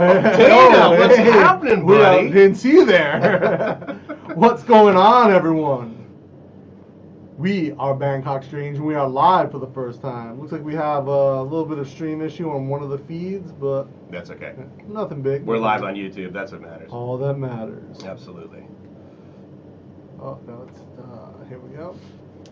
Dana, what's hey, happening, we, buddy? didn't see you there. what's going on, everyone? We are Bangkok Strange, and we are live for the first time. Looks like we have a little bit of stream issue on one of the feeds, but That's okay. nothing big. We're live on YouTube. That's what matters. All that matters. Absolutely. Oh no, it's uh, here we go.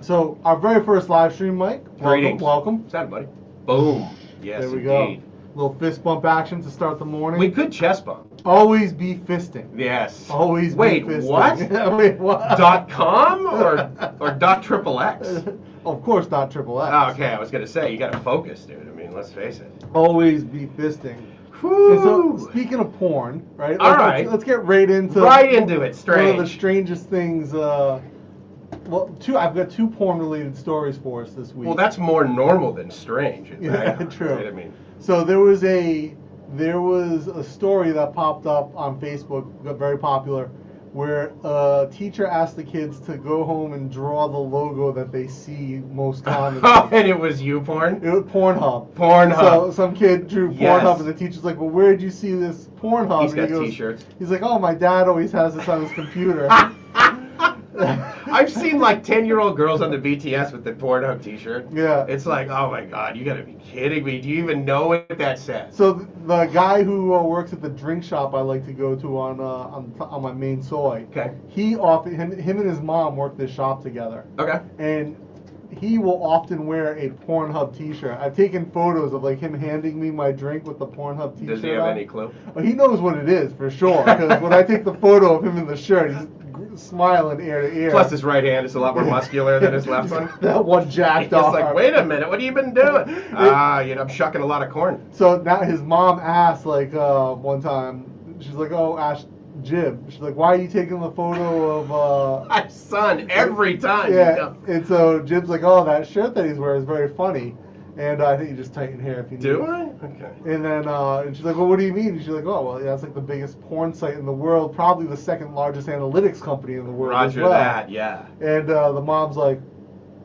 So our very first live stream, Mike. Welcome, Greetings. welcome. What's buddy? Boom. Yes, there we indeed. Little fist bump action to start the morning. We could chest bump. always be fisting. Yes. Always Wait, be fisting. what? Wait, what? dot com or or dot triple X? of course, dot triple X. Oh, okay, I was gonna say you gotta focus, dude. I mean, let's face it. Always be fisting. Whew. And so, speaking of porn, right? All let's, right. Let's, get right into right into it, one of the strangest things. Uh, well, two. I've got two porn-related stories for us this week. Well, that's more normal than strange. Yeah, Bangkok, true. right? I mean, So there was a there was a story that popped up on Facebook, got very popular, where a teacher asked the kids to go home and draw the logo that they see most commonly. and it was you porn. it was Pornhub. Pornhub. So some kid drew Yes. Pornhub, and the teacher's like, "Well, where did you see this Pornhub?" He's and he got goes- t-shirts. He's like, "Oh, my dad always has this on his computer." I've seen like 10 year old girls on the BTS with the Pornhub t shirt. Yeah. It's like, oh my god, you gotta be kidding me. Do you even know what that says? So the guy who uh, works at the drink shop I like to go to on uh, on, on my main soy, Okay. he often him, him and his mom work this shop together, Okay. and he will often wear a Pornhub T-shirt. I've taken photos of like him handing me my drink with the Pornhub T-shirt. Does he have on. any clue? Well, he knows what it is for sure. Because when I take the photo of him in the shirt, he's smiling ear to ear. Plus, his right hand is a lot more muscular than his left one. that one jacked He's off. like, wait a minute, what have you been doing? Ah, you know, I'm shucking a lot of corn. So now his mom asked like uh, one time, she's like, "Oh, Ash, Jib." She's like, "Why are you taking the photo of?" Uh, My son, every time. you yeah. know. And so Jib's like, "Oh, that shirt that he's wearing is very funny," and uh, I think you just tighten hair if you need. Do. I? Okay. And then uh, and she's like, "Well, what do you mean?" And she's like, "Oh, well, yeah, it's like the biggest porn site in the world, probably the second largest analytics company in the world." as Roger well. that, yeah. And uh, the mom's like,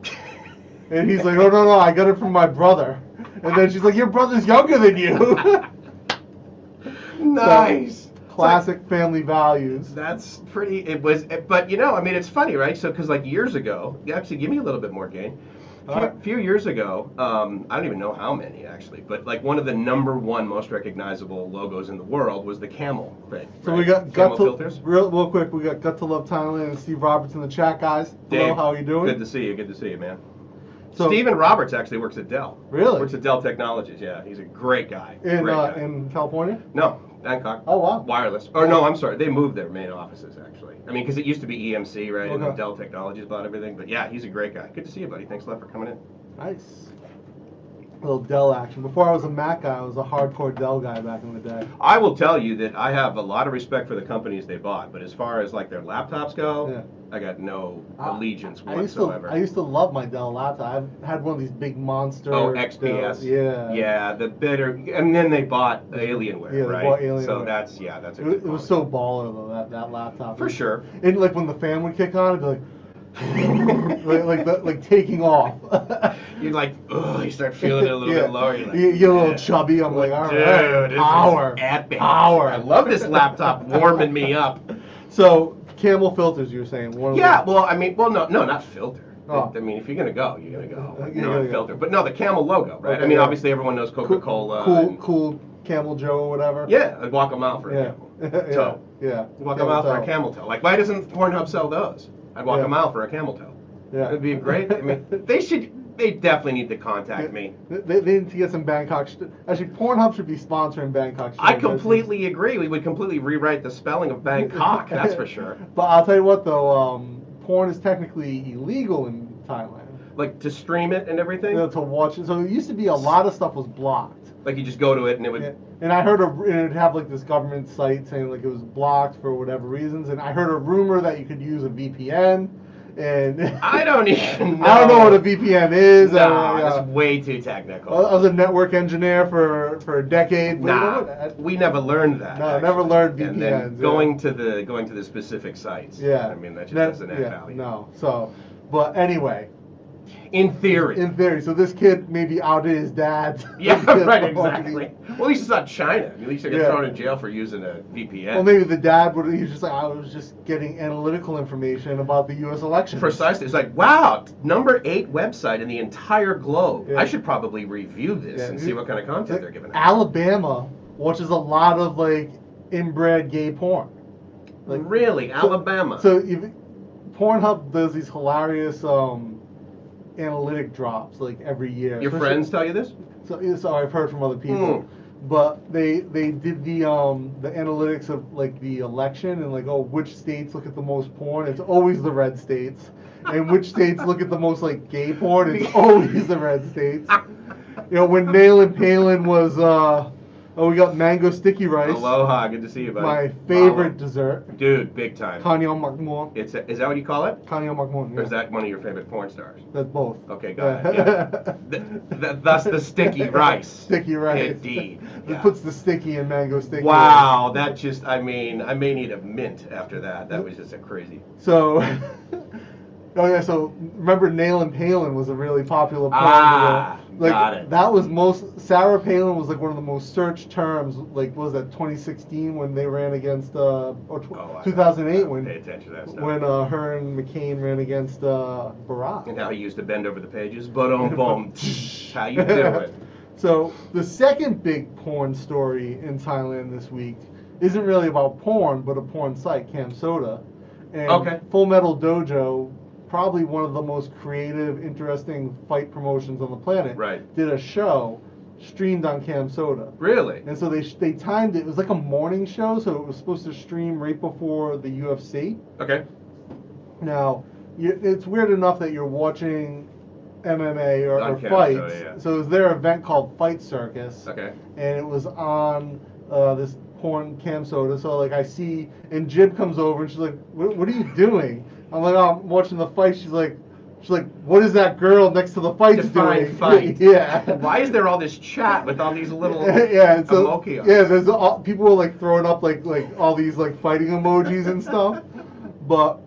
and he's like, "Oh no, no, I got it from my brother." And then she's like, "Your brother's younger than you." nice. Classic family values. That's pretty. It was, but you know, I mean, it's funny, right? So, because like years ago, actually, give me a little bit more gain. A few, years ago, um, I don't even know how many actually, but like one of the number one most recognizable logos in the world was the camel thing. So right? we got camel gut to filters. real, real quick. We got gut to love Thailand and Steve Roberts in the chat, guys. Hello, Dave, how are you doing? Good to see you. Good to see you, man. So- Steven Roberts actually works at Dell. Really? Works at Dell Technologies. Yeah, he's a great guy. in great uh, guy. in California. no, Bangkok. Oh wow. Wireless. Or no, oh. I'm sorry. They moved their main offices actually. I mean, because it used to be EMC, right? And then Okay. Dell Technologies bought everything. But yeah, he's a great guy. Good to see you, buddy. Thanks a lot for coming in. Nice. A little Dell action. Before I was a Mac guy, I was a hardcore Dell guy back in the day. I will tell you that I have a lot of respect for the companies they bought, but as far as like their laptops go, Yeah. I got no I- allegiance I used to whatsoever. I used to love my Dell laptop. I've had one of these big monster. Oh, XPS. yeah. Yeah, the bitter, and then they bought Alienware, Yeah, they right? bought So that's yeah, that's a It, it was so baller though that, that laptop. for sure. And like when the fan would kick on, it'd be like, like like, the, like taking off. You're like, oh, you start feeling it a little Yeah. bit lower. You're like, you get a little chubby. I'm like, all Dude, right, power, is epic. power. I love this laptop warming me up. So camel filters, you were saying? One Yeah, well, I mean, well, no, no, not filter. Oh. I mean, if you're gonna go, you're gonna go. Uh, you're no, not filter. But no, the Camel logo, right? Okay, I mean, yeah. obviously everyone knows Coca-Cola. Cool, and- cool Camel Joe or whatever. Yeah, I'd walk a mile for a Yeah. camel. yeah. Toe. Yeah. Walk Camel a mile for a camel toe. Like, why doesn't Pornhub sell those? I'd walk Yeah. a mile for a camel toe. Yeah. It'd be great. I mean, they should. They definitely need to contact me. They, they need to get some Bangkok. St- Actually, Pornhub should be sponsoring Bangkok. I completely agree. We would completely rewrite the spelling of Bangkok. That's for sure. But I'll tell you what, though, um, porn is technically illegal in Thailand. Like to stream it and everything. You know, to watch it. So it used to be a lot of stuff was blocked. Like you just go to it and it would. Yeah. And I heard a, and it'd have like this government site saying like it was blocked for whatever reasons. And I heard a rumor that you could use a VPN. And I don't even know. I don't know what a VPN is. No, I, don't know, that's way too technical. I was a network engineer for, for a decade. But you know Nah. I- we never learned that. No, I never learned And then VPNs, yeah. going to the going to the specific sites. Yeah. I mean that just That- doesn't add yeah, value. No. So, but anyway, In theory. In theory, so this kid maybe outed his dad. yeah, right, exactly. Well, at least it's not China. At least they get Yeah. thrown in jail for using a VPN. Well, maybe the dad would. He was just like, I was just getting analytical information about the U.S. election. Precisely. It's like, wow, number eight website in the entire globe. Yeah. I should probably review this Yeah. and see what kind of content they're giving out. Alabama watches a lot of like inbred gay porn. Like, really? Alabama? So if, Pornhub does these hilarious um, analytic drops like every year. Your Especially- friends tell you this? So, so I've heard from other people, Mm. but they they did the um the analytics of like the election and like oh which states look at the most porn? It's always the red states, and which states look at the most like gay porn? It's always the red states. You know when Nailin Paylin was uh oh we got mango sticky rice, Aloha. Good to see you, buddy. my favorite Mahalo. dessert, Dude, big time. Kanyo Makmon. It's a, is that what you call it? Kanyo Makmon. Or is that one of your favorite porn stars? That's both. Okay, got it. Yeah. Th- th- thus the sticky rice. Sticky rice. Indeed. It puts the sticky in mango sticky. Wow, that just, I mean, I may need a mint after that. That was just a crazy. So, oh yeah. So remember, Nailin Paylin was a really popular. porn Ah. Like got it. that was most. Sarah Palin was like one of the most searched terms. Like was that 2016 when they ran against uh or tw- Oh, 2008 when Pay attention to that when uh, her and McCain ran against uh, Barack. and how he used to bend over the pages. But um, boom. How you doing? So the second big porn story in Thailand this week isn't really about porn, but a porn site, Cam Soda. And Okay. Full Metal Dojo, probably one of the most creative, interesting fight promotions on the planet, Right. did a show streamed on Cam Soda. Really? And so they they timed it. It was like a morning show, so it was supposed to stream right before the UFC. Okay. Now, you, it's weird enough that you're watching MMA or, or Cam fights. Soda, yeah. So it was their event called Fight Circus, Okay. and it was on uh, this porn cam soda. So like I see, and Jib comes over and she's like, "What, what are you doing?" I'm like, oh, "I'm watching the fight." She's like, "She's like, what is that girl next to the fights Define doing?" fight. yeah. Why is there all this chat with all these little yeah, so yeah, there's all, people were like throwing up like like all these like fighting emojis and stuff. But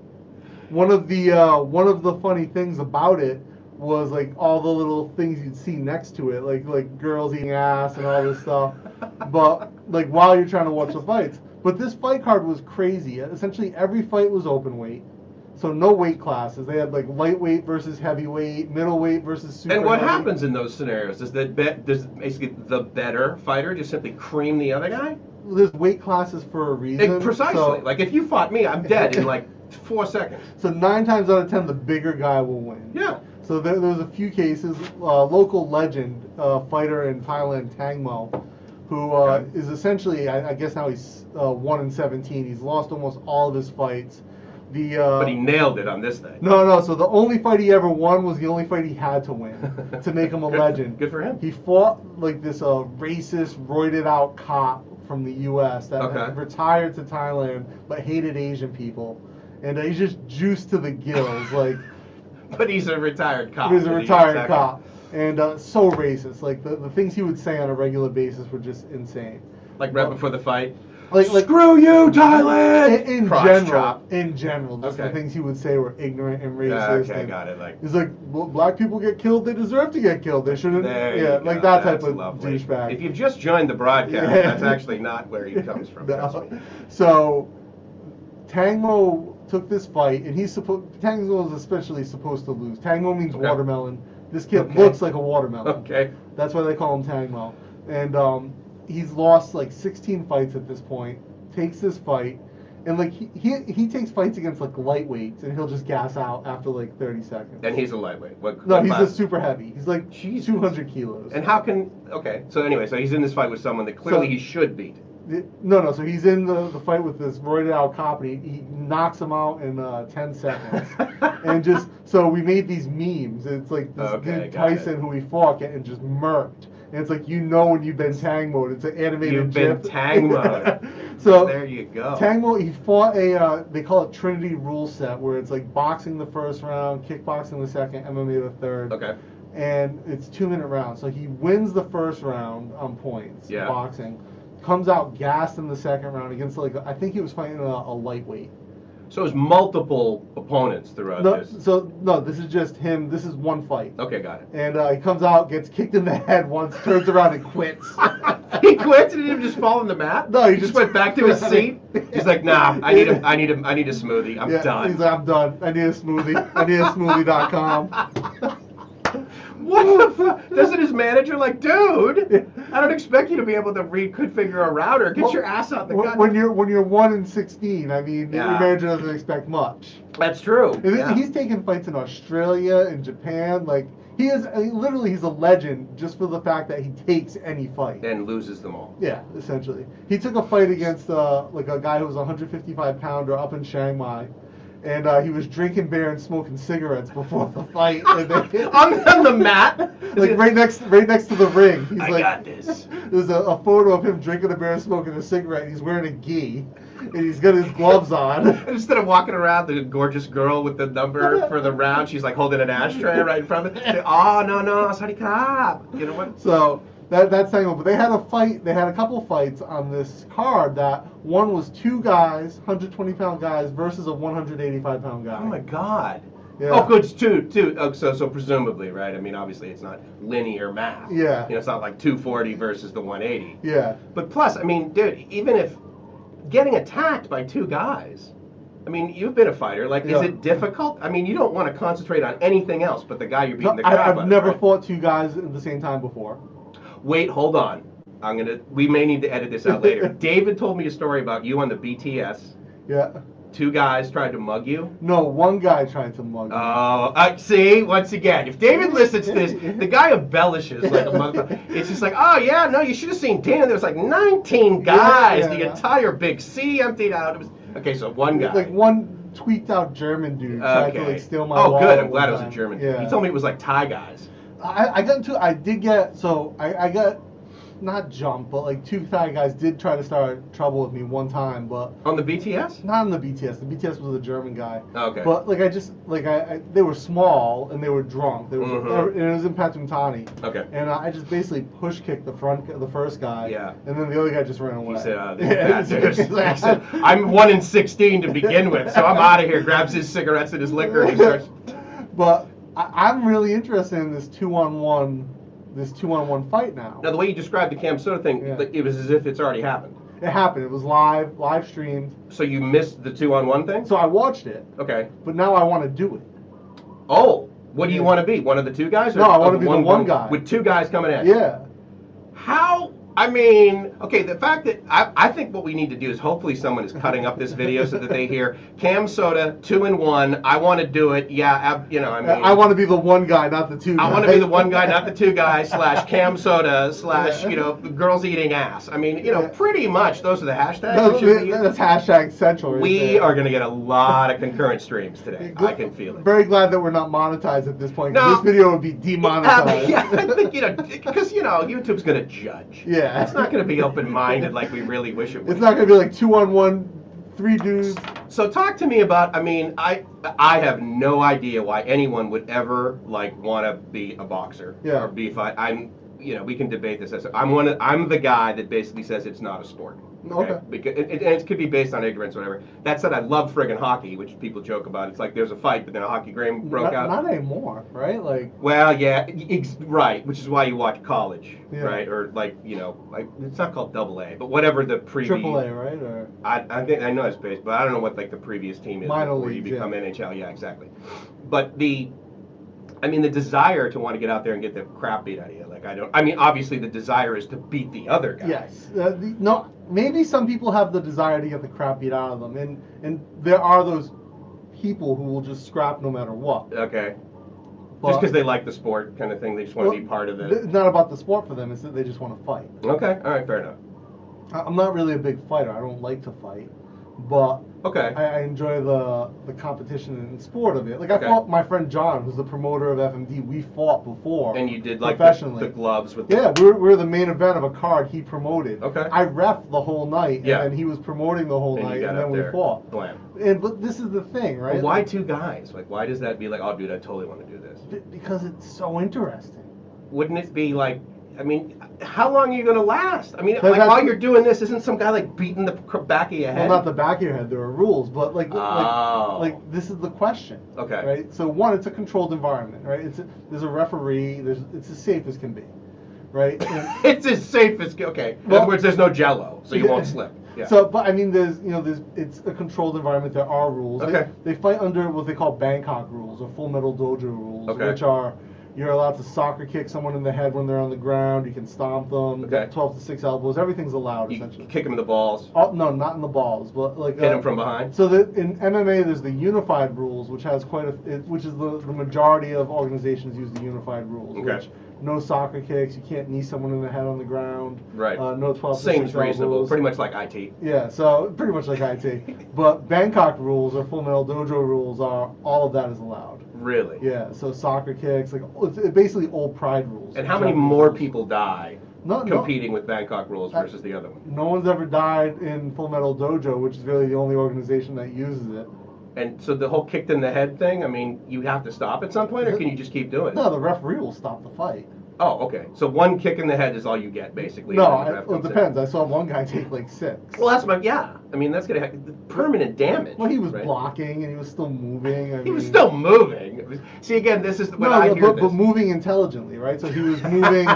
one of the uh, one of the funny things about it was like all the little things you'd see next to it, like like girls eating ass and all this stuff. But like while you're trying to watch the fights. But this fight card was crazy. Essentially every fight was open weight. So no weight classes. They had like lightweight versus heavyweight, middleweight versus super. And what heavy. happens in those scenarios? is that be- does basically the better fighter just simply cream the other guy? There's weight classes for a reason. Eh, precisely. So, like if you fought me, I'm dead in like four seconds. so nine times out of ten, the bigger guy will win. Yeah. So there, there was a few cases. Uh, local legend uh, fighter in Thailand, Tang Mo, who uh, Okay. is essentially, I, I guess now he's uh, one in 17. He's lost almost all of his fights. The uh, But he nailed it on this thing. no, no. So the only fight he ever won was the only fight he had to win to make him a Good- legend. good for him. He fought like this uh, racist, roided out cop from the U.S. that Okay. had retired to Thailand but hated Asian people, and uh, he's just juiced to the gills. like But he's a retired cop. He's a retired cop, and uh, so racist. Like the, the things he would say on a regular basis were just insane. Like right before the fight. Like like Screw you, Thailand! in, in general, chop. in general, just the things he would say were ignorant and Yeah, racist. okay, and got it. Like He's like, well, black people get killed, they deserve to get killed. They shouldn't. yeah, you like go. that type of lovely. douchebag. If you've just joined the broadcast, Yeah. that's actually not where he comes from. No. So, Tangmo took this fight, and he's supposed. Tangmo is especially supposed to lose. Tangmo means Okay. watermelon. This kid Okay. looks like a watermelon. Okay. That's why they call him Tangmo. And um, he's lost like 16 fights at this point. Takes this fight, and like he, he he takes fights against like lightweights, and he'll just gas out after like 30 seconds. And he's a lightweight. What, no, what he's class? a super heavy. He's like Jesus. 200 kilos. And how can? Okay, so anyway, so he's in this fight with someone that clearly So- he should beat. No, no. So he's in the, the fight with this roided out cop, and he, he knocks him out in uh, ten seconds. and just so we made these memes. It's like this Okay, dude got it. Tyson who he fought getting just murked. And it's like you know when you've been tang mode. It's an animated. You've been GIF. tang mode. so there you go. Tang mode. He fought a. Uh, they call it Trinity rule set, where it's like boxing the first round, kickboxing the second, MMA the third Okay. and it's two minute rounds. So he wins the first round on points, Yeah. boxing, comes out gassed in the second round against like I think he was fighting a, a lightweight. So it's multiple opponents throughout No, this. so no, this is just him. This is one fight. Okay, got it. And uh, he comes out, gets kicked in the head once, turns around and quits. he quits and he didn't just fall on the mat. No, he just just- went back to his seat. He's like, nah, I need a, I need a, I need a smoothie. I'm yeah, done. He's like, I'm done. I need a smoothie. I need a smoothie.com. What the fuck? Doesn't his manager like, dude? I don't expect you to be able to reconfigure a router. Get Well, your ass out the when, when you're when you're one in sixteen, I mean, Yeah. your manager doesn't expect much. That's true. Yeah. He's taken fights in Australia and Japan. Like he is I mean, literally, he's a legend just for the fact that he takes any fight. and loses them all. Yeah, essentially. He took a fight against uh, like a guy who was 155 pounder up in Chiang Mai, and uh, he was drinking beer and smoking cigarettes before the fight. And they, on, on the mat. like right next, right next to the ring. He's I like, got this. There's a, a photo of him drinking a beer and smoking a cigarette. He's wearing a gi, and he's got his gloves on. Instead of walking around the gorgeous girl with the number for the round, she's like holding an ashtray right in front of it. Oh no no, sorry crap. You know what? So that that's saying, but they had a fight. They had a couple fights on this card. That one was two guys, 120 pound guys versus a 185 pound guy. Oh my god. Yeah. Oh, good. Two, two. Oh, so, so presumably, right? I mean, obviously, it's not linear math. Yeah. You know, it's not like 240 versus the 180. Yeah. But plus, I mean, dude, even if getting attacked by two guys, I mean, you've been a fighter. Like, Yeah. is it difficult? I mean, you don't want to concentrate on anything else but the guy you're beating the I, crap out I've never right? fought two guys at the same time before. Wait, hold on. I'm gonna. We may need to edit this out later. David told me a story about you on the BTS. Yeah. Two guys tried to mug you. No, one guy tried to mug me. Oh, uh, see, once again, if David listens to this, the guy embellishes like a motherfucker. It's just like, oh yeah, no, you should have seen Dan. There was like 19 guys. Yeah, The yeah. entire big C emptied out. It was okay. So one guy. Like one tweaked out German dude tried to like steal my oh, good. I'm glad it was a. German. Yeah. He told me it was like Thai guys. I, I got into I did get so I, I got not jumped, but like two Thai guys did try to start trouble with me one time, but On the BTS? not on the BTS. The BTS was a German guy. Okay. But like I just like I, I they were small and they were drunk. They were, Mhm. and it was in Pathum Thani. Okay. And I just basically push kicked the front the first guy. Yeah. And then the other guy just ran away. He said, uh, Yeah, He said, I'm one in 16 to begin with, so I'm out of here. Grabs his cigarettes and his liquor and he starts. But I, I'm really interested in this two on one, this two on one fight now. Now, the way you described the Cam Soda thing, Yeah. like, it was as if it's already happened. It happened. It was live, live streamed. So you missed the two on one thing? So I watched it, Okay. but now I want to do it. Oh, what do you Yeah. want to be? One of the two guys? Or No, I wanna be the one guy. With two guys coming in. Yeah. How? I mean, okay, the fact that I, I think what we need to do is hopefully someone is cutting up this video so that they hear Cam Soda two and one. I want to do it. Yeah, ab, you know, I mean, I want to be the one guy, not the two. I want to be the one guy, not the two guys. Slash Cam Soda. Slash you know, girls eating ass. I mean, you know, pretty much those are the hashtags. That's, we should be using. that's hashtag central. right We there. are going to get a lot of concurrent streams today. I can feel it. Very glad that we're not monetized at this point. No. This video would be demonetized. yeah, I think you know because you know YouTube's going to judge. Yeah. It's not going to be open-minded like we really wish it would. It's not gonna be like two on one, three dudes. So talk to me about. I mean, I I have no idea why anyone would ever like want to be a boxer Yeah. or be fight. I'm. You know, we can debate this. As I'm one. Of, I'm the guy that basically says it's not a sport. Okay. Because it, it, and it could be based on ignorance, or whatever. That said, I love friggin' hockey, which people joke about. It's like there's a fight, but then a hockey game broke not, out. not anymore, right? Like, Well, yeah, ex- right, which is why you watch college, Yeah. right? Or like, you know, like it's not called double A, but whatever the previous. triple A, right? Or I, I think I know it's based, but I don't know what like the previous team is Minor before you become yeah. NHL. Yeah, exactly. But the, I mean, the desire to want to get out there and get the crap beat out of you. Like I don't. I mean, obviously the desire is to beat the other guy. yes, uh, the, no. Maybe some people have the desire to get the crap beat out of them, and and there are those people who will just scrap no matter what. Okay. But Just because they like the sport, kind of thing. They just want to Well, be part of it. It's not about the sport for them; it's that they just want to fight. Okay. All right. Fair enough. I- I'm not really a big fighter. I don't like to fight, but Okay. I, I enjoy the the competition and sport of it. Like I Okay. fought my friend John, who's the promoter of FMD. We fought before. and you did like professionally. the gloves with. Yeah, we were, we were the main event of a card he promoted. Okay. I ref the whole night, Yeah. and he was promoting the whole And night, and then we fought. Blam. And but this is the thing, right? But why Like, two guys? Like, why does that be like, oh, dude, I totally want to do this? because it's so interesting. Wouldn't it be like, I mean, how long are you going to last? I mean, like while you're doing this, isn't some guy like beating the back of your head? Well, not the back of your head. There are rules, but like, Oh. like, like this is the question. Okay. Right. So one, it's a controlled environment, right? It's a, there's a referee. There's it's as safe as can be, right? And- it's as safe as okay. In Well- other words, there's no Jello, so you Yeah. won't slip. Yeah. So, but I mean, there's you know, there's it's a controlled environment. There are rules. Okay. They, they fight under what they call Bangkok rules or Full Metal Dojo rules, Okay. which are you're allowed to soccer kick someone in the head when they're on the ground. You can stomp them. Okay. Twelve to six elbows. Everything's allowed you essentially. kick them in the balls, Oh, no, not in the balls, but like hit uh, him from behind. So that in MMA, there's the unified rules, which has quite a, it, which is the, the majority of organizations use the unified rules. Okay. Which no soccer kicks, you can't knee someone in the head on the ground. Right. Uh, no 12 to Seems reasonable. elbows. Pretty much like IT. Yeah, so pretty much like IT. but Bangkok rules or Full Metal Dojo rules are all of that is allowed. Really. Yeah, so soccer kicks, like it's basically old pride rules. And how many more rules. people die No, no. competing with Bangkok rules Uh, versus the other one? No one's ever died in Full Metal Dojo, which is really the only organization that uses it. And so the whole kicked in the head thing, I mean, you have to stop at some point, or can you just keep doing No, the referee will stop the fight. Oh, okay. So one kick in the head is all you get, basically. No, and I, well, it comes in. depends. I saw one guy take like six. Well, that's my yeah. I mean, that's gonna have permanent damage. Well, he was right? blocking and he was still moving. I He was still moving. See, again, this is when no, I but, hear but, this. but moving intelligently, right? So he was moving.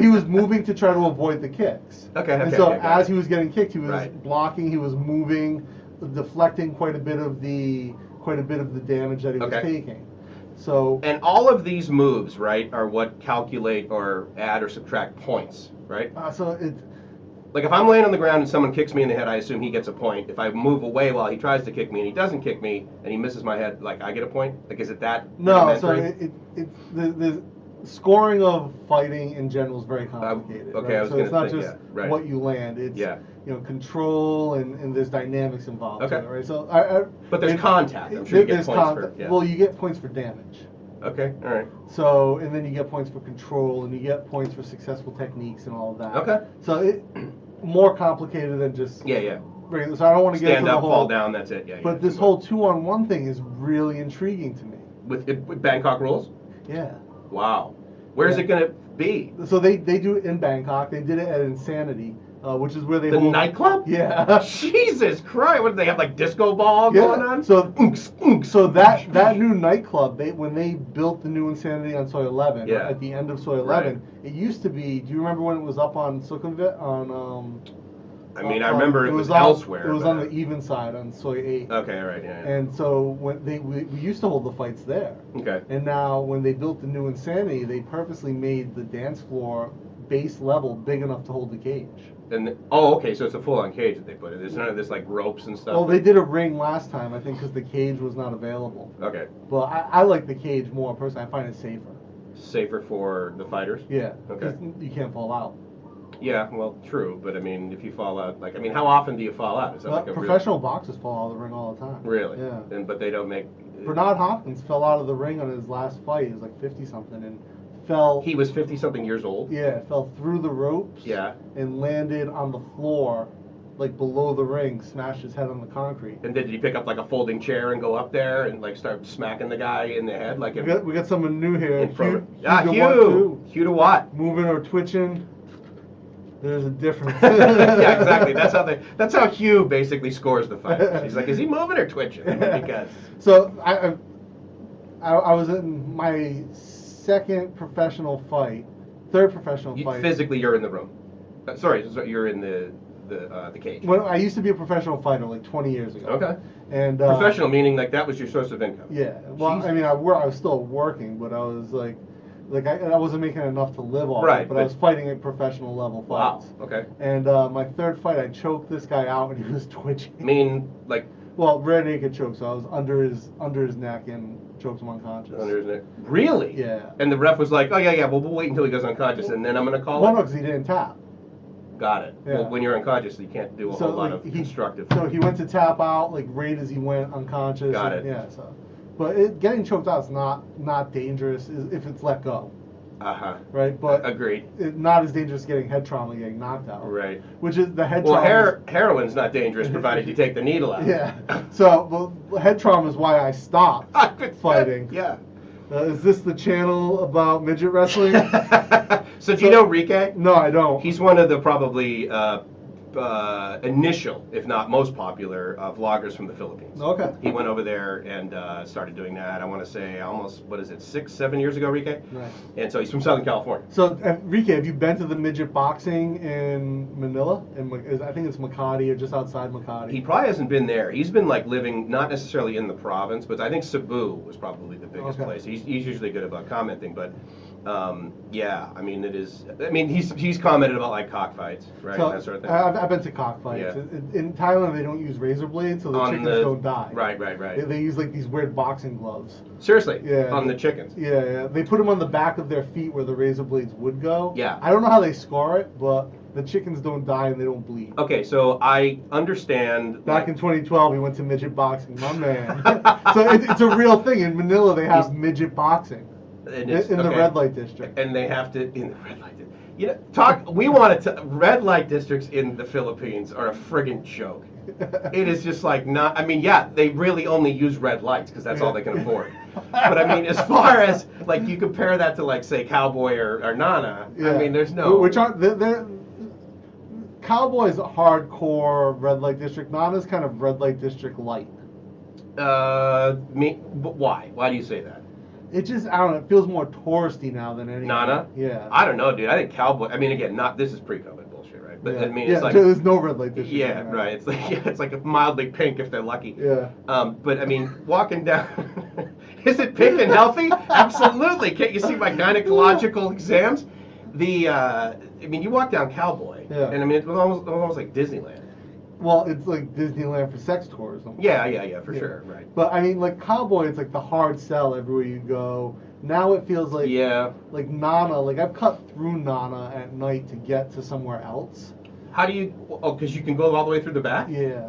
he was moving to try to avoid the kicks. Okay, And so okay, as it. he was getting kicked, he was Right. blocking. He was moving, deflecting quite a bit of the quite a bit of the damage that he was Okay. taking. So And all of these moves, right, are what calculate or add or subtract points, right? uh, so it. Like if I'm laying on the ground and someone kicks me in the head, I assume he gets a point. If I move away while he tries to kick me and he doesn't kick me and he misses my head, like I get a point. Like is it that? No, so it, it, it the, the scoring of fighting in general is very complicated. Uh, okay, right? I was so gonna it's not think, just yeah, right. what you land. It's Yeah. You know control and, and there's dynamics involved. Okay. It, right. So I, I, But there's it- contact. I'm sure you get points contact. for. Yeah. Well, you get points for damage. okay. All right. So and then you get points for control and you get points for successful techniques and all of that. Okay. So it more complicated than just Yeah, yeah. regular. So I don't want to get Stand into up, the fall down. That's it. Yeah. But this whole two-on-one thing is really intriguing to me. with, with Bangkok rules. Yeah. Wow. Where's Yeah. it gonna be? So they, they do it in Bangkok. They did it at Insanity, uh, which is where they The hold nightclub? Yeah. Jesus Christ! What do they have like disco ball Yeah, going on? so- Unks, unks. So that that new nightclub, they when they built the new Insanity on Soi 11, Yeah. at the end of Soi 11, it used to be. Do you remember when it was up on Sukhumvit on? Um, I mean, I remember it was, elsewhere. It was on the even side on Soi 8. Okay, all right, yeah. yeah. And so when they we, we used to hold the fights there, okay. and now when they built the new Insanity, they purposely made the dance floor base level big enough to hold the cage. And the- oh, okay, so it's a full-on cage that they put in. There's none of this like ropes and stuff. Well, they did a ring last time, I think, because the cage was not available. Okay, But I, I like the cage more personally. I find it safer. safer for the fighters. Yeah. Okay. 'cause You can't fall out. Yeah, well, true, but I mean, if you fall out, like, I mean, how often do you fall out? Is that Well, like a professional boxers fall out of the ring all the time. Real, really? Yeah. And but they don't make. Bernard Hopkins fell out of the ring on his last fight. He was like 50 something and fell. He was fifty something years old. yeah, fell through the ropes. Yeah. And landed on the floor, like below the ring, smashed his head on the concrete. And then did he pick up like a folding chair and go up there and like start smacking the guy in the head like We got, we got someone new here. in front of Hugh- Ah, Hugh Hugh. Hugh to what? Moving or twitching. There's a difference. yeah, exactly. That's how they. That's how Hugh basically scores the fight. He's like, is he moving or twitching? Because So I, I I was in my second professional fight, third professional you, fight. physically you're in the room. Uh, sorry, sorry, you're in the the uh, the cage. When I used to be a professional fighter like 20 years ago. Okay. And uh, Professional meaning like that was your source of income. Yeah. Well, Jesus. I mean, I, wor- I was still working, but I was like, like I, I wasn't making enough to live off. Right, but, but- I was fighting at professional level Wow. fights. Okay. And uh, my third fight, I choked this guy out, and he was twitching. I mean, like Well, rear naked choke, so I was under his under his neck and choked him unconscious. under his neck. Really? Yeah. And the ref was like, oh yeah, yeah. Well, we'll wait until he goes unconscious, and then I'm gonna call Well, it. no, because he didn't tap. Got it. Yeah. Well, when you're unconscious, you can't do a So, whole lot like, of he- constructive. So he went to tap out like right as he went unconscious. Got and- it. Yeah. So, but it, getting choked out is not not dangerous is- if it's let go, Uh huh. right? But Agreed. it, not as dangerous as getting head trauma, getting knocked out. Right. Which is the head Well, trauma. her- heroin's not dangerous provided you take the needle out. Yeah. So well, head trauma is why I stopped fighting. Yeah. Uh, is this the channel about midget wrestling? so do you know Rike? no, I don't. He's one of the probably uh, uh, initial, if not most popular, uh, vloggers from the Philippines. Okay. He went over there and uh, started doing that. I want to say almost what is it, six, seven years ago, Rike? Right. And so he's from Southern California. So, uh, Rike, have you been to the midget boxing in Manila? In, I think it's Makati or just outside Makati. He probably hasn't been there. He's been like living not necessarily in the province, but I think Cebu was probably the biggest Okay. place. He's, he's usually good about commenting, but um, yeah, I mean it is. I mean he's he's commented about like cockfights, right, So, that sort of thing. I've, I've been to cockfights. Yeah. In, in Thailand, they don't use razor blades, so the On chickens the- don't die. Right, right, right. They, they use like these weird boxing gloves. Seriously, Yeah. on the chickens. Yeah, yeah. They put them on the back of their feet where the razor blades would go. Yeah. I don't know how they score it, but the chickens don't die and they don't bleed. Okay, so I understand. Back in 2012, we went to midget boxing. My man. so it, it's a real thing. In Manila, they have midget boxing in, in the okay. red light district. and they have to in the red light. di- You know, talk. We want to. Red light districts in the Philippines are a friggin' joke. It is just like not. I mean, yeah, they really only use red lights because that's all they can afford. But I mean, as far as like you compare that to like say Cowboy or, or Nana, I mean, there's no. Which aren't they're, they're Cowboys hardcore red light district. Nana's kind of red light district light. Uh, me. but Why? Why do you say that? It just I don't know. It feels more touristy now than anything. Nana? Yeah. I don't know, dude. I think Cowboy. I mean, again, not this is pre-COVID bullshit, right? But yeah. I mean, yeah, it's like. there's no red light district. Yeah, in right. It's like yeah, it's like mildly pink if they're lucky. Yeah. Um, but I mean, walking down, is it pink and healthy? Absolutely. Can't you see my gynecological exams? The, uh, I mean, you walk down Cowboy, Yeah. and I mean, it's almost, almost like Disneyland. Well, it's like Disneyland for sex tourism. Yeah, yeah, yeah, for Yeah. sure, right. But I mean, like Cowboy, it's like the hard sell everywhere you go. Now it feels like yeah. like Nana. Like I've cut through Nana at night to get to somewhere else. How do you? Oh, because you can go all the way through the back. Yeah.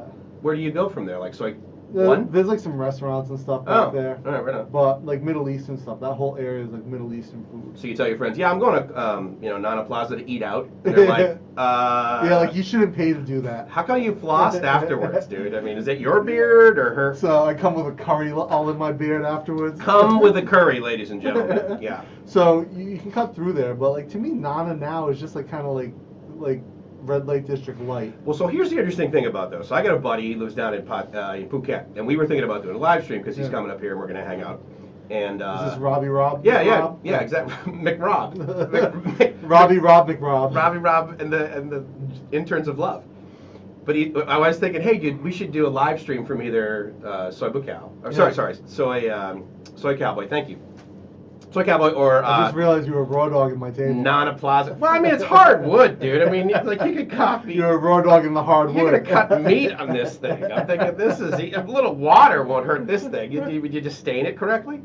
Where do you go from there? Like, so like There- one? There's like some restaurants and stuff Oh, back there. all right, right on. But like Middle Eastern stuff, that whole area is like Middle Eastern food. So you tell your friends, yeah, I'm going to, um, you know, Nana Plaza to eat out. And they're like, uh, yeah, like you shouldn't pay to do that. How come you flossed afterwards, dude? I mean, is it your beard or her? So I come with a curry all in my beard afterwards. Come with a curry, ladies and gentlemen. Yeah. So you, you can cut through there, but like to me, Nana now is just like kind of like like red light district light. Well, so here's the interesting thing about those. So I got a buddy, he lives down in, Pot, uh, in Phuket, and we were thinking about doing a live stream because he's Yeah. coming up here and we're going to hang out. And uh, Is this Robbie Rob? yeah, yeah, Rob? yeah, exactly. McRob, Mc, Mc, Robbie Rob McRob. Robbie Rob, and the and the interns of love. But he, I was thinking, hey, dude, we should do a live stream from either uh, Soy Bucal, or sorry, sorry, Soy um, Soi Cowboy. Thank you, Soi Cowboy, or I uh, just realized you were a raw dogging my table. Nana Plaza. Well, I mean, it's hardwood, dude. I mean, it's like you could copy. You're a raw dog in the hardwood. You're gonna cut meat on this thing. I'm thinking this is a little water won't hurt this thing. You, you, you just stain it correctly.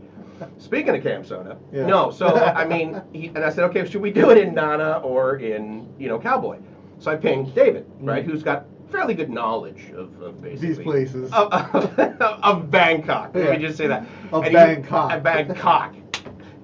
Speaking of cam soda, Yeah. no. So I mean, he, and I said, okay, should we do it in Nana or in you know Cowboy? So I pinged David, right, Mhm. who's got fairly good knowledge of, of basically These places. of, of, of Bangkok. Let Yeah. me just say that. Of And he- Bangkok. of Bangkok.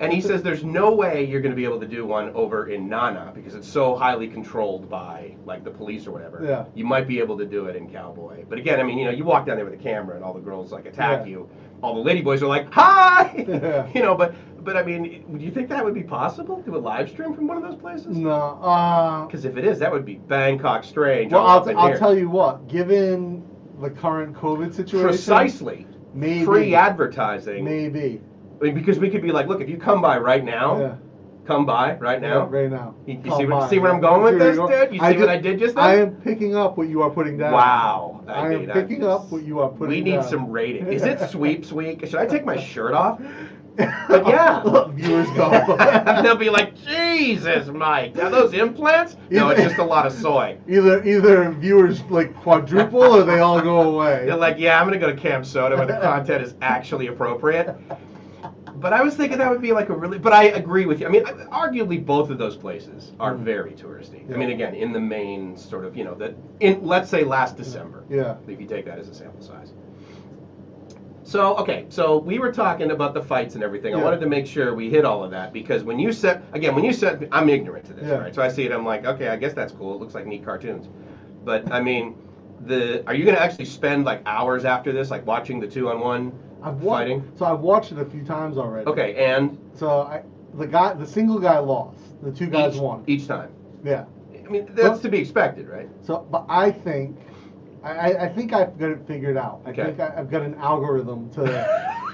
And he says there's no way you're going to be able to do one over in Nana because it's so highly controlled by like the police or whatever. Yeah. You might be able to do it in Cowboy. But again, I mean, you know, you walk down there with a camera and all the girls like attack Yeah. you. All the lady boys are like, "Hi!" Yeah. You know, but but I mean, do you think that would be possible? Do a live stream from one of those places? no. Uh, Because if it is, that would be Bangkok strange. well, I'll, in I'll tell you what. Given the current COVID situation, Precisely. maybe Free advertising. Maybe. Because we could be like, look, if you come by right now, Yeah. come by right now. Yeah, right now. You, you see, what, see where I'm going with this, dude? You see I what I did just now? I am picking up what you are putting down. Wow. I am picking just- up what you are putting down. We need down. some rating. Is it sweeps week? Should I take my shirt off? But yeah. Viewers go. They'll be like, Jesus, Mike. Are those implants? No, it's just a lot of soy. either either viewers like quadruple or they all go away. They're like, yeah, I'm gonna go to Cam Soda where the content is actually appropriate. But I was thinking that would be like a really. But I agree with you. I mean, arguably both of those places are Mm. very touristy. I mean, again, in the main sort of, you know, that in let's say last December, Yeah. if you take that as a sample size. So okay, so we were talking about the fights and everything. I wanted to make sure we hit all of that because when you said again, when you said I'm ignorant to this, Yeah. right? So I see it, I'm like, okay, I guess that's cool. It looks like neat cartoons. But I mean, the are you going to actually spend like hours after this, like watching the two on one? I've wa- Fighting? So I've watched it a few times already. Okay, and So I, the guy, the single guy lost. The two guys each, won. each time. Yeah. I mean, that's to be expected, right? So, but I think, I, I- think I've got it figured out. I Okay. think I, I've got an algorithm to,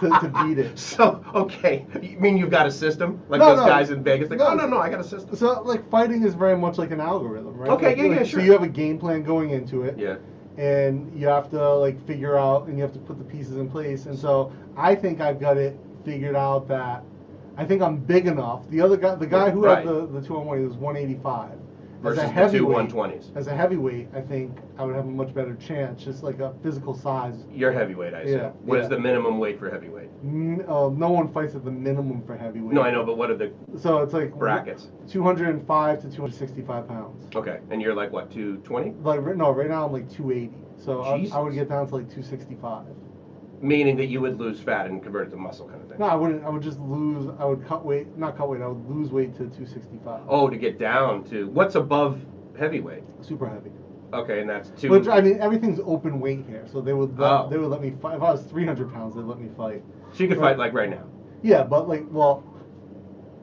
to, to beat it. So, okay, you mean you've got a system? Like No, those no. guys in Vegas? Like, No. oh, no, no, I got a system. So, like, fighting is very much like an algorithm, right? Okay, Like- yeah, yeah, sure. So you have a game plan going into it. Yeah. and you have to like figure out and you have to put the pieces in place and so i think i've got it figured out that i think i'm big enough the other guy the guy who Right. had the, the 201 was 185 Versus as a the two heavyweight 120s. as a heavyweight i think i would have a much better chance just like a physical size You're heavyweight, I assume. Yeah, What is yeah. the minimum weight for heavyweight? N- uh, no one fights at the minimum for heavyweight No, I know, but what are the so it's like brackets? 205 to 265 pounds Okay, and you're like what, 220? like no right now i'm like 280 so I, I would get down to like 265 Meaning that you would lose fat and convert it to muscle kind of thing. No, I wouldn't. I would just lose. I would cut weight, not cut weight. I would lose weight to 265. Oh, to get down to what's above heavyweight? super heavy. Okay, and that's two. Which I mean, everything's open weight here, so they would let, Oh. they would let me fight. If I was 300 pounds, they'd let me fight. so you could fight like right now. Yeah, but like, well,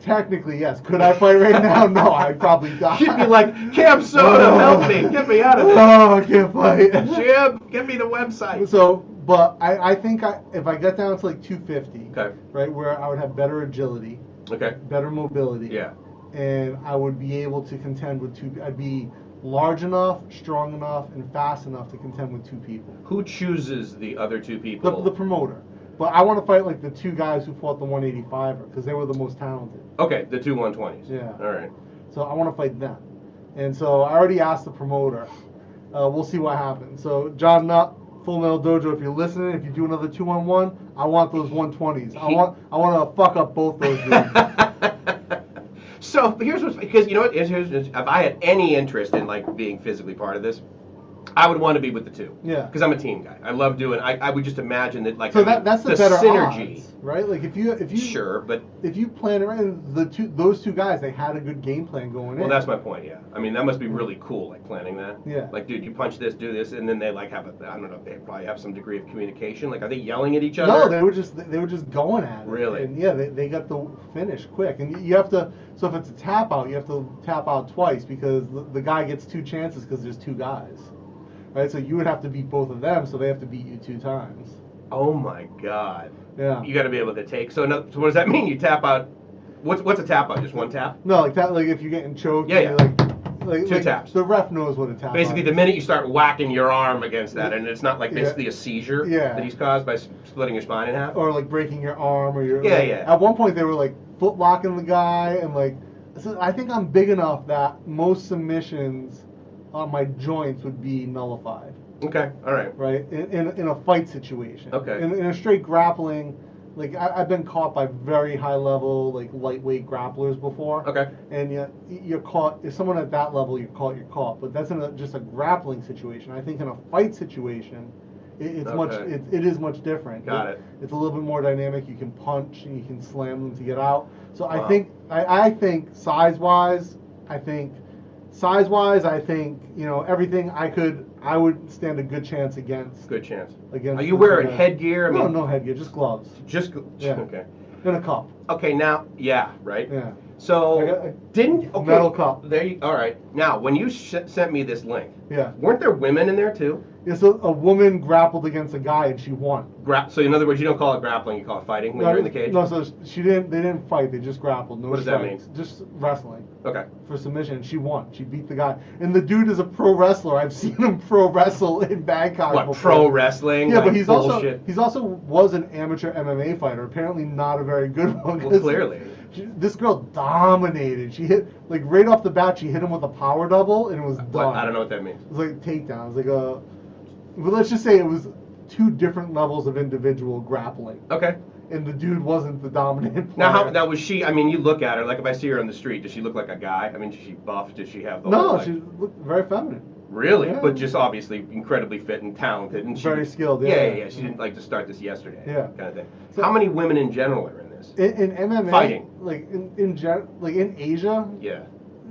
technically yes. Could I fight right now? No, I'd probably die. You'd be like, Cam Soda, help me, get me out of this. Oh, I can't fight. Jim, give me the website. So, but I, I think I, if I get down to like 250, Okay. right, where I would have better agility, Okay. better mobility. Yeah. and I would be able to contend with two. I'd be large enough, strong enough, and fast enough to contend with two people. Who chooses the other two The, people? the promoter. But I want to fight like the two guys who fought the 185er because they were the most talented. okay, the two 120s. Yeah. All right. So I want to fight them. And so I already asked the promoter. Uh, we'll see what happens. So John Nutt, Full Metal Dojo, if you're listening, if you do another two on one, I want those 120s. I want I want to fuck up both those dudes. so here's what's because you know what here's, here's, if I had any interest in like being physically part of this, I would want to be with the two. Yeah. Because I'm a team guy. I love doing. I, I would just imagine that like so that that's the, the better synergy. odds, right? Like if you if you Sure, but if you plan it right, the two those two guys, they had a good game plan going in. well, that's my point. Yeah. I mean, that must be really cool, like planning that. Yeah. Like, dude, you punch this, do this, and then they like have a. I don't know. They probably have some degree of communication. Like, are they yelling at each other? No, they were just they were just going at it. Really? And yeah, they, they got the finish quick. And you have to so if it's a tap out, you have to tap out twice because the, the guy gets two chances because there's two guys. Right? So you would have to beat both of them, so they have to beat you two times. Oh my god. Yeah. You got to be able to take. So, no, so what does that mean? You tap out. What's what's a tap out? Just one tap? No, like that like if you're getting choked, Yeah, yeah. like like, Two like, taps. The ref knows what a tap Basically, the minute you start whacking your arm against that, and it's not like Yeah. basically a seizure Yeah. that he's caused by splitting your spine in half. or like breaking your arm or your Yeah, like, yeah. At one point they were like foot locking the guy and like so I think I'm big enough that most submissions on my joints would be nullified, Okay, all right. right? In in, in a fight situation. Okay. In, in a straight grappling, like I, I've been caught by very high level like lightweight grapplers before. Okay. And you, you're caught. If someone at that level, you're caught. You're caught. But that's in a, just a grappling situation. I think in a fight situation, it, it's much. It, it is much different. Got it. It's a little bit more dynamic. You can punch and you can slam them to get out. So Wow. I think. I, I think size wise, I think size wise, I think you know everything. I could. I would stand a good chance against. Good chance. Against Are you wearing headgear? I no, mean, no headgear, just gloves Just Yeah. okay. and a cup. Okay, now, yeah, right. Yeah. So a didn't okay, metal cup. There you. All right. Now, when you sh- sent me this link, Yeah. weren't there women in there too? Yeah, so a woman grappled against a guy and she won. Gra- so in other words, you don't call it grappling, you call it fighting when no, you're in the cage. No, so she didn't. They didn't fight. They just grappled. No What does that strikes. Just wrestling Okay. for submission. She won. She beat the guy. And the dude is a pro wrestler. I've seen him pro wrestle in Bangkok. What before. pro wrestling? Yeah, like but he's also he's also was an amateur MMA fighter. Apparently, not a very good one. Well, 'cause clearly. she- this girl dominated. She hit like right off the bat. She hit him with a power double, and it was done. What? I don't know what that means. It was like takedown. It was like a. But let's just say it was two different levels of individual grappling, Okay. and the dude wasn't the dominant player. Now, how, now was she? I mean, you look at her. Like if I see her on the street, does she look like a guy? I mean, does she buff? Does she have the? whole, no, like- she looked very feminine. Really? Yeah. But just obviously incredibly fit and talented. And she, Very skilled, Yeah, yeah. yeah, yeah. She didn't like to start this yesterday. Yeah. Kind of thing. So- How many women in general are in this? In, in MMA, Fighting. like in in gen, like in Asia, yeah.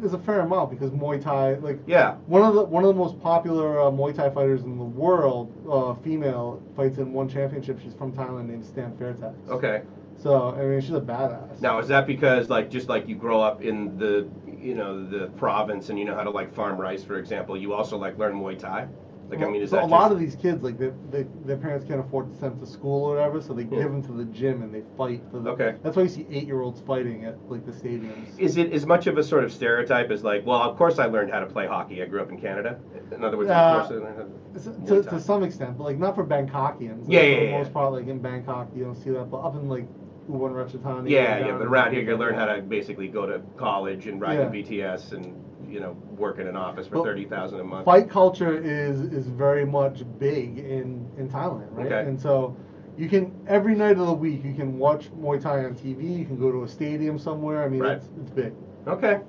There's a fair amount because Muay Thai, like Yeah. one of the one of the most popular uh, Muay Thai fighters in the world, uh, female, fights in one championship. She's from Thailand, named Stamp Fairtex. Okay. So I mean, she's a badass. Now, is that because like just like you grow up in the you know the province and you know how to like farm rice, for example, you also like learn Muay Thai? Like I mean, is so that a lot of these kids, like they, they, their parents can't afford to send them to school or whatever, so they Yeah. give them to the gym and they fight. For the, Okay. That's why you see eight-year-olds fighting at like the stadiums. Is it as much of a sort of stereotype as like, well, of course I learned how to play hockey. I grew up in Canada. In other words, Uh, of course I learned how to. To, to, some extent, but like not for Bangkokians. Like, Yeah, for yeah, the yeah, most part, like in Bangkok, you don't see that, but up in like Ubon Ratchathani. Yeah, yeah, but around here you learn how to basically go to college and ride Yeah. the BTS and you know work in an office for Well, thirty thousand a month. Fight culture is is very much big in in Thailand, right? Okay. And so. You can every night of the week you can watch Muay Thai on TV. You can go to a stadium somewhere. I mean, Right. it's, it's big. Okay.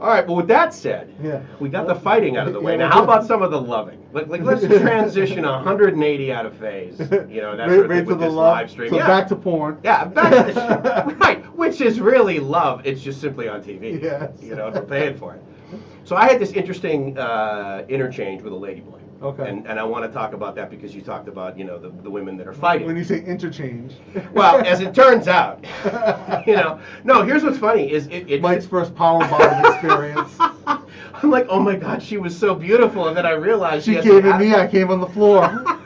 All right. Well, with that said, Yeah. we got the fighting out of the way. Now, how about some of the loving? Like, like let's transition 180 out of phase. You know, that's right, right with the this love. live stream. So yeah. back to porn. Yeah, back to the right, which is really love. It's just simply on TV. Yes. You know, we're paying for it. So I had this interesting uh, interchange with a ladyboy. Okay. And, and I want to talk about that because you talked about, you know, the, the women that are fighting. When you say interchange. well, as it turns out, you know, no, here's what's funny is it, it Mike's first power bottom experience. I'm like, oh my god, she was so beautiful, and then I realized She has came at me, I came on the floor.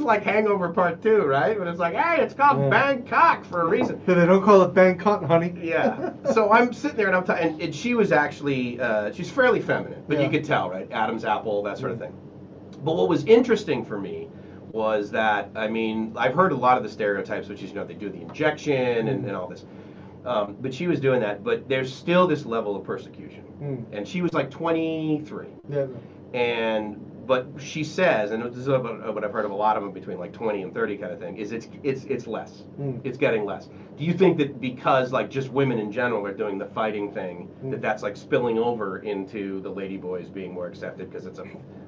is like Hangover Part Two, right? But it's like, hey, it's called Yeah. Bangkok for a reason. they don't call it Bangkok, honey. Yeah. So I'm sitting there and I'm talking, and, and she was actually, uh, she's fairly feminine, but Yeah. you could tell, right? Adam's apple, that sort of thing. But what was interesting for me was that, I mean, I've heard a lot of the stereotypes, which is, you know, they do the injection and, and all this. Um, but she was doing that, but there's still this level of persecution. Mm. And she was like 23. Yeah. and but she says, and this is what I've heard of a lot of them between like 20 and 30 kind of thing, is it's it's it's less. Mm. It's getting less. Do you think that because like just women in general are doing the fighting thing, Mm. that that's like spilling over into the lady boys being more accepted because it's a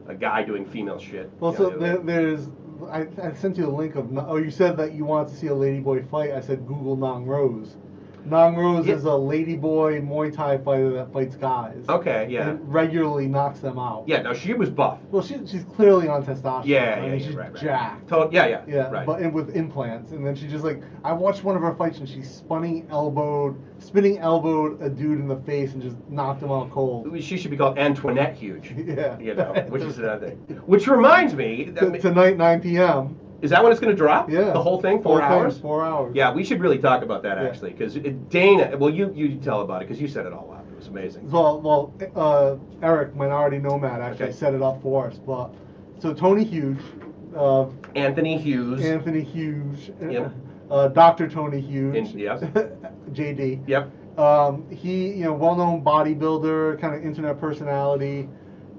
a guy doing female shit? Well, so know, there, there's. I, I sent you a link of. Oh, you said that you wanted to see a ladyboy fight. I said Google Nong Rose. Nong Rose Yeah. is a ladyboy Muay Thai fighter that fights guys. Okay, yeah, And regularly knocks them out. yeah. No, she was buff. Well, she, she's clearly on testosterone. Yeah, I yeah, mean, yeah, she's right, right. jacked. To- yeah, yeah, Yeah, right. but and with implants, and then she just like I watched one of her fights and she spinning elbowed, spinning elbowed a dude in the face and just knocked him out cold. she should be called Antoinette Huge. Yeah, You know, which is another thing. Which reminds me, I T- mean, tonight 9 p.m. is that when it's going to drop? Yeah, The whole thing, four thing, hours. Four hours. Yeah, we should really talk about that Yeah. actually, because Dana. Well, you you tell about it because you set it all up. It was amazing. Well, well, uh, Eric, Minority Nomad, actually Okay. set it up for us. But so Tony Hughes, uh, Anthony Hughes. Anthony Hughes, Yep. uh, Dr. Tony Hughes, In- yes. JD. Yep. Um, he, you know, well-known bodybuilder, kind of internet personality,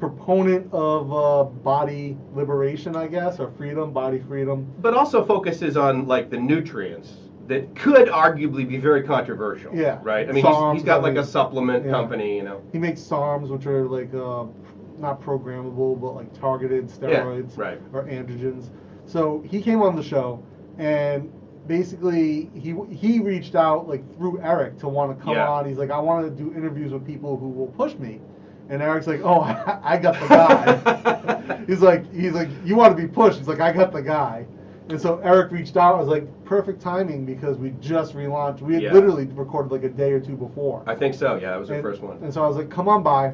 proponent of uh, body liberation, I guess, or freedom, body freedom. But also focuses on like the nutrients that could arguably be very controversial. Yeah. Right. I mean, he's, he's got like a supplement yeah. company. You know. He makes SARMs, which are like uh, not programmable, but like targeted steroids right. or androgens. So he came on the show, and basically he he reached out like through Eric to want to come Yeah. on. He's like, I want to do interviews with people who will push me. And Eric's like, oh, I got the guy. he's like, he's like, you want to be pushed? He's like, I got the guy. And so Eric reached out. I was like, perfect timing because we just relaunched. We had Yeah. literally recorded like a day or two before. I think so. Yeah, that was the first one. And so I was like, come on by,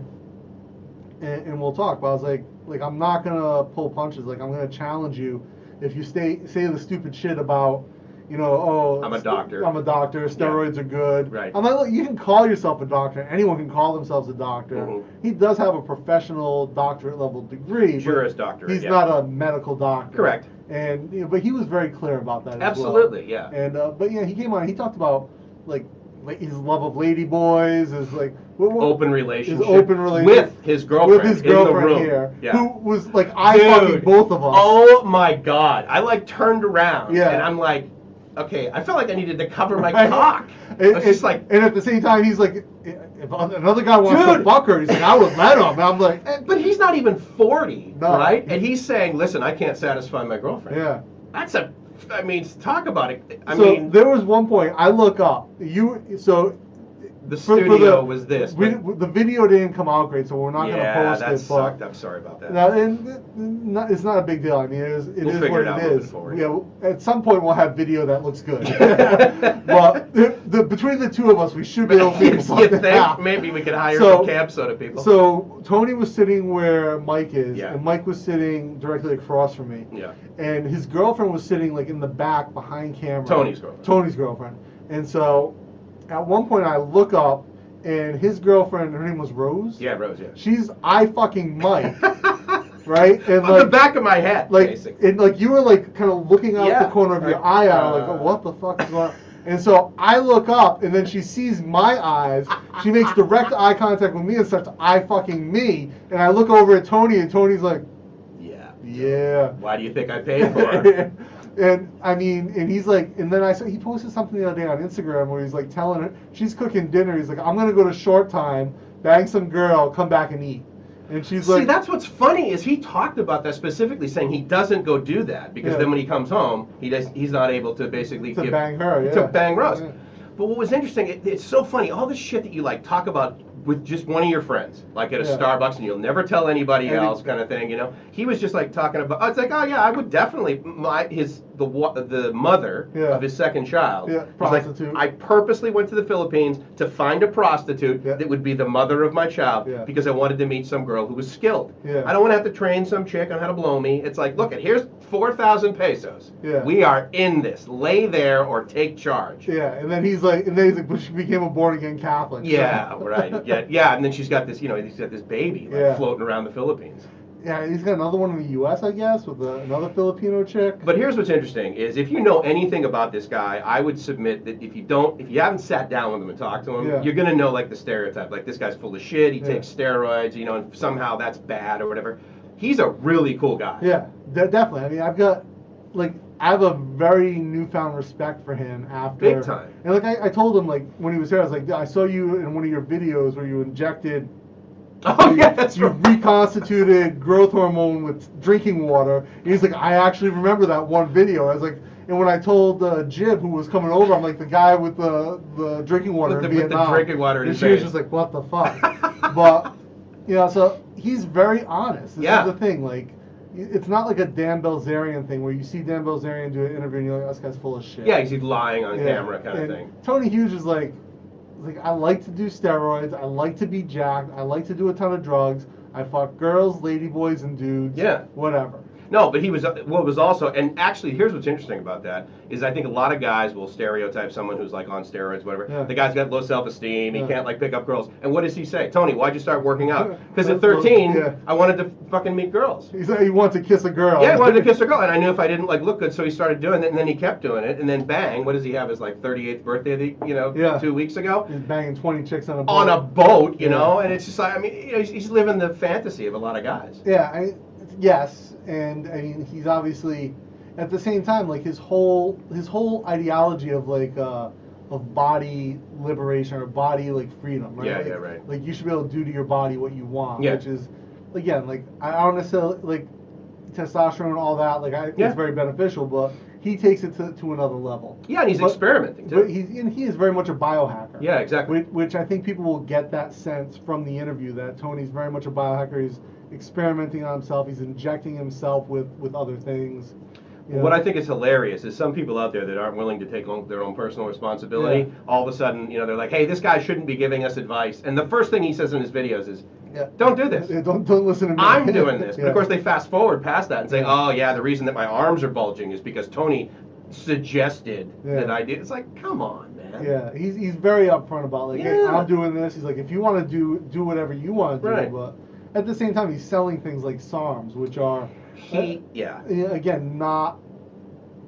and, and we'll talk. But I was like, like I'm not gonna pull punches. Like I'm gonna challenge you if you stay say the stupid shit about, you know, oh, I'm a doctor. I'm a doctor. Steroids are good. Right. I'm like, look, you can call yourself a doctor. Anyone can call themselves a doctor. Mhm. He does have a professional doctorate level degree. Juris doctorate, He's yeah. not a medical doctor. Correct. And you know, but he was very clear about that. as well. Absolutely. Yeah. And uh, but yeah, he came on. He talked about like his love of lady boys, his like what, what, Open his relationship. open relationship with his girlfriend. with his in the girlfriend room. here, Yeah. who was like I Dude. fucking both of us. Oh my god! I like turned around Yeah. and I'm like, okay, I felt like I needed to cover my Right? cock. And, I was just like, and at the same time, he's like, if another guy wants to fuck her, he's like, I would let him. And I'm like, but he's not even 40, No. right? And he's saying, listen, I can't satisfy my girlfriend. yeah. That's a, I mean, talk about it. I so mean, there was one point I look up. You so the for- for studio was this. We, the video didn't come out great, so we're not yeah, gonna post that it. sucked. But I'm sorry about that. no, and not, it's not a big deal. I mean, it is, it We'll is what it it forward. Yeah, at some point we'll have video that looks good. but the, the, between the two of us, we should be able to figure something think maybe we could hire So- some Cam Soda people? So Tony was sitting where Mike is, Yeah. and Mike was sitting directly across from me. yeah. And his girlfriend was sitting like in the back behind camera. Tony's girlfriend. Tony's girlfriend. And so at one point I look up and his girlfriend, her name was Rose. Yeah, Rose. Yeah. She's I fucking Mike, right? And On like the back of my head, like basically. and like you were like kind of looking out Yeah. the corner of your eye out like uh, oh, what the fuck is going on? And so I look up and then she sees my eyes. She makes direct eye contact with me and starts I fucking me. And I look over at Tony and Tony's like, yeah. yeah. Why do you think I paid for her? And I mean, and he's like, and then I saw he posted something the other day on Instagram where he's like telling her she's cooking dinner. He's like, I'm gonna go to Short Time, bang some girl, come back and eat. And she's like, See, that's what's funny is he talked about that specifically, saying he doesn't go do that because Yeah. then when he comes home, he does he's not able to basically To give, bang her, yeah. to bang Rose. Yeah. But what was interesting, it, it's so funny, all the shit that you like talk about with just one of your friends, like at a Yeah. Starbucks, and you'll never tell anybody And else, kind of thing. You know, he was just like talking about. Oh, it's like, oh yeah, I would definitely my his the the mother Yeah. of his second child. Yeah, was like, prostitute. I purposely went to the Philippines to find a prostitute Yeah. that would be the mother of my child Yeah. because I wanted to meet some girl who was skilled. Yeah. I don't want to have to train some chick on how to blow me. It's like, look, it here's four thousand pesos. Yeah. We are in this. Lay there or take charge. yeah. And then he's like, and then he's like, but she became a born again Catholic. so- Yeah, right. Yeah, yeah, and then she's got this, you know, he's got this baby like, floating around the Philippines. Yeah, he's got another one in the U.S. I guess with another Filipino chick. But here's what's interesting: is if you know anything about this guy, I would submit that if you don't, if you haven't sat down with him and talked to him, Yeah. you're gonna know like the stereotype, like this guy's full of shit. He Yeah. takes steroids, you know, and somehow that's bad or whatever. He's a really cool guy. Yeah, de- definitely. I mean, I've got like I have a very newfound respect for him after. Big time. And like I, I told him like when he was here, I was like, I saw you in one of your videos where you injected. Oh yeah, that's you right. reconstituted growth hormone with drinking water. And he's like, I actually remember that one video. I was like, and when I told uh, Jib who was coming over, I'm like the guy with the the drinking water With in the- with the Vietnam. drinking water in and she was just like, what the fuck? but you know, so he's very honest. This Yeah. is the thing. Like, it's not like a Dan Bilzerian thing where you see Dan Bilzerian do an interview and you're like, this guy's full of shit. Yeah, he's lying on Yeah. camera kind of thing. Tony Hughes is like, like I like to do steroids. I like to be jacked. I like to do a ton of drugs. I fuck girls, ladyboys, and dudes. Yeah. Whatever. No, but he was what was also, and actually, here's what's interesting about that is I think a lot of guys will stereotype someone who's like on steroids, whatever. Yeah. The guy's got low self-esteem. He Yeah. can't like pick up girls. And what does he say? Tony, why'd you start working out? Because at 13, yeah. I wanted to fucking meet girls. He said he wants to kiss a girl. Yeah, he wanted to kiss a girl, and I knew if I didn't like look good, so he started doing it, and then he kept doing it, and then bang, what does he have? His like 38th birthday, the- you know, Yeah. two weeks ago, He's banging 20 chicks on a boat. on a boat, you know, and it's just like I mean, you know, he's, he's living the fantasy of a lot of guys. Yeah, I, yes, and I mean he's obviously at the same time like his whole his whole ideology of like uh of body liberation or body like freedom, right? Yeah, Like- yeah, right. Like you should be able to do to your body what you want, Yeah. which is again like I don't necessarily like testosterone and all that. Like I, Yeah. it's very beneficial, but he takes it to, to another level. Yeah, and he's But- experimenting too. But he's and he is very much a biohacker. Yeah, exactly. Which, which I think people will get that sense from the interview that Tony's very much a biohacker. He's experimenting on himself. He's injecting himself with with other things. you know. What I think is hilarious is some people out there that aren't willing to take on their own personal responsibility. Yeah. All of a sudden, you know, they're like, "Hey, this guy shouldn't be giving us advice." And the first thing he says in his videos is, Yeah. "Don't do this." Don't don't listen to me. I'm doing this. But of course, they fast forward past that and say. "Oh, yeah, the reason that my arms are bulging is because Tony suggested that I did." It's like, come on, man. Yeah, he's he's very upfront about like, hey, I'm doing this. He's like, if you want to do do whatever you want to do, Right. but at the same time, he's selling things like SARMs, which are He, yeah. uh, again not.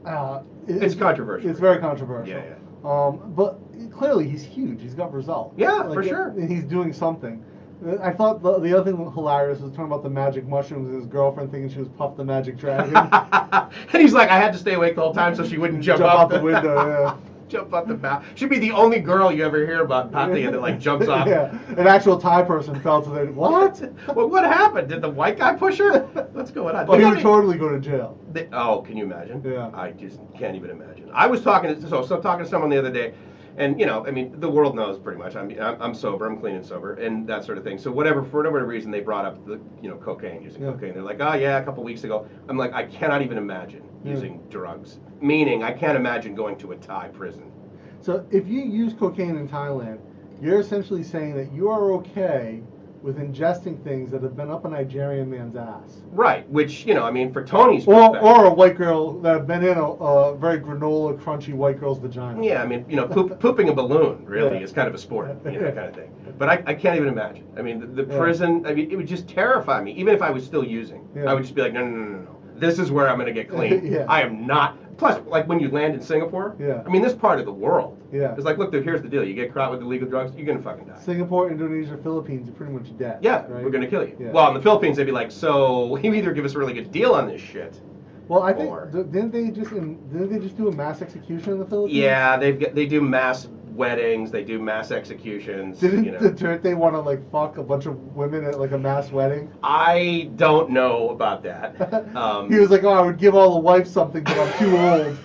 Uh, it- It's controversial. It's very controversial. Yeah, yeah. Um, but clearly he's huge. He's got results. Yeah, for sure. And he's doing something. Uh, I thought the, the other thing hilarious was talking about the magic mushrooms and his girlfriend thinking she was Puff the Magic Dragon. and he's like, I had to stay awake the whole time so she wouldn't jump, Jump out the window, yeah. jump out the back. She'd be the only girl you ever hear about Pattaya that like jumps off. yeah, an actual Thai person fell to the what? well, what happened? Did the white guy push her? What's going on? But he Look would me. totally go to jail. They- oh, can you imagine? Yeah. I just can't even imagine. I was talking to so, so talking to someone the other day, And you know, I mean, the world knows pretty much. I'm I'm, I'm sober, I'm clean and sober, and that sort of thing. So whatever, for whatever reason, they brought up the you know cocaine, using Yeah. cocaine. They're like, oh yeah, a couple weeks ago. I'm like, I cannot even imagine Yeah. using drugs. Meaning, I can't imagine going to a Thai prison. So if you use cocaine in Thailand, you're essentially saying that you are okay with ingesting things that have been up a Nigerian man's ass. Right. Which you know, I mean, for Tony's Or, or a white girl that have been in a, a very granola, crunchy white girl's vagina. Yeah, I mean, you know, poop, pooping a balloon really Yeah. is kind of a sport, you know, kind of thing. But I, I can't even imagine. I mean, the, the Yeah. prison, I mean, it would just terrify me. Even if I was still using. I would just be like, no, no, no, no, no. This is where I'm going to get clean. Yeah. I am not. Plus, like when you land in Singapore, Yeah. I mean, this part of the world, Yeah. it's like, look, dude, here's the deal. You get caught with illegal drugs, you're going to fucking die. Singapore, Indonesia, Philippines, you're pretty much dead. Yeah, right? we're going to kill you. Yeah. Well, in the Philippines, they'd be like, so you either give us a really good deal on this shit. Well, I think or- didn't they just in, didn't they just do a mass execution in the Philippines? Yeah, they've they do mass weddings, they do mass executions. Didn't you know. Duterte want to like fuck a bunch of women at like a mass wedding? I don't know about that. Um, he was like, "Oh, I would give all the wives something, but I'm too old."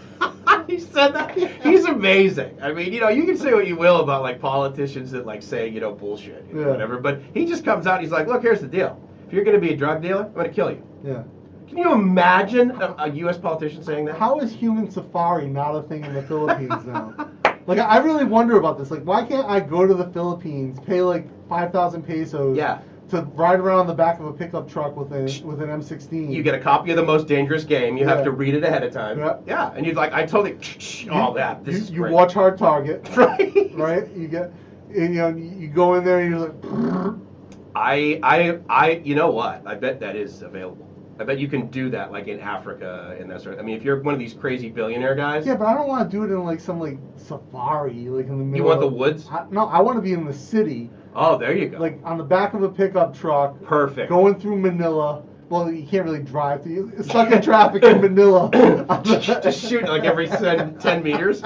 he said that. He's amazing. I mean, you know, you can say what you will about like politicians that like say, you know, bullshit, you know, Yeah. whatever. But he just comes out. and He's like, look, here's the deal. If you're going to be a drug dealer, I'm going to kill you. Yeah. Can you imagine a, a U.S. politician saying that? How is human safari not a thing in the Philippines now? Like, I really wonder about this. Like, why can't I go to the Philippines, pay like five thousand pesos, Yeah. To ride around the back of a pickup truck with a with an M16? You get a copy of the most dangerous game. You have to read it ahead of time. Yeah. yeah. and you're like, I totally all that. This you, you watch Hard Target, right. right? You get, and, you know, you go in there and you're like, I, I, I, you know what? I bet that is available. I bet you can do that like in Africa and that sort of. I mean, if you're one of these crazy billionaire guys, yeah, but I don't want to do it in like some like safari, like in the middle. you want the woods? I, no, I want to be in the city, Oh, there you go. like on the back of a pickup truck, perfect. going through Manila. Well, you can't really drive. through- You're stuck in traffic in Manila. Just shooting like every 10, 10 meters.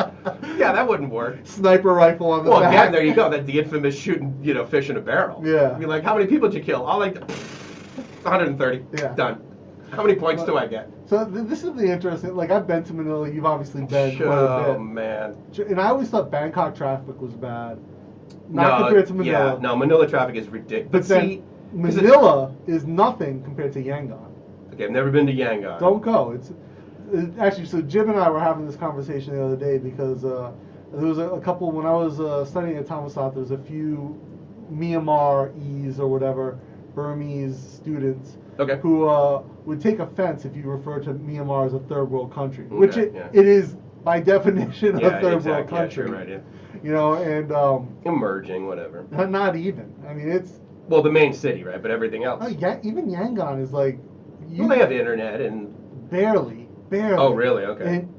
Yeah, that wouldn't work. Sniper rifle on the Well, back. again, there you go. That the infamous shooting, you know, fish in a barrel. Yeah. Be like, how many people did you kill? All like 130. Yeah. Done. How many points do I get? So th- this is the interesting. Like I've been to Manila. You've obviously been Oh man. And I always thought Bangkok traffic was bad. Not no, compared to Manila. Yeah, no, Manila traffic is ridiculous. But then see, Manila is nothing compared to Yangon. okay, I've never been to Yangon. Don't go. It's it, actually so. Jim and I were having this conversation the other day because uh, there was a, a couple when I was uh, studying at Thammasat. There was a few Myanmarese or whatever Burmese students Okay. who uh, would take offense if you refer to Myanmar as a third world country, which it, yeah. it is by definition Yeah, a third exactly. world Yeah, country. sure, right, yeah. You know, and um, Emerging, whatever. not, not even. I mean, it's Well, the main city, right? But everything else. oh, yeah, even Yangon is like you well, they have internet and. barely, barely. Oh, really? Okay. And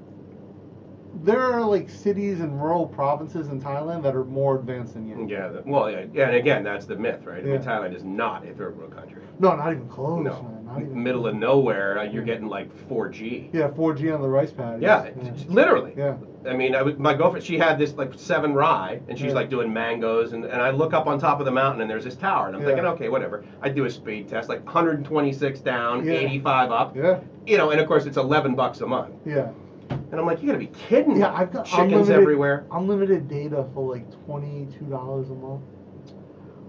there are like cities and rural provinces in Thailand that are more advanced than Yangon. Yeah. Well, yeah, yeah. And again, that's the myth, right? I mean, Thailand is not a third world country. No, not even close. no. Man, Middle of nowhere, uh, you're getting like 4G. Yeah, 4G on the rice paddies. Yeah, literally. Yeah. I mean, I my girlfriend, she had this like seven rai, and she's Yeah. like doing mangoes, and, and I look up on top of the mountain, and there's this tower, and I'm Yeah. thinking, okay, whatever. I do a speed test, like 126 down, Yeah. 85 up, Yeah. you know, and of course it's 11 bucks a month, Yeah. and I'm like, you gotta be kidding me! Yeah, I've got chickens unlimited, everywhere. Unlimited data for like twenty-two dollars a month.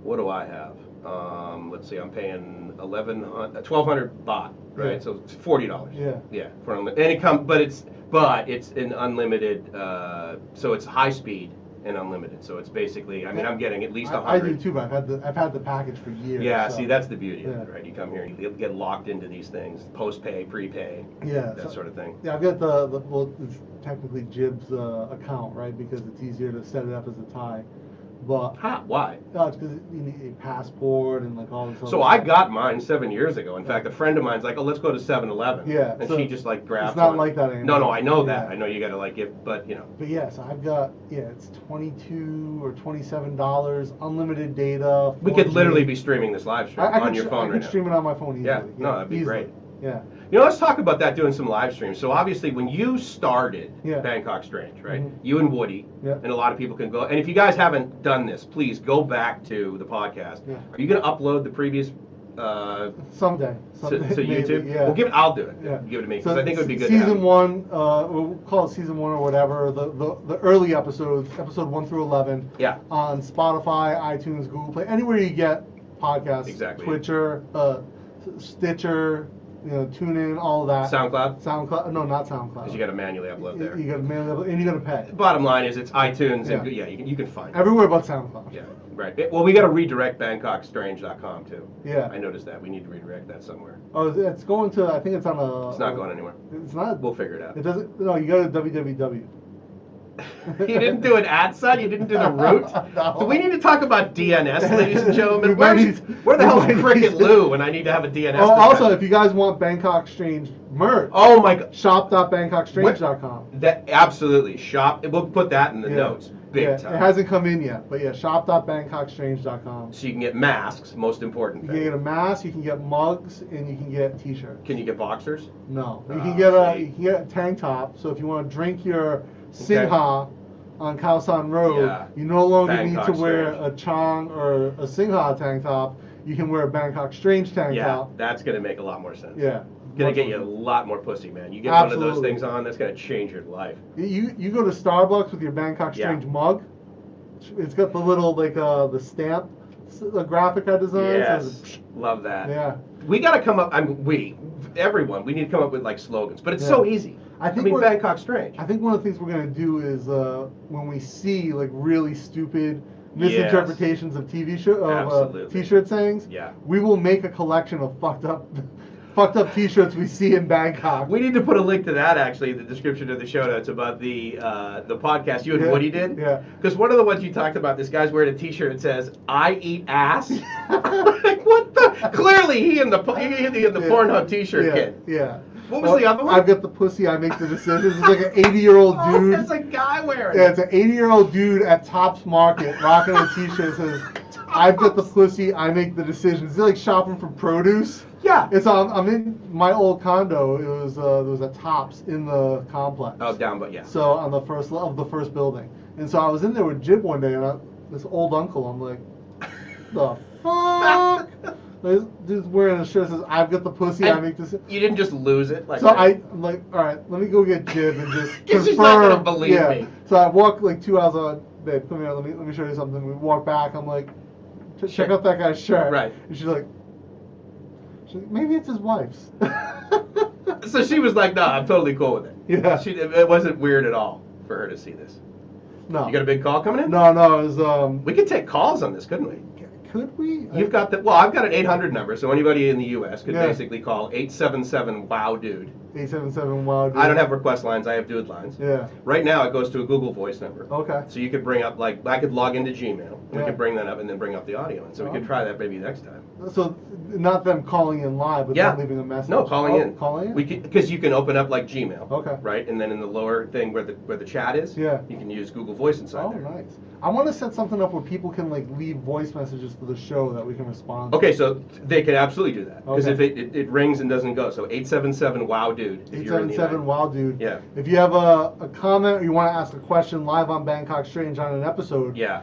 What do I have? Um, let's see, I'm paying 11, 1200 baht, right? Yeah. So it's forty dollars. Yeah. Yeah, for unli- and it come, but it's but it's an unlimited, uh, so it's high speed and unlimited. So it's basically, I mean, I'm getting at least a I, I do hundred. too, but I've had the I've had the package for years. Yeah, so- see, that's the beauty of it, Yeah. right? You come here, you get- get locked into these things, post pay, prepay, yeah. that so- sort of thing. Yeah, I've got the, the well, it's technically Jib's uh, account, right? Because it's easier to set it up as a Thai. But Ha, why? no, it's because you need a passport and like all this. Stuff. So I got mine seven years ago. In fact, a friend of mine's like, "Oh, let's go to 7-Eleven." Yeah, and so she just like grabs. it's not one. like that anymore. No, no, I know that. Yeah. I know you got to like give, but you know. But yes, I've got yeah, it's twenty-two or twenty-seven dollars, unlimited data. We could literally be streaming this live stream I, I on your str- phone I right could now. stream it on my phone easily. Yeah, no, that'd be easily. great. Yeah. You know, let's talk about that doing some live streams. So obviously, when you started Yeah. Bangkok Strange, right? Mhm. You and Woody, Yeah. and a lot of people can go. And if you guys haven't done this, please go back to the podcast. Yeah. Are you going to upload the previous uh, Someday. Someday. to maybe, YouTube? Yeah. Well, give it. I'll do it. Yeah. Give it to me So I think it would be good. Season one, uh, we'll call it season one or whatever. The, the the early episodes, episode one through eleven, Yeah. on Spotify, iTunes, Google Play, anywhere you get podcasts. Exactly. Twitcher, uh, Stitcher, you know, TuneIn, all of that. SoundCloud. SoundCloud. No, not SoundCloud. Because you got to manually upload there. You, got to manually, upload, and you got to pay. Bottom line is, it's iTunes, and Yeah. yeah, you can you can find it. Everywhere but SoundCloud. Yeah, right. It- well, we got to redirect BangkokStrange.com too. Yeah. I noticed that. We need to redirect that somewhere. Oh, it's going to. I think it's on a. It's not uh, going anywhere. It's not. We'll figure it out. It doesn't. No, you go to www. you didn't do an ad son. You didn't do the root. No. Do we need to talk about DNS, ladies and gentlemen? Where's, need- where the hell's Cricket Lou when I need to have a DNS? Oh, also, if you guys want Bangkok Exchange merch, oh my god, shop.bangkokstrange.com. that absolutely shop. We'll put that in the Yeah. notes, big yeah, time. It hasn't come in yet, but yeah, shop.bangkokstrange.com. so you can get masks. Most important You can get a mask, you can get mugs, and you can get t-shirts. Can you get boxers? No, you Ah, can get a you can get a tank top. So if you want to drink your Singha on Khao Road, Yeah. you no longer Bangkok need to wear Strange. a Chang or a Singha tank top. You can wear a Bangkok Strange tank Yeah, top. that's gonna make a lot more sense. Yeah. Gonna get you a lot more pussy, man. You get one of those Absolutely. things on, that's gonna change your life. You you go to Starbucks with your Bangkok Yeah. Strange mug. It's got the little like uh the stamp, s- the graphic I designed. Yes, love that. yeah. We gotta come up. I mean, we, everyone, we need to come up with like slogans, but it's so easy. I think mean, we're- Bangkok Strange. I think one of the things we're gonna do is uh, when we see like really stupid misinterpretations of TV show of uh, T-shirt sayings, Yeah. we will make a collection of fucked up, fucked up T-shirts we see in Bangkok. We need to put a link to that actually in the description of the show notes about the uh, the podcast you and Yeah, Woody did. yeah. Because one of the ones you talked about, this guy's wearing a T-shirt that says "I eat ass." like what the? Clearly, he in the he in the, the Yeah. Pornhub T-shirt yeah, kid. Yeah. What was Oh, the other one? I've got the pussy. I make the decisions. It's like an 80 year old Oh, dude. there's a guy wearing. Yeah, it's an 80 year old dude at Tops Market rocking a t-shirt that says, I've got the pussy, I make the decisions. It's like shopping for produce. Yeah. It's um, I'm in my old condo. It was uh, there was a Tops in the complex. Oh, down, but yeah. So on the first level of the first building, and so I was in there with Jib one day, and I, this old uncle, I'm like, the fuck. This dude's wearing a shirt that says, I've got the pussy, I And make this. You didn't just lose it, like. So I, I'm like, all right, let me go get Jib and just confirm. she's not gonna believe yeah. me. So I walk like two hours on, babe, come here, let me let me show you something. We walk back. I'm like, "Ch- check Sure. out that guy's shirt. Right. And she's like, she's like, maybe it's his wife's. So she was like, "No, I'm totally cool with it." Yeah. She, it wasn't weird at all for her to see this. no. You got a big call coming in? no, no, it was um. We could take calls on this, couldn't we? Could we? You've got the well. I've got an 800 number, so anybody in the U.S. could Yeah. basically call 877 Wow Dude. Eight seven seven wild. I don't have request lines. I have dude lines. Yeah. Right now, it goes to a Google Voice number. Okay. So you could bring up like I could log into Gmail. and We could bring that up and then bring up the audio, and so we Oh. could try that maybe next time. So not them calling in live, but Yeah. leaving a message. No, calling Oh, in. Calling in. We because you can open up like Gmail. Okay. Right, and then in the lower thing where the where the chat is, Yeah. you can use Google Voice inside Oh, there. nice. I want to set something up where people can like leave voice messages for the show that we can respond. to. Okay, so they can absolutely do that because Okay. if it, it, it rings and doesn't go, so 877 Wow Dude. If Eight seven seven Wild Dude. Yeah. If you have a, a comment or you want to ask a question live on Bangkok Strange on an episode. Yeah.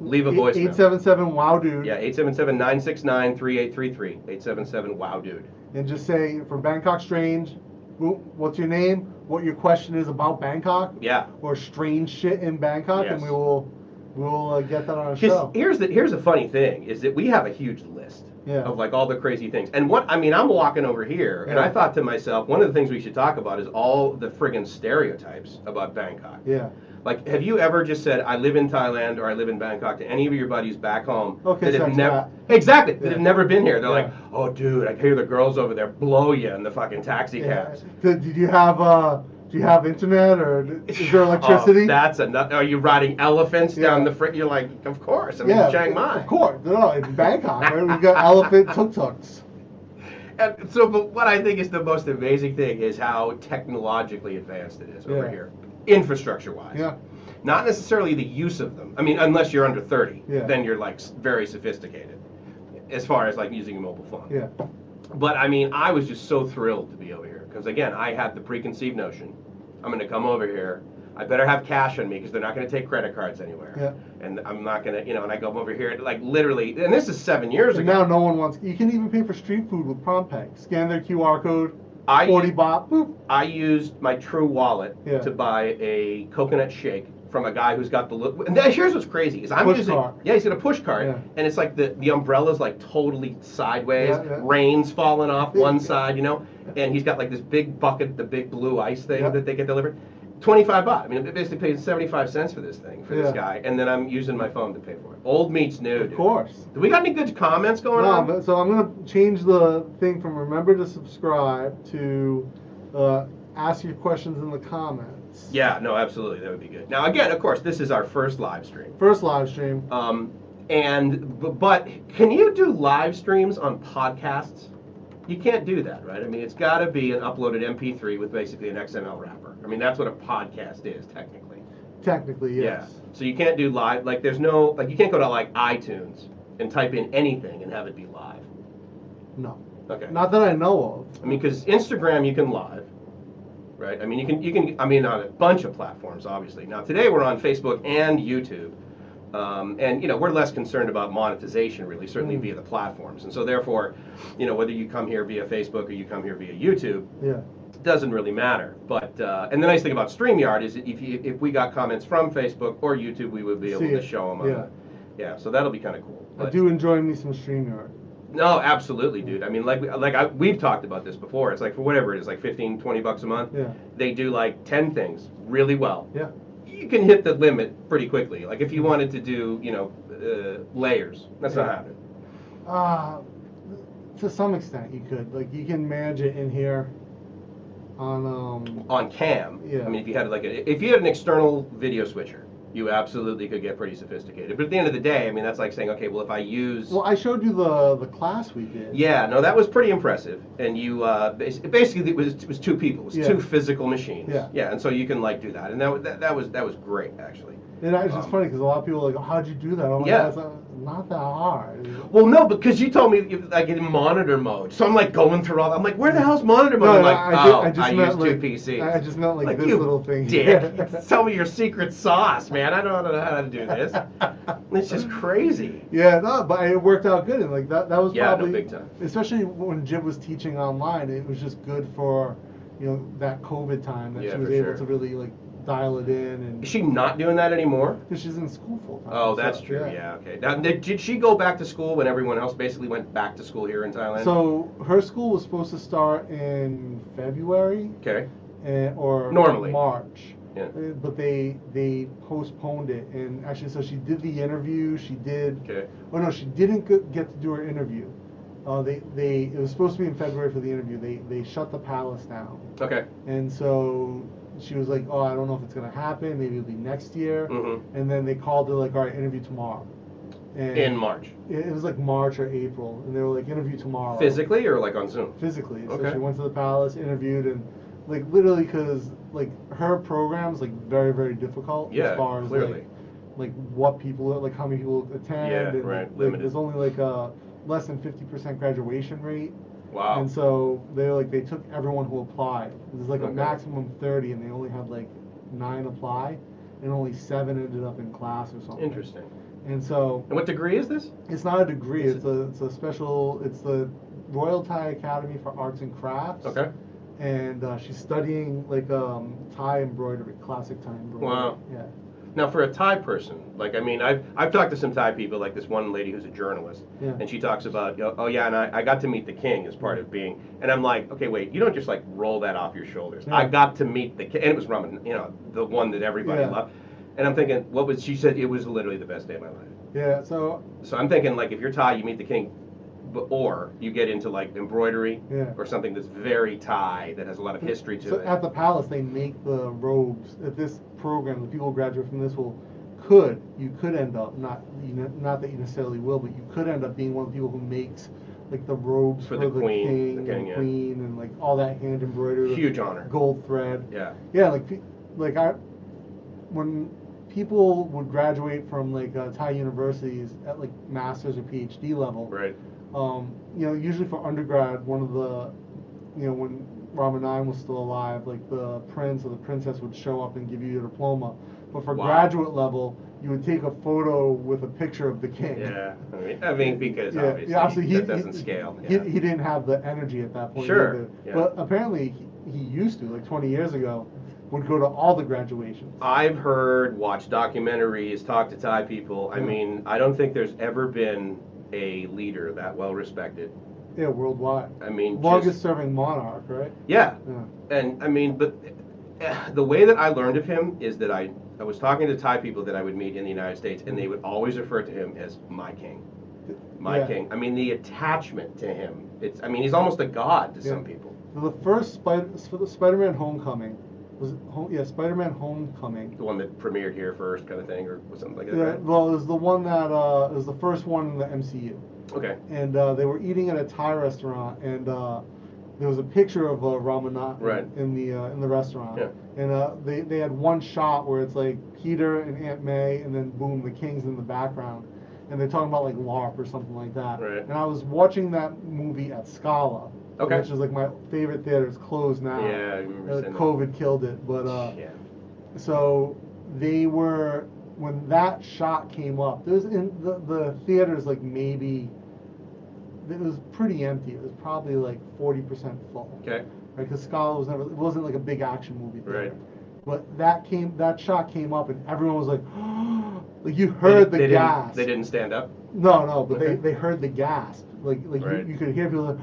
Leave a voice. Eight seven seven Wow Dude. Yeah, 877-969-3833. 877 Wow Dude. And just say for Bangkok Strange, what's your name? What your question is about Bangkok? Yeah. Or strange shit in Bangkok, and we will we'll uh, get that on Because show. here's the here's the funny thing is that we have a huge list Yeah. of like all the crazy things. And what I mean, I'm walking over here and I thought to myself, one of the things we should talk about is all the friggin' stereotypes about Bangkok. Yeah. Like, have you ever just said, "I live in Thailand" or "I live in Bangkok" to any of your buddies back home Okay, that have never exactly that have never been here? They're Yeah. like, "Oh, dude, I hear the girls over there blow you in the fucking taxi cabs." Did, did you have uh? Do you have internet or is there oh, electricity? Oh, that's enough. Are you riding elephants Yeah. down the fr You're like, of course. I'm yeah, in Chiang Mai. Of course, no, in Bangkok, right? We've got elephant tuk tuks. And so, but what I think is the most amazing thing is how technologically advanced it is over Yeah. here, infrastructure-wise. Yeah. Not necessarily the use of them. I mean, unless you're under 30, Yeah. then you're like very sophisticated, as far as like using a mobile phone. Yeah. But I mean, I was just so thrilled to be over here because again, I had the preconceived notion, I'm going to come over here. I better have cash on me because they're not going to take credit cards anywhere. Yeah. And I'm not going to, you know, and I go over here, like literally, and this is seven years And ago. now no one wants. You can even pay for street food with PromptPay. Scan their QR code. I- 40 baht. Boop. I used my True Wallet Yeah. to buy a coconut shake from a guy who's got the look. And then here's what's crazy is I'm Push using cart. yeah he's got a push cart Yeah. and it's like the the umbrella's like totally sideways, Yeah, yeah. rain's falling off one Yeah. side, you know, and he's got like this big bucket, the big blue ice thing Yeah. that they get delivered. 25 baht. I mean, it basically paid 75 cents for this thing for this guy, and then I'm using my phone to pay for it. Old meets new. Of course. Do we got any good comments going No, on? but so I'm gonna change the thing from remember to subscribe to uh, ask your questions in the comments. Yeah, no, absolutely, that would be good. Now, again, of course, this is our first live stream. First live stream. Um, and but can you do live streams on podcasts? You can't do that, right? I mean, it's got to be an uploaded MP3 with basically an XML wrapper. I mean, that's what a podcast is technically. Technically, yes. Yeah. So you can't do live. Like, there's no like you can't go to like iTunes and type in anything and have it be live. No. Okay. Not that I know of. I mean, because Instagram you can live, right? I mean, you can you can I mean on a bunch of platforms, obviously. Now today we're on Facebook and YouTube, um, and you know we're less concerned about monetization really, certainly Mm. via the platforms, and so therefore, you know whether you come here via Facebook or you come here via YouTube. Yeah. doesn't really matter. But uh, and the nice thing about Streamyard is that if you, if we got comments from Facebook or YouTube, we would be able See to it, show them. Yeah. the, yeah. So that'll be kind of cool. I do enjoy me some StreamYard. No, absolutely, dude. I mean, like, like I, we've talked about this before. It's like for whatever it is, like 15, 20 bucks a month. Yeah. They do like 10 things really well. Yeah. You can hit the limit pretty quickly. Like if you wanted to do, you know, uh, layers, that's not Yeah. happening. Uh, to some extent, you could. Like, you can manage it in here on, um, On cam, Yeah. I mean, if you had like a, if you had an external video switcher, you absolutely could get pretty sophisticated. But at the end of the day, I mean, that's like saying, okay, well, if I use well, I showed you the, the class we did. Yeah, no, that was pretty impressive. And you uh, basically it was it was two people, it was Yeah. two physical machines. Yeah. yeah, and so you can like do that, and that that, that was that was great actually. And it's just Um, funny because a lot of people are like, oh, how'd you do that? I'm like, Yeah. "That's not- that hard. Well, no, because you told me like in monitor mode, so I'm like going through all. That. I'm like, where the hell's monitor mode? No, I'm like, I oh, I just use meant, two like- PCs. I just meant, like, this you little thing Dick, tell me your secret sauce, man. I don't know how to do this. It's just crazy. Yeah, no, but it worked out good, and like that, that was Yeah, no, big time. especially when Jib was teaching online. It was just good for, you know, that COVID time that Yeah, she was able sure. to really like dial it in, and Is she not doing that anymore? because she's in school full time. Oh, so, that's true. Yeah. Okay. Now, did, did she go back to school when everyone else basically went back to school here in Thailand? So her school was supposed to start in February Okay. and, or Normally. March. Yeah. Uh, But they they postponed it, and actually, so she did the interview. She did. Okay. Oh no, she didn't get to do her interview. Uh, they they it was supposed to be in February for the interview. They they shut the palace down, Okay. and so she was like, oh, I don't know if it's gonna happen. Maybe it'll be next year. Mhm. And then they called her like, all right, interview tomorrow. And In March. It, it was like March or April, and they were like, interview tomorrow. Physically or like on Zoom? Physically. So Okay. she went to the palace, interviewed, and like literally because like her program's like very very difficult Yeah, as far as clearly. like like what people like how many people attend Yeah, and right, like, limited. there's only like a less than 50% graduation rate Wow. and so they were like they took everyone who applied there's like a maximum 30 and they only had like nine apply and only seven ended up in class or something Interesting. and so And what degree is this? it's not a degree Is it's a it's a special it's the royal thai academy for arts and crafts Okay. and uh, she's studying like um, Thai embroidery, classic Thai embroidery. Wow. Yeah. Now, for a Thai person, like I mean, I've I've talked to some Thai people, like this one lady who's a journalist, Yeah. and she talks about, oh yeah, and I, I got to meet the king as part of mm-hmm. being, and I'm like, okay, wait, you don't just like roll that off your shoulders. Yeah. I got to meet the king, and it was Raman, you know, the one that everybody Yeah. loved, and I'm thinking, what was she said? It was literally the best day of my life. Yeah. So So I'm thinking, like, if you're Thai, you meet the king, but, or you get into like embroidery Yeah. or something that's very Thai that has a lot of history to it. so it. at the palace they make the robes. At this program, the people who graduate from this will could you could end up not you know, not that you necessarily will, but you could end up being one of the people who makes like the robes For for, the queen, king, the king, and yeah. queen, and like all that hand embroidery, Huge honor. gold thread. Yeah. Yeah, like like I when people would graduate from like uh, Thai universities at like master's or PhD level, Right. Um, you know, usually for undergrad, one of the, you know, when Rama 9 was still alive, like the prince or the princess would show up and give you your diploma. But for Wow. graduate level, you would take a photo with a picture of the king. Yeah, I mean, I mean because Yeah, obviously, yeah, obviously he, that doesn't he, scale. He, yeah. he didn't have the energy at that point. Sure, yeah. But apparently he, he used to, like 20 years ago, would go to all the graduations. I've heard, watched documentaries, talked to Thai people. I mean, I don't think there's ever been a leader that well respected. Yeah, worldwide. I mean, Longest just, serving monarch, right? yeah, Yeah. and I mean, but uh, the way that I learned of him is that I I was talking to Thai people that I would meet in the United States, and they would always refer to him as my king, my Yeah. king. I mean, the attachment to him. It's I mean, he's almost a god to Yeah. some people. The first Spider, Spider-Man Homecoming was it home, yeah Spider-Man Homecoming. The one that premiered here first, kind of thing, or was something like that. Yeah, right? well, it was the one that uh, it was the first one in the MCU, Okay. and uh, they were eating at a Thai restaurant, and uh, there was a picture of uh, Ramanat Right. in the uh, in the restaurant, Yeah. and uh, they they had one shot where it's like Peter and Aunt May, and then boom, the King's in the background, and they're talking about like LARP or something like that. Right. And I was watching that movie at Scala, Okay. which is like my favorite theater. It's closed now. Yeah, I remember Uh, saying that. COVID killed it, but uh, yeah. so they were when that shot came up. There was in the the theaters like maybe it was pretty empty. It was probably like forty percent full. Okay. Right, because Scala was never it wasn't like a big action movie theater. Right. But that came that shot came up and everyone was like, like you heard di- the they gasp. Didn't, they didn't stand up. No, no, but Okay. they, they heard the gasp. Like like Right. you, you could hear people like,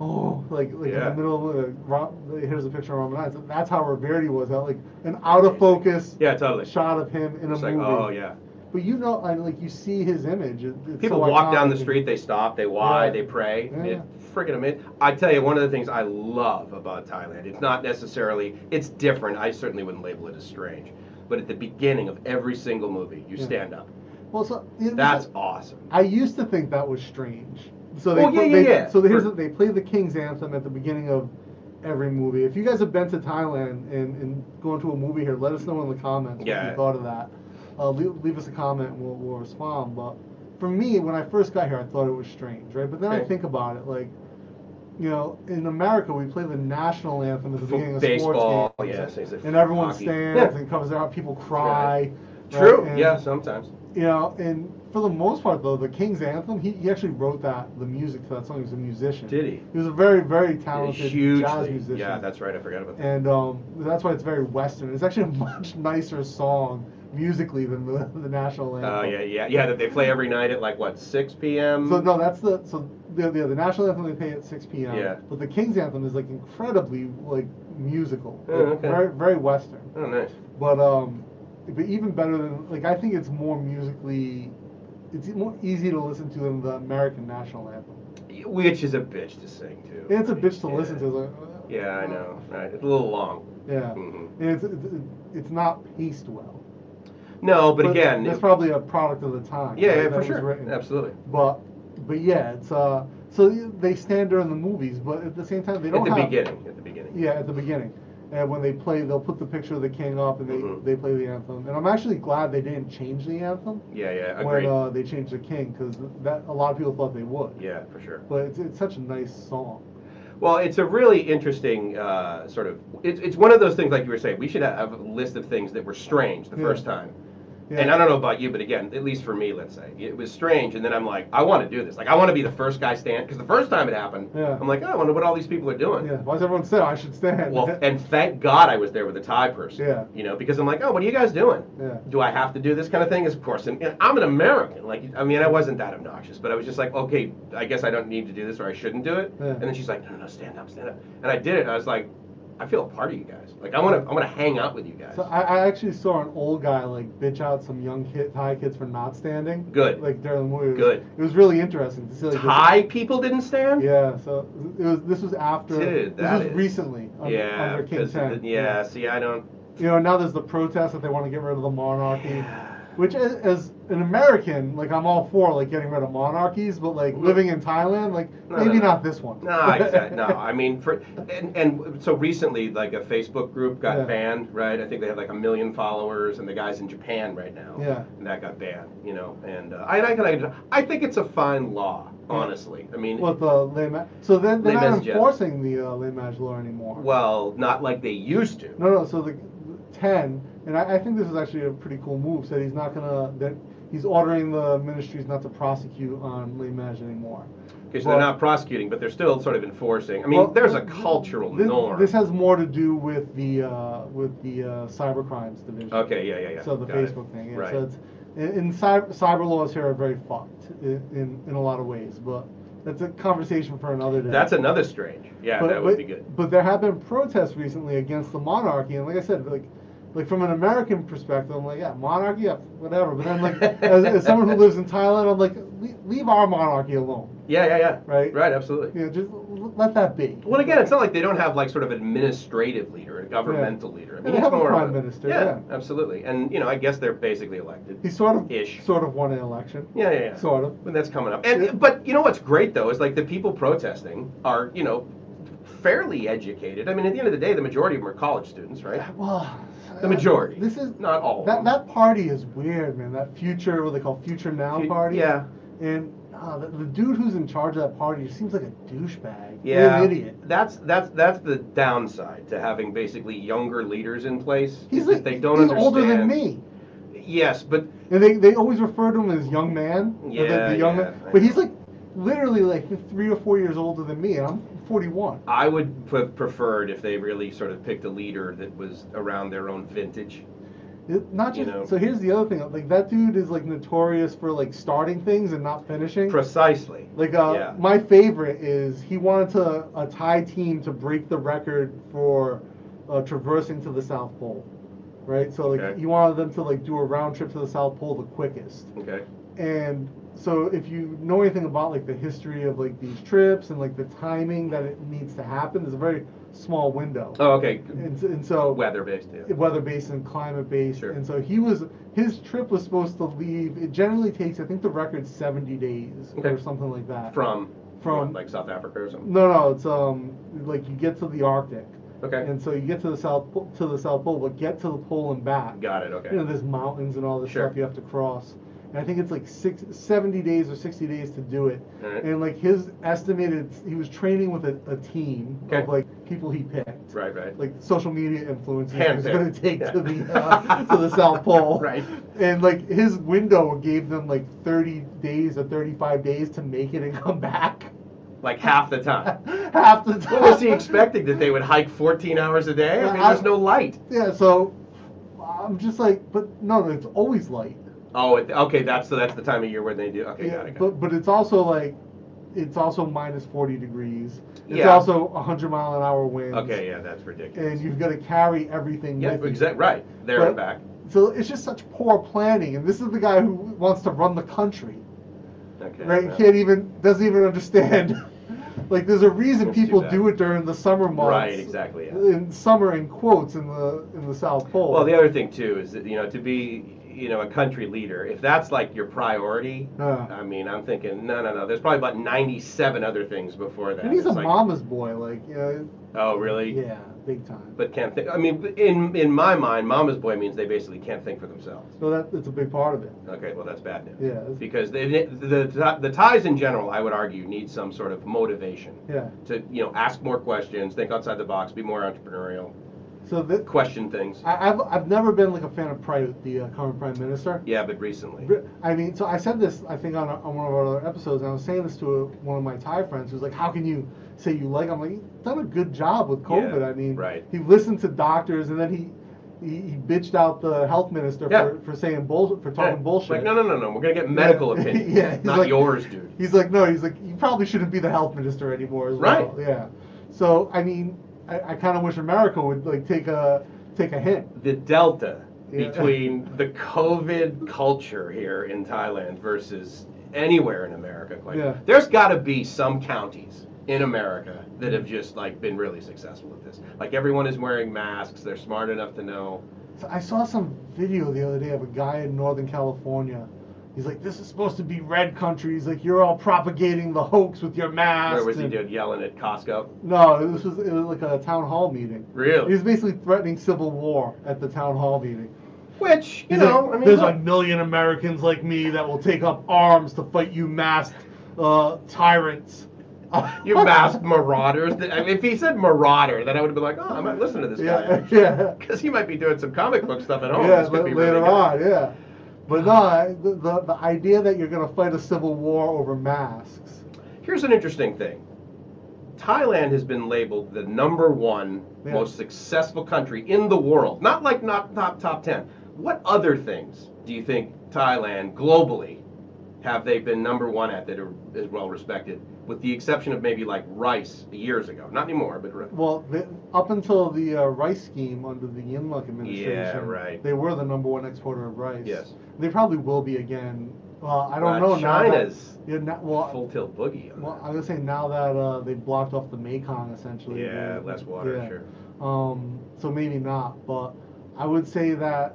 oh, like like in the middle of the Ro- here's a picture of Roman Reigns. That's how Reverdy was. That like an out of focus Yeah, totally. shot of him in It's a like, movie. oh yeah. But you know, and like you see his image. It's People so walk down the street, they stop, they why, Yeah. they pray. Yeah. It's freaking amazing. I tell you, one of the things I love about Thailand, it's not necessarily, it's different. I certainly wouldn't label it as strange. But at the beginning of every single movie, you Yeah. stand up. Well, so That's awesome. I used to think that was strange. So they Well, yeah, play, yeah, they, yeah. So here's the, they play the King's Anthem at the beginning of every movie. If you guys have been to Thailand and, and going to a movie here, let us know in the comments what you thought of that. Uh, leave, leave us a comment and we'll, we'll respond. But for me, when I first got here, I thought it was strange, right? But then I think about it, like, you know, in America, we play the national anthem at the beginning of baseball, sports games. yeah, things and everyone hockey. stands Yeah. and covers their eyes. People cry. True. right? And- yeah, sometimes. you know, and for the most part, though, the King's Anthem, he, he actually wrote that, the music to that song. He was a musician. Did he? He was a very, very talented Hugely. jazz musician. Yeah, that's right. I forgot about that. And um, that's why it's very Western. It's actually a much nicer song musically than the, the national anthem. Oh yeah, yeah, yeah. That they play every night at like what 6 p.m. So no, that's the so the, the the national anthem they play at 6 p.m. Yeah. But the King's anthem is like incredibly like musical, Oh, Like, okay. very very Western. Oh, nice. But um, but even better than like I think it's more musically, it's more easy to listen to than the American national anthem. Which is a bitch to sing to. And it's a bitch to Yeah. listen to. Like, uh, Yeah, I know. Right. It's a little long. Yeah, Mhm. and it's, it's it's not paced well. No, but, again, that's it- probably a product of the time. yeah, right, yeah, for sure, written. absolutely. But but yeah, it's uh so they stand during the movies, but at the same time they don't At the have beginning, at the beginning. Yeah, at the beginning. And when they play, they'll put the picture of the king up and they, Mhm. they play the anthem. And I'm actually glad they didn't change the anthem Yeah, yeah, when uh, they changed the king because that a lot of people thought they would. yeah, for sure. But it's, it's such a nice song. Well, it's a really interesting uh, sort of. It's, it's one of those things, like you were saying. We should have a list of things that were strange the Yeah. first time. Yeah. And I don't know about you, but again, at least for me, let's say it was strange. And then I'm like, I want to do this. Like, I want to be the first guy stand because the first time it happened, Yeah. I'm like, oh, I wonder what all these people are doing. Yeah. Why does everyone say I should stand? Well, and thank God I was there with a Thai person. Yeah. You know, because I'm like, oh, what are you guys doing? Yeah. Do I have to do this kind of thing? Is Of course. And, and I'm an American. Like, I mean, I wasn't that obnoxious, but I was just like, okay, I guess I don't need to do this or I shouldn't do it. Yeah. And then she's like, no, no, no, stand up, stand up. And I did it. I was like, I feel a part of you guys. Like, I want to, I want to hang out with you guys. So I, I actually saw an old guy like bitch out some young kid, Thai kids for not standing. Good. Like during the movie. It was- Good. It was really interesting to see. Like, Thai people didn't stand. Yeah. So it was. This was after. Dude, this was is- recently. un- Yeah, Under King Ten. yeah, See, I don't. You know, now there's the protest that they want to get rid of the monarchy. Which, as, as an American, like I'm all for like getting rid of monarchies, but like living in Thailand, like No, no, maybe no. not this one. No, exactly. No, I mean, for and, and so recently, like a Facebook group got Yeah. banned, right? I think they had like a million followers, and the guy's in Japan right now. Yeah. And that got banned, you know. And uh, I, I, can- I think it's a fine law, honestly. I mean, What the Ma- So then they're not enforcing the uh, Mage law anymore. well, not like they used to. No, no. So the ten, and I, I think this is actually a pretty cool move. Said he's not gonna. That he's ordering the ministries not to prosecute on lèse-majesté anymore. Okay, so Well- they're not prosecuting, but they're still sort of enforcing. I mean, Well, there's a cultural This, norm. this has more to do with the uh, with the uh, cyber crimes division. okay, yeah, yeah, yeah. So the Got it. Facebook thing. Yeah. Right. So it's in, in cyber, cyber laws here are very fucked in, in in a lot of ways, but that's a conversation for another day. That's another strange. Yeah, but, that would but- be good. But there have been protests recently against the monarchy, and like I said, like like from an American perspective, I'm like, yeah, monarchy, yeah, whatever. But then like as, as someone who lives in Thailand, I'm like, "Le- leave our monarchy alone, Yeah, yeah, yeah. Right. Right, absolutely. know, just let that be. Well, again, it's not like they don't have like sort of administrative leader, a governmental leader. I mean, they have a more prime minister, Yeah, yeah. absolutely. And you know, I guess they're basically elected. He sort of Ish. sort of won an election. Yeah, yeah, yeah. Sort of. But that's coming up. And Yeah. but you know what's great though is like the people protesting are you know fairly educated. I mean, at the end of the day, the majority of them are college students, right? Well, The majority. This is not all. that that party is weird, man. That future, what they call Future Now Fu- party. Yeah. And uh, the, the dude who's in charge of that party seems like a douchebag. Yeah, An idiot. That's that's that's the downside to having basically younger leaders in place. He's like they don't he's understand. older than me. Yes, but And they, they always refer to him as young man. or the- Yeah, the young yeah, man. But he's like literally like three or four years older than me, and I'm 41. I would have preferred if they really sort of picked a leader that was around their own vintage. It, not You just know. so. Here's the other thing. Like that dude is like notorious for like starting things and not finishing. Precisely. Like uh, Yeah. my favorite is he wanted to a Thai team to break the record for uh, traversing to the South Pole, right? So like Okay. he wanted them to like do a round trip to the South Pole the quickest. Okay. And so if you know anything about like the history of like these trips and like the timing that it needs to happen, there's a very small window. Oh, okay. And, and so Weather based. Yeah. weather based and climate based. Sure. And so he was his trip was supposed to leave. It generally takes I think the record's 70 days Okay. or something like that. From From- what, like South Africa or something. No, no, it's um like you get to the Arctic. Okay. And so you get to the south to the South Pole, but get to the pole and back. Got it. Okay. You know, there's mountains and all this Sure. stuff you have to cross. And I think it's like six, 70 days or 60 days to do it. Alright. And like his estimated, he was training with a, a team Okay. of like people he picked. Right. Right. Like social media influencers he was going to take Yeah. to the uh, to the South Pole. Right. And like his window gave them like 30 days or 35 days to make it and come back. Like half the time. Half the time. What was he expecting? That they would hike 14 hours a day? I mean, I- there's no light. Yeah, so I'm just like, but no, it's always light. Oh, it, okay. That's so. That's the time of year where they do. Okay, yeah, got it. Got but it. but it's also like, it's also minus 40 degrees. It's Yeah. also 100 mile an hour winds. Okay, yeah, that's ridiculous. And you've got to carry everything yeah, exactly. Right there But- and back. So it's just such poor planning, and this is the guy who wants to run the country, Okay. right? well, Can't even doesn't even understand. like there's a reason people do it during the summer months. Right, exactly, yeah. In summer, in quotes, in the in the South Pole. Well, the other thing too is that you know to be you know a country leader, if that's like your priority, Yeah. I mean, I'm thinking no, no, no. There's probably about 97 other things before that. and he's It's a like, mama's boy, like you know, Oh, really? yeah, big time. But can't think. I mean, in in my mind, mama's boy means they basically can't think for themselves. So that it's a big part of it. Okay, well that's bad news. Yeah. Because the, the the Thais in general, I would argue, need some sort of motivation Yeah. to you know ask more questions, think outside the box, be more entrepreneurial, So that question things. I, I've I've never been like a fan of Prayut, the uh, current prime minister. Yeah, but recently. I mean, so I said this I think on, on one of our other episodes, and I was saying this to a, one of my Thai friends who's like, "How can you say you like?" I'm like, "He's done a good job with COVID. Yeah, I mean, right. he listened to doctors, and then he." He, he bitched out the health minister Yeah. for, for saying bullshit for talking Yeah. bullshit. Like, no, no, no, no. We're gonna get medical Yeah. opinions. Yeah, not like- yours, dude. He's like, no, he's like, you probably shouldn't be the health minister anymore as well. Right. Yeah. So I mean, I, I kind of wish America would like take a take a hint. The delta Yeah. between the COVID culture here in Thailand versus anywhere in America, quite Yeah. there's got to be some counties in America that have just like been really successful at this. Like everyone is wearing masks. They're smart enough to know. So I saw some video the other day of a guy in Northern California. He's like, "This is supposed to be red country." He's like, "You're all propagating the hoax with your mask. Where was he and- doing yelling at Costco? No, this was it was like a town hall meeting. Really? He was basically threatening civil war at the town hall meeting. Which you He's know, like, I mean, there's look, a million Americans like me that will take up arms to fight you masked uh, tyrants. you masked marauders. I mean, if he said marauder, then I would have been like, oh, I might listen to this Yeah, guy. yeah. Because he might be doing some comic book stuff at home. yeah, This could be later really on, yeah. But no, the, the the idea that you're gonna fight a civil war over masks. Here's an interesting thing. Thailand has been labeled the number one Yeah. most successful country in the world. Not like not top top ten. What other things do you think Thailand globally have they been number one at that are is well respected? With the exception of maybe like rice years ago. Not anymore, but Well, the, up until the uh, rice scheme under the Yingluck administration, Yeah, right. they were the number one exporter of rice. Yes. They probably will be again. Well, I don't Uh, know now. that- China's yeah, now, well, full tilt boogie. Well. I'm gonna say now that uh, they've blocked off the Mekong essentially. yeah, they- less water, yeah. sure. Um, so maybe not, but I would say that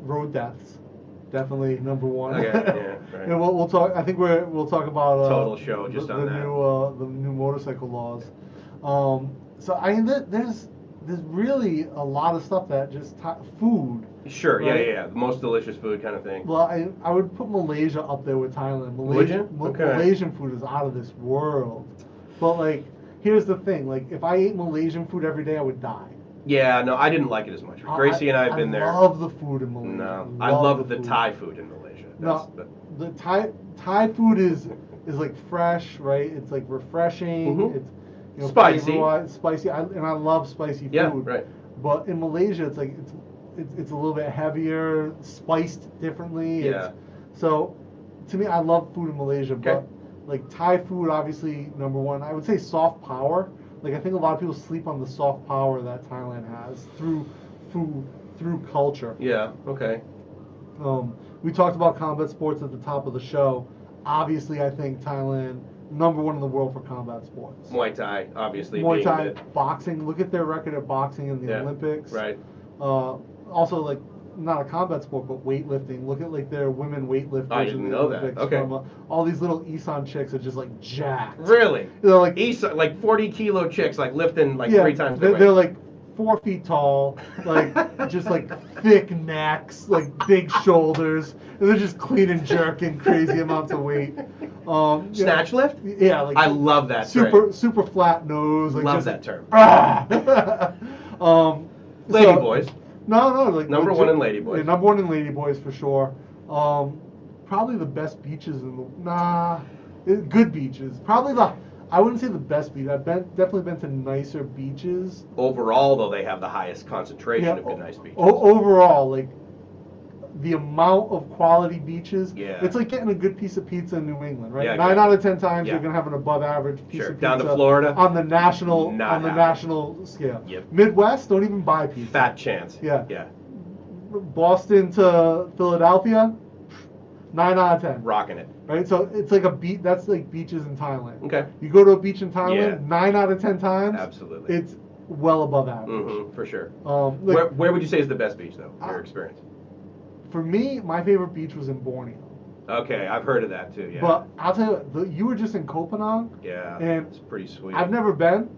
road deaths definitely number one. Okay, yeah, right. and we'll, we'll talk. I think we're we'll talk about uh, Total show just the, on the that. new uh, the new motorcycle laws. Um, so I mean, there's there's really a lot of stuff that just Thai food. Sure, yeah, Right. yeah, yeah. The most delicious food kind of thing. Well, I, I would put Malaysia up there with Thailand. Would you? Ma- Okay. Malaysian food is out of this world. But like, here's the thing: like, if I ate Malaysian food every day, I would die. Yeah, no, I didn't like it as much. Gracie and I have been there. I love the food in Malaysia. No, I love the food. Thai food in Malaysia. That's, No, that- the Thai Thai food is is like fresh, right? It's like refreshing. Mhm. It's you know, Spicy. spicy, I, and I love spicy food. yeah, right. But in Malaysia, it's like it's it's, it's a little bit heavier, spiced differently. Yeah. It's, so, to me, I love food in Malaysia, Okay. but like Thai food, obviously number one. I would say soft power. Like I think a lot of people sleep on the soft power that Thailand has through food, through culture. Yeah, okay. Um, we talked about combat sports at the top of the show. Obviously, I think Thailand number one in the world for combat sports. Muay Thai, obviously. Muay Thai, boxing. Look at their record at boxing in the Yeah, Olympics. Right. Uh, also, like not a combat sport, but weightlifting. Look at like their women weightlifters. I didn't the know that. Okay. From, uh, all these little Isan chicks are just like jacked. Really? They're like East, like 40 kilo chicks, like lifting like yeah, three times they're, they're like four feet tall, like just like thick necks, like big shoulders, and they're just clean and jerking crazy amounts of weight. Um, yeah. Snatch lift? Yeah, like I love that super term. super flat nose. Like Love just, that term. Ah! um, Lady so- boys. No, no, like Number legit- one in Lady Boys. yeah, number one in Lady Boys for sure. Um, probably the best beaches in the nah, it- good beaches. Probably the I wouldn't say the best beach. I've been definitely been to nicer beaches. Overall, though, they have the highest concentration of good nice beaches. o- overall, like the amount of quality beaches. Yeah. It's like getting a good piece of pizza in New England, right? Yeah, Nine out of ten times Yeah. you're gonna have an above average piece Sure. of Down to pizza Florida? on the national Not on the happening. national scale. Yep. Midwest don't even buy pizza. Fat chance. Yeah. Yeah. Boston to Philadelphia, nine out of ten. Rocking it. Right, so it's like a beach. That's like beaches in Thailand. Okay. You go to a beach in Thailand, Yeah. nine out of ten times, Absolutely. it's well above average. Mm-hmm, for sure. Um, like, where, where would you say is the best beach, though, in your Uh, experience? For me, my favorite beach was in Borneo. Okay, I've heard of that too. Yeah. But I'll tell you, the, you were just in Koh Phangan. yeah, and it's pretty sweet. I've never been,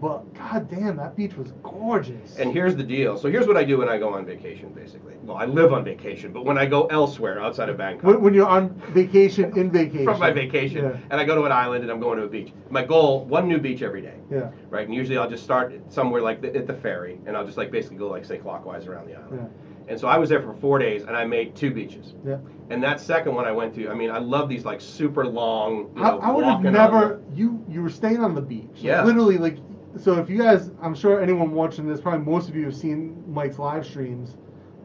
but god damn, that beach was gorgeous. And here's the deal. So here's what I do when I go on vacation, basically. Well, I live on vacation, but when I go elsewhere outside of Bangkok, when, when you're on vacation, in vacation. from my vacation, Yeah. and I go to an island and I'm going to a beach. My goal, one new beach every day, Yeah. right? And usually I'll just start somewhere like the, at the ferry, and I'll just like basically go like say clockwise around the island. Yeah. And so I was there for four days, and I made two beaches. Yeah. And that second one I went to, I mean, I love these like super long. You I, know, I would have never. the- You you were staying on the beach. Like, Yeah. literally, like. So if you guys, I'm sure anyone watching this, probably most of you have seen Mike's live streams,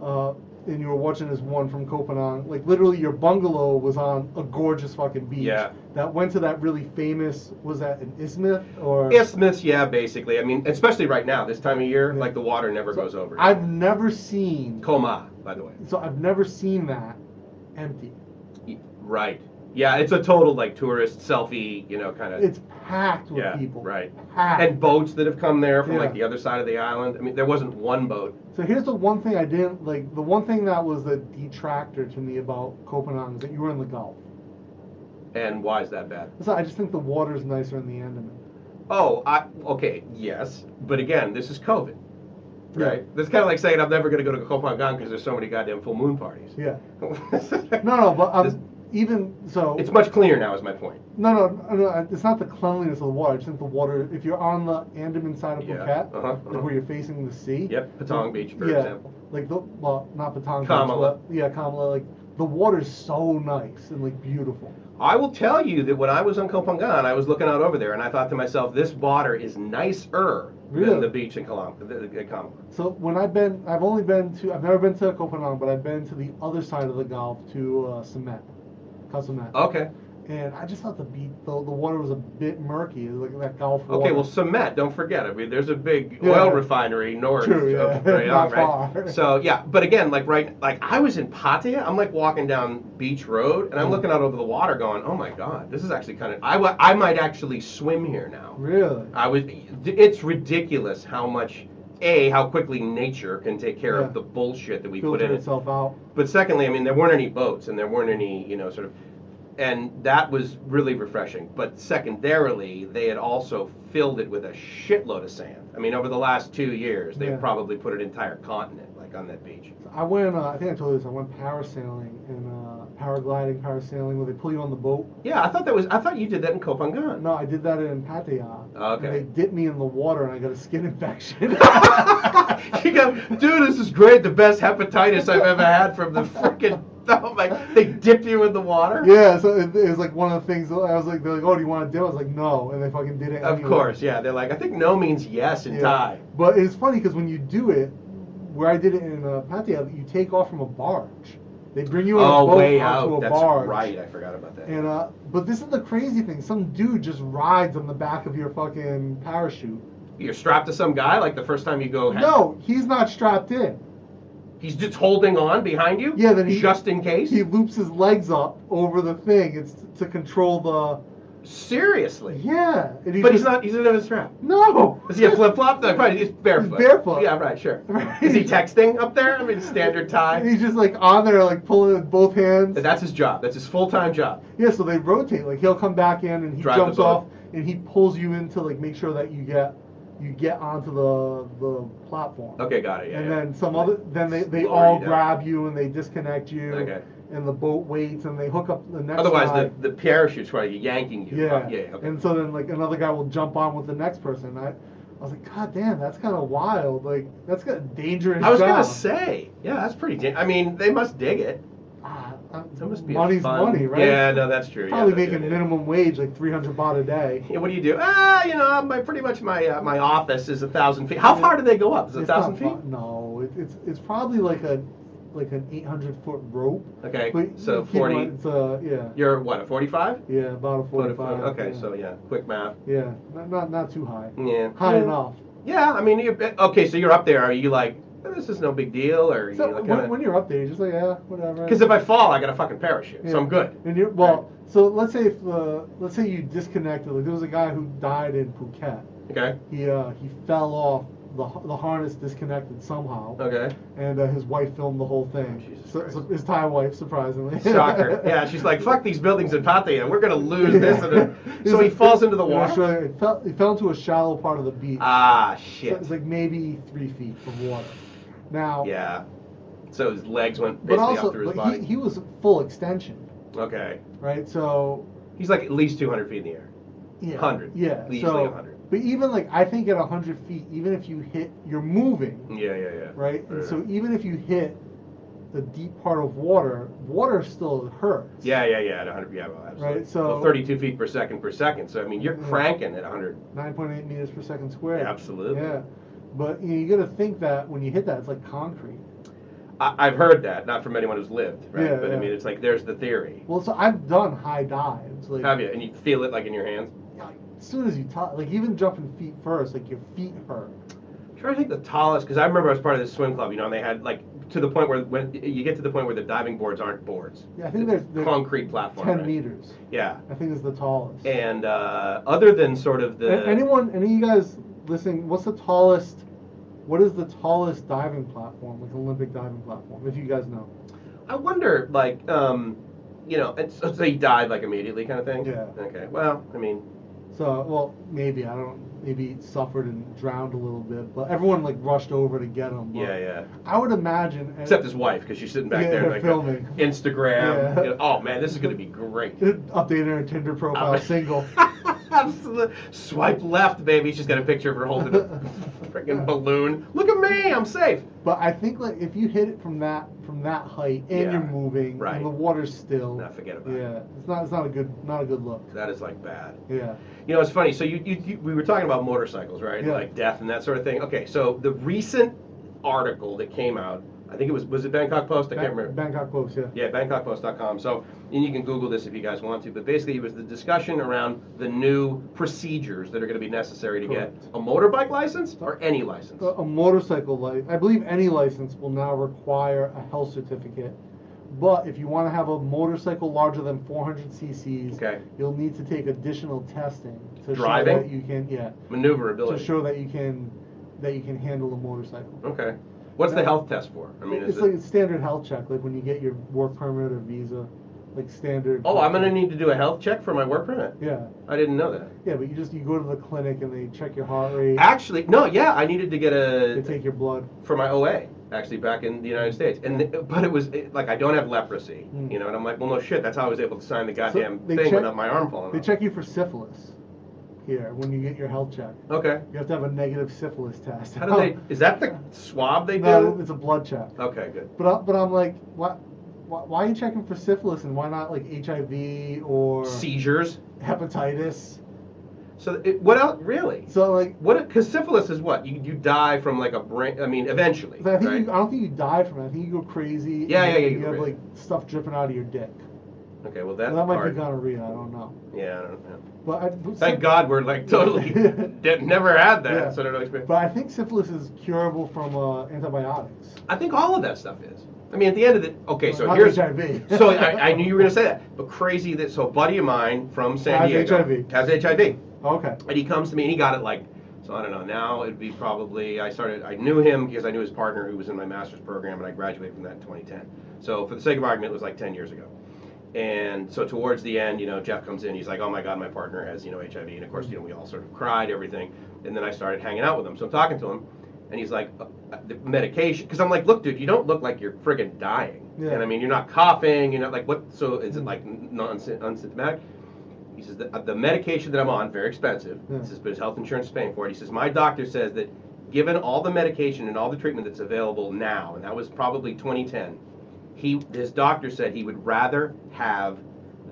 uh, and you were watching this one from Koh Phangan. Like literally, your bungalow was on a gorgeous fucking beach. Yeah. That went to that really famous. Was that an isthmus or? Isthmus, yeah, basically. I mean, especially right now, this time of year, Yeah. like the water never So goes over. I've never seen. Koh Ma, by the way. So I've never seen that empty. Right. Yeah, it's a total like tourist selfie, you know, kind of. It's packed with yeah, people. right. Packed. And boats that have come there from Yeah. like the other side of the island. I mean, there wasn't one boat. So here's the one thing I didn't like. The one thing that was the detractor to me about Koh Phangan is that you were in the Gulf. And why is that bad? So I just think the water's nicer in the Andaman. Oh, I okay, yes, but again, this is COVID, Yeah. right? That's kind of like saying I'm never going to go to Koh Phangan because there's so many goddamn full moon parties. Yeah. No, no, but This- even so. it's much cleaner now. Is my point. No, no, no, it's not the cleanliness of the water. I just think the water. If you're on the Andaman side of Yeah, Phuket, uh-huh, like uh-huh. where you're facing the sea. Yep, Patong Beach, for yeah, example. Like the well, not Patong Kamala. Beach, but yeah, Kamala. Like the water's so nice and like beautiful. I will tell you that when I was on Koh Phangan, I was looking out over there, and I thought to myself, this water is nicer than the beach in Kalam, the, the, Kamala. So when I've been, I've only been to, I've never been to Koh Phangan, but I've been to the other side of the Gulf to uh, Samet, Koh Samet. Okay. And I just thought the beach, the, the water was a bit murky, like that Gulf water. Okay, well, Samet, don't forget. I mean, there's a big Yeah. oil refinery north True, yeah. of Rayong, Not right? far. So, yeah, but again, like, right, like, I was in Pattaya. I'm, like, walking down Beach Road, and I'm Mm. looking out over the water going, oh, my God, this is actually kind of, I, I might actually swim here now. Really? I was, it's ridiculous how much, A, how quickly nature can take care Yeah. of the bullshit that we put in itself out. But secondly, I mean, there weren't any boats and there weren't any, you know, sort of, and that was really refreshing. But secondarily, they had also filled it with a shitload of sand. I mean, over the last two years, they've Yeah. probably put an entire continent like on that beach. I went, uh, I think I told you this, I went parasailing and uh, paragliding, parasailing, where they pull you on the boat. Yeah, I thought that was. I thought you did that in Koh Phangan. No, I did that in Pattaya. Okay. And they dipped me in the water and I got a skin infection. you go, dude, this is great. The best hepatitis I've ever had from the freaking. Oh my! They dip you in the water. yeah, so it, it was like one of the things. I was like, they're like, oh, do you want to do? it? I was like, no, and they fucking did it. Of anyway. course, yeah. They're like, I think no means yes in Yeah. Thai. But it's funny because when you do it, where I did it in uh, Pattaya, you take off from a barge. They bring you on Oh, a boat way onto out. a That's barge. right. I forgot about that. And uh, but this is the crazy thing. Some dude just rides on the back of your fucking parachute. You're strapped to some guy like the first time you go. No, he's not strapped in. He's just holding on behind you. Yeah, then he- just in case. He loops his legs up over the thing. It's to control the. Seriously. Yeah. He But he's not. He doesn't have a strap. No. Is he a flip flop? No, probably he's barefoot. barefoot. Yeah, right. Sure. Right. Is he texting up there? I mean, standard Thai. He's just like on there, like pulling with both hands. That's his job. That's his full time job. Yeah, so they rotate. Like he'll come back in and he Drive jumps off and he pulls you in to like make sure that you get you get onto the the platform. Okay, got it. Yeah. and yeah. then some other then they, they all you grab you and they disconnect you. Okay. And the boat waits and they hook up the next Otherwise, guy. the, the parachute's probably yanking you. yeah. Yeah. Okay. And so then like another guy will jump on with the next person. I I was like, God damn, that's kind of wild. Like that's got dangerous. I was job. gonna say, yeah, that's pretty. Dan- I mean, they must dig it. Ah, uh, That must be money's money, right? Yeah, no, that's true. Probably yeah, making yeah, yeah. minimum wage like 300 baht a day. Yeah, what do you do? Ah, you know, my pretty much my uh, my office is a thousand feet. How far do they go up? Is it a thousand feet? far- No, it, it's it's probably like a like an 800 foot rope. Okay, But so keep 40 mind, It's uh yeah You're what a forty-five? yeah about a 45. Okay, yeah. so yeah, quick math. yeah not, not not too high. Yeah. High yeah. enough. Yeah, I mean, you're, okay, so you're up there. Are you like, "Eh, this is no big deal, or you So like when, when you're up there, you're just like yeah whatever. Because if I fall, I got a fucking parachute, so I'm good. And you're well. So let's say if uh, let's say you disconnected. Like there was a guy who died in Phuket. Okay. He uh, he fell off. The, the harness disconnected somehow, Okay. and uh, his wife filmed the whole thing. Jesus so, so his Thai wife, surprisingly. Shocker. Yeah, she's like, fuck these buildings in Pattaya. We're gonna lose this. And so he falls into the water. Australia, He fell, he fell into a shallow part of the beach. Ah, So shit. it's like maybe three feet of water. Now, Yeah. So his legs went but basically also up through his but body. he, he was full extension, Okay. right? So He's like at least 200 feet in the air. yeah, 100. yeah, Easily so 100. But even like I think at hundred feet, even if you hit, you're moving, Yeah, yeah, yeah. right? And so even if you hit the deep part of water, water still hurts. Yeah, yeah, yeah. At 100, yeah, well, absolutely. Right, so- well, 32 feet per second per second. So I mean, you're Yeah. cranking at 100. Nine point eight meters per second squared. Absolutely. Yeah, but you, know, you got to think that when you hit that, it's like concrete. I, I've heard that, not from anyone who's lived, right? Yeah, but I mean, it's like there's the theory. Well, so I've done high dives. Like, Have you? And you feel it like in your hands. As soon as you talk, like even jumping feet first, like your feet hurt. I'm trying to think the tallest because I remember I was part of this swim club, you know, and they had like to the point where when you get to the point where the diving boards aren't boards. Yeah, I think there's- there's concrete platform. 10 right? meters. Yeah, I think is the tallest. and uh, other than sort of the Anyone, any of you guys listening, what's the tallest? What is the tallest diving platform, like Olympic diving platform? If you guys know. I wonder, like, um, you know, and so, he died like immediately, kind of thing. Yeah. Okay. Well, I mean, So, well, maybe I don't. Maybe he suffered and drowned a little bit, but everyone like rushed over to get him. but yeah, yeah. I would imagine. Except his wife, because she's sitting back Yeah, there like filming. Instagram. Yeah. you know, oh man, this is gonna be great. Updating her Tinder profile, single. Absolutely. Swipe left, baby. She's got a picture of her holding a freaking balloon. Look at me, I'm safe. But I think like if you hit it from that from that height and Yeah, you're moving right. and the water's still. Nah, forget about it. yeah, it's not it's not a good not a good look. That is like bad. Yeah. You know, it's funny. So you, you, you we were talking about motorcycles, right? Yeah. Like death and that sort of thing. Okay, so the recent article that came out, I think it was was it Bangkok Post? I can't remember. Bangkok Post, yeah. Yeah, BangkokPost.com. So, and you can Google this if you guys want to. But basically, it was the discussion around the new procedures that are going to be necessary to Correct. get a motorbike license or any license. A, a motorcycle license, I believe any license will now require a health certificate. But if you want to have a motorcycle larger than 400 cc's, Okay. you'll need to take additional testing to Driving? show that you can, yeah, maneuverability. to Maneuverability. show that you can that you can handle a motorcycle. Okay. What's the health test for? I mean, is it's it? like a standard health check, like when you get your work permit or visa, like standard. oh, I'm going to need to do a health check for my work permit. Yeah, I didn't know that. yeah, but you just you go to the clinic and they check your heart rate, Actually, no. Yeah, I needed to get they a take your blood. for my OA. Actually, back in the United States, and th- but it was it, like I don't have leprosy, Mm. you know, and I'm like, well, no shit. That's how I was able to sign the goddamn they thing check- without my arm falling They off. check you for syphilis here when you get your health check. Okay. You have to have a negative syphilis test. How do they? Is that the swab they No, do? it's a blood check. Okay, good. But I, but I'm like, why, why why are you checking for syphilis and why not like HIV or Seizures. hepatitis? So it, what else? Really? So like, What? Because syphilis is what you you die from like a brain. I mean, eventually, I think right? you, I don't think you die from it. I think you go crazy. Yeah, and yeah, yeah, You, you have like stuff dripping out of your dick. okay, well that, That, that might part. be gonorrhea. I don't know. yeah, I don't know. But I, Thank God we're like totally de- never had that, Yeah. so I don't experience. But I think syphilis is curable from uh, antibiotics. I think all of that stuff is. I mean, at the end of the okay, so Not here's HIV. so I, I knew you were gonna say that, but crazy that so a buddy of mine from San Has Diego HIV. has HIV, Okay. and he comes to me and he got it like so I don't know now it'd be probably I started I knew him because I knew his partner who was in my master's program and I graduated from that in 2010. So for the sake of argument, it was like 10 years ago. And so towards the end, you know, Jeff comes in. He's like, "Oh my God, my partner has, you know, HIV." And of course, you know, we all sort of cried, everything. And then I started hanging out with him. So I'm talking to him, and he's like, uh, "The medication," because I'm like, "Look, dude, you don't look like you're friggin' dying." Yeah. And I mean, you're not coughing. You're not like what? So is it like non unsymptomatic? Says the, uh, the medication that I'm on, very expensive. Yeah. He says, but his health insurance is paying for it. He says my doctor says that given all the medication and all the treatment that's available now, and that was probably 2010, he his doctor said he would rather have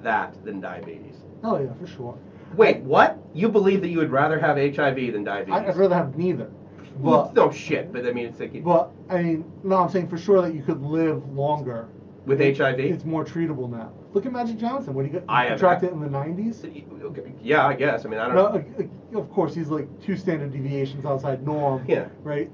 that than diabetes. Oh yeah, for sure. Wait, what? You believe that you would rather have HIV than diabetes? I'd rather have neither. Well, no shit, but I mean, it's like but I mean, no, I'm saying for sure that you could live longer. With HIV. It's more treatable now. Look at Magic Johnson. What he got I contracted in the 90s. Okay, Yeah, I guess. I mean, I don't. No, of course, he's like two standard deviations outside norm. Yeah. Right.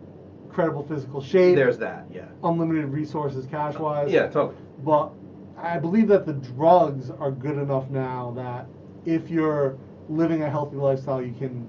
Credible physical shape. There's that. Yeah. unlimited resources cash wise. Yeah, totally. But I believe that the drugs are good enough now that if you're living a healthy lifestyle, you can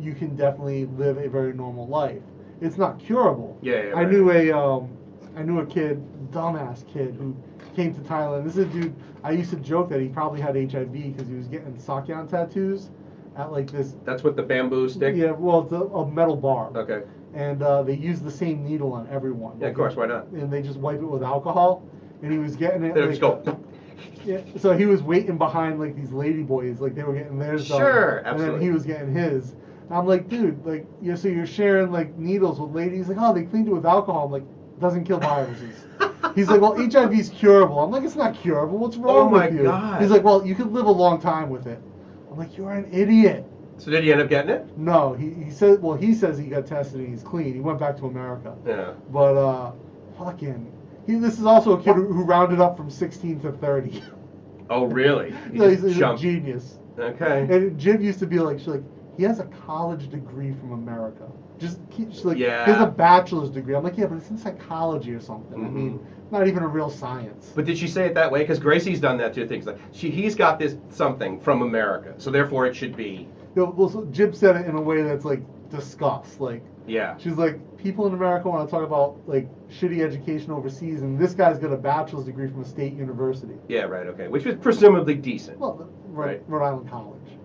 you can definitely live a very normal life. It's not curable. Yeah, yeah, I right. knew a um, I knew a kid, dumbass kid, who came to Thailand. This is a dude. I used to joke that he probably had HIV because he was getting sak yant tattoos at like this. That's what the bamboo stick. Yeah, well, it's a, a metal bar. Okay. And uh, they use the same needle on everyone. Yeah, of course. Why not? And they just wipe it with alcohol. And he was getting it. They like, just go. yeah, so he was waiting behind like these lady boys, like they were getting theirs done, Sure, and then he was getting his. And I'm like, dude, like, you so you're sharing like needles with ladies? Like, oh, they cleaned it with alcohol. I'm like, doesn't kill viruses. He's like, well, HIV's curable. I'm like, it's not curable. What's wrong Oh my with you? God. He's like, well, you could live a long time with it. I'm like, you're an idiot. So did he end up getting it? No, he, he said, well, he says he got tested and he's clean. He went back to America. Yeah. But uh, fucking, he, this is also a kid who, who rounded up from 16 to 30. Oh, really? He just he's, he's a genius. Okay. And Jib used to be like, she's like, he has a college degree from America. Just keep, she's like, Yeah. here's a bachelor's degree. I'm like, yeah, but it's in psychology or something. I mean, Mhm. not even a real science. But did she say it that way? Because Gracie's done that too. Things like she, he's got this something from America, so therefore it should be. You know, well, so Jib said it in a way that's like disgust. Like, Yeah. she's like, people in America want to talk about like shitty education overseas, and this guy's got a bachelor's degree from a state university. Yeah. Right. Okay. Which was presumably decent. Well, Rhode, Right. Rhode Island College.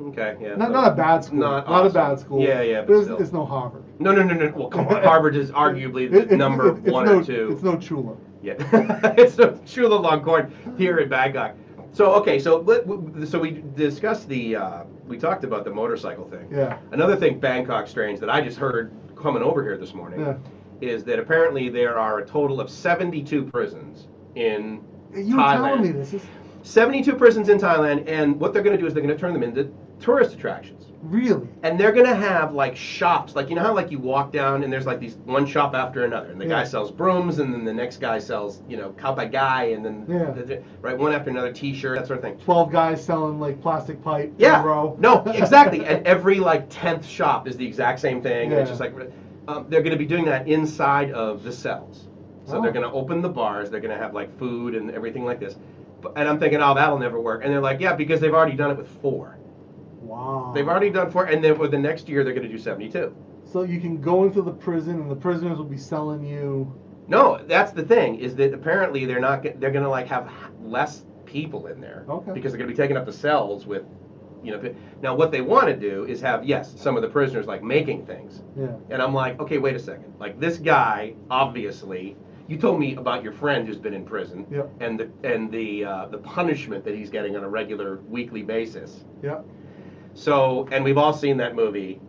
Okay. Yeah. Not, not a bad school. Not Not, a bad school. Yeah, yeah, but But it's, it's no Harvard. No, no, no, no. Well, come on. Harvard is arguably It- the number it- one no, or two. It's no Chula. Yeah, it's the Chulalongkorn here in Bangkok. So okay, so let, so we discussed the uh, we talked about the motorcycle thing. Yeah. Another thing Bangkok strange that I just heard coming over here this morning Yeah. is that apparently there are a total of 72 prisons in You Thailand. telling me this is 72 prisons in Thailand, and what they're going to do is they're going to turn them into tourist attractions. really. And they're gonna have like shops, like you know how like you walk down and there's like these one shop after another, and the guy sells brooms, and then the next guy sells you know cow by guy, and then Yeah. the- the- right one after another T-shirt, that sort of thing. Twelve guys selling like plastic pipe in Yeah, a row. no, exactly. and every like tenth shop is the exact same thing. and It's just like um, they're gonna be doing that inside of the cells. So Oh. they're gonna open the bars, they're gonna have like food and everything like this. And I'm thinking, oh, that'll never work. And they're like, yeah, because they've already done it with four. Wow. They've already done four, and then for the next year they're gonna do 72. So you can go into the prison, and the prisoners will be selling you. No, that's the thing is that apparently they're not they're going to like have less people in there Okay. because they're going to be taking up the cells with you know now what they want to do is have yes some of the prisoners like making things Yeah. and I'm like okay wait a second like this guy obviously you told me about your friend who's been in prison Yeah. and the and the uh, the punishment that he's getting on a regular weekly basis Yeah. So and we've all seen that movie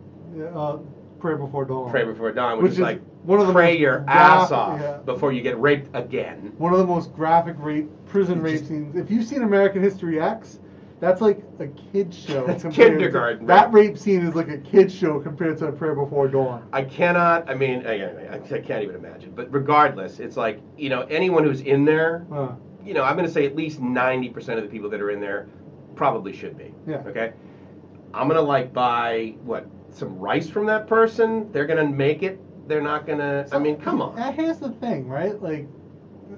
uh, Prayer Before Dawn. Pray Before Dawn which, Which is, is like one of the pray most your ass off yeah. before you get raped again One of the most graphic rape prison rape scenes. If you've seen American History X, that's like a kid show. That's compared to- kindergarten that rape. scene is like a kid show compared to A Prayer Before Dawn. I cannot. I mean, anyway, I, I can't even imagine. But regardless, it's like you know, anyone who's in there, Uh, you know, I'm going to say at least 90% of the people that are in there probably should be. Yeah. Okay. I'm going to like buy what some rice from that person. They're going to make it. They're not going to. I mean, come on. Here's the thing, right? Like,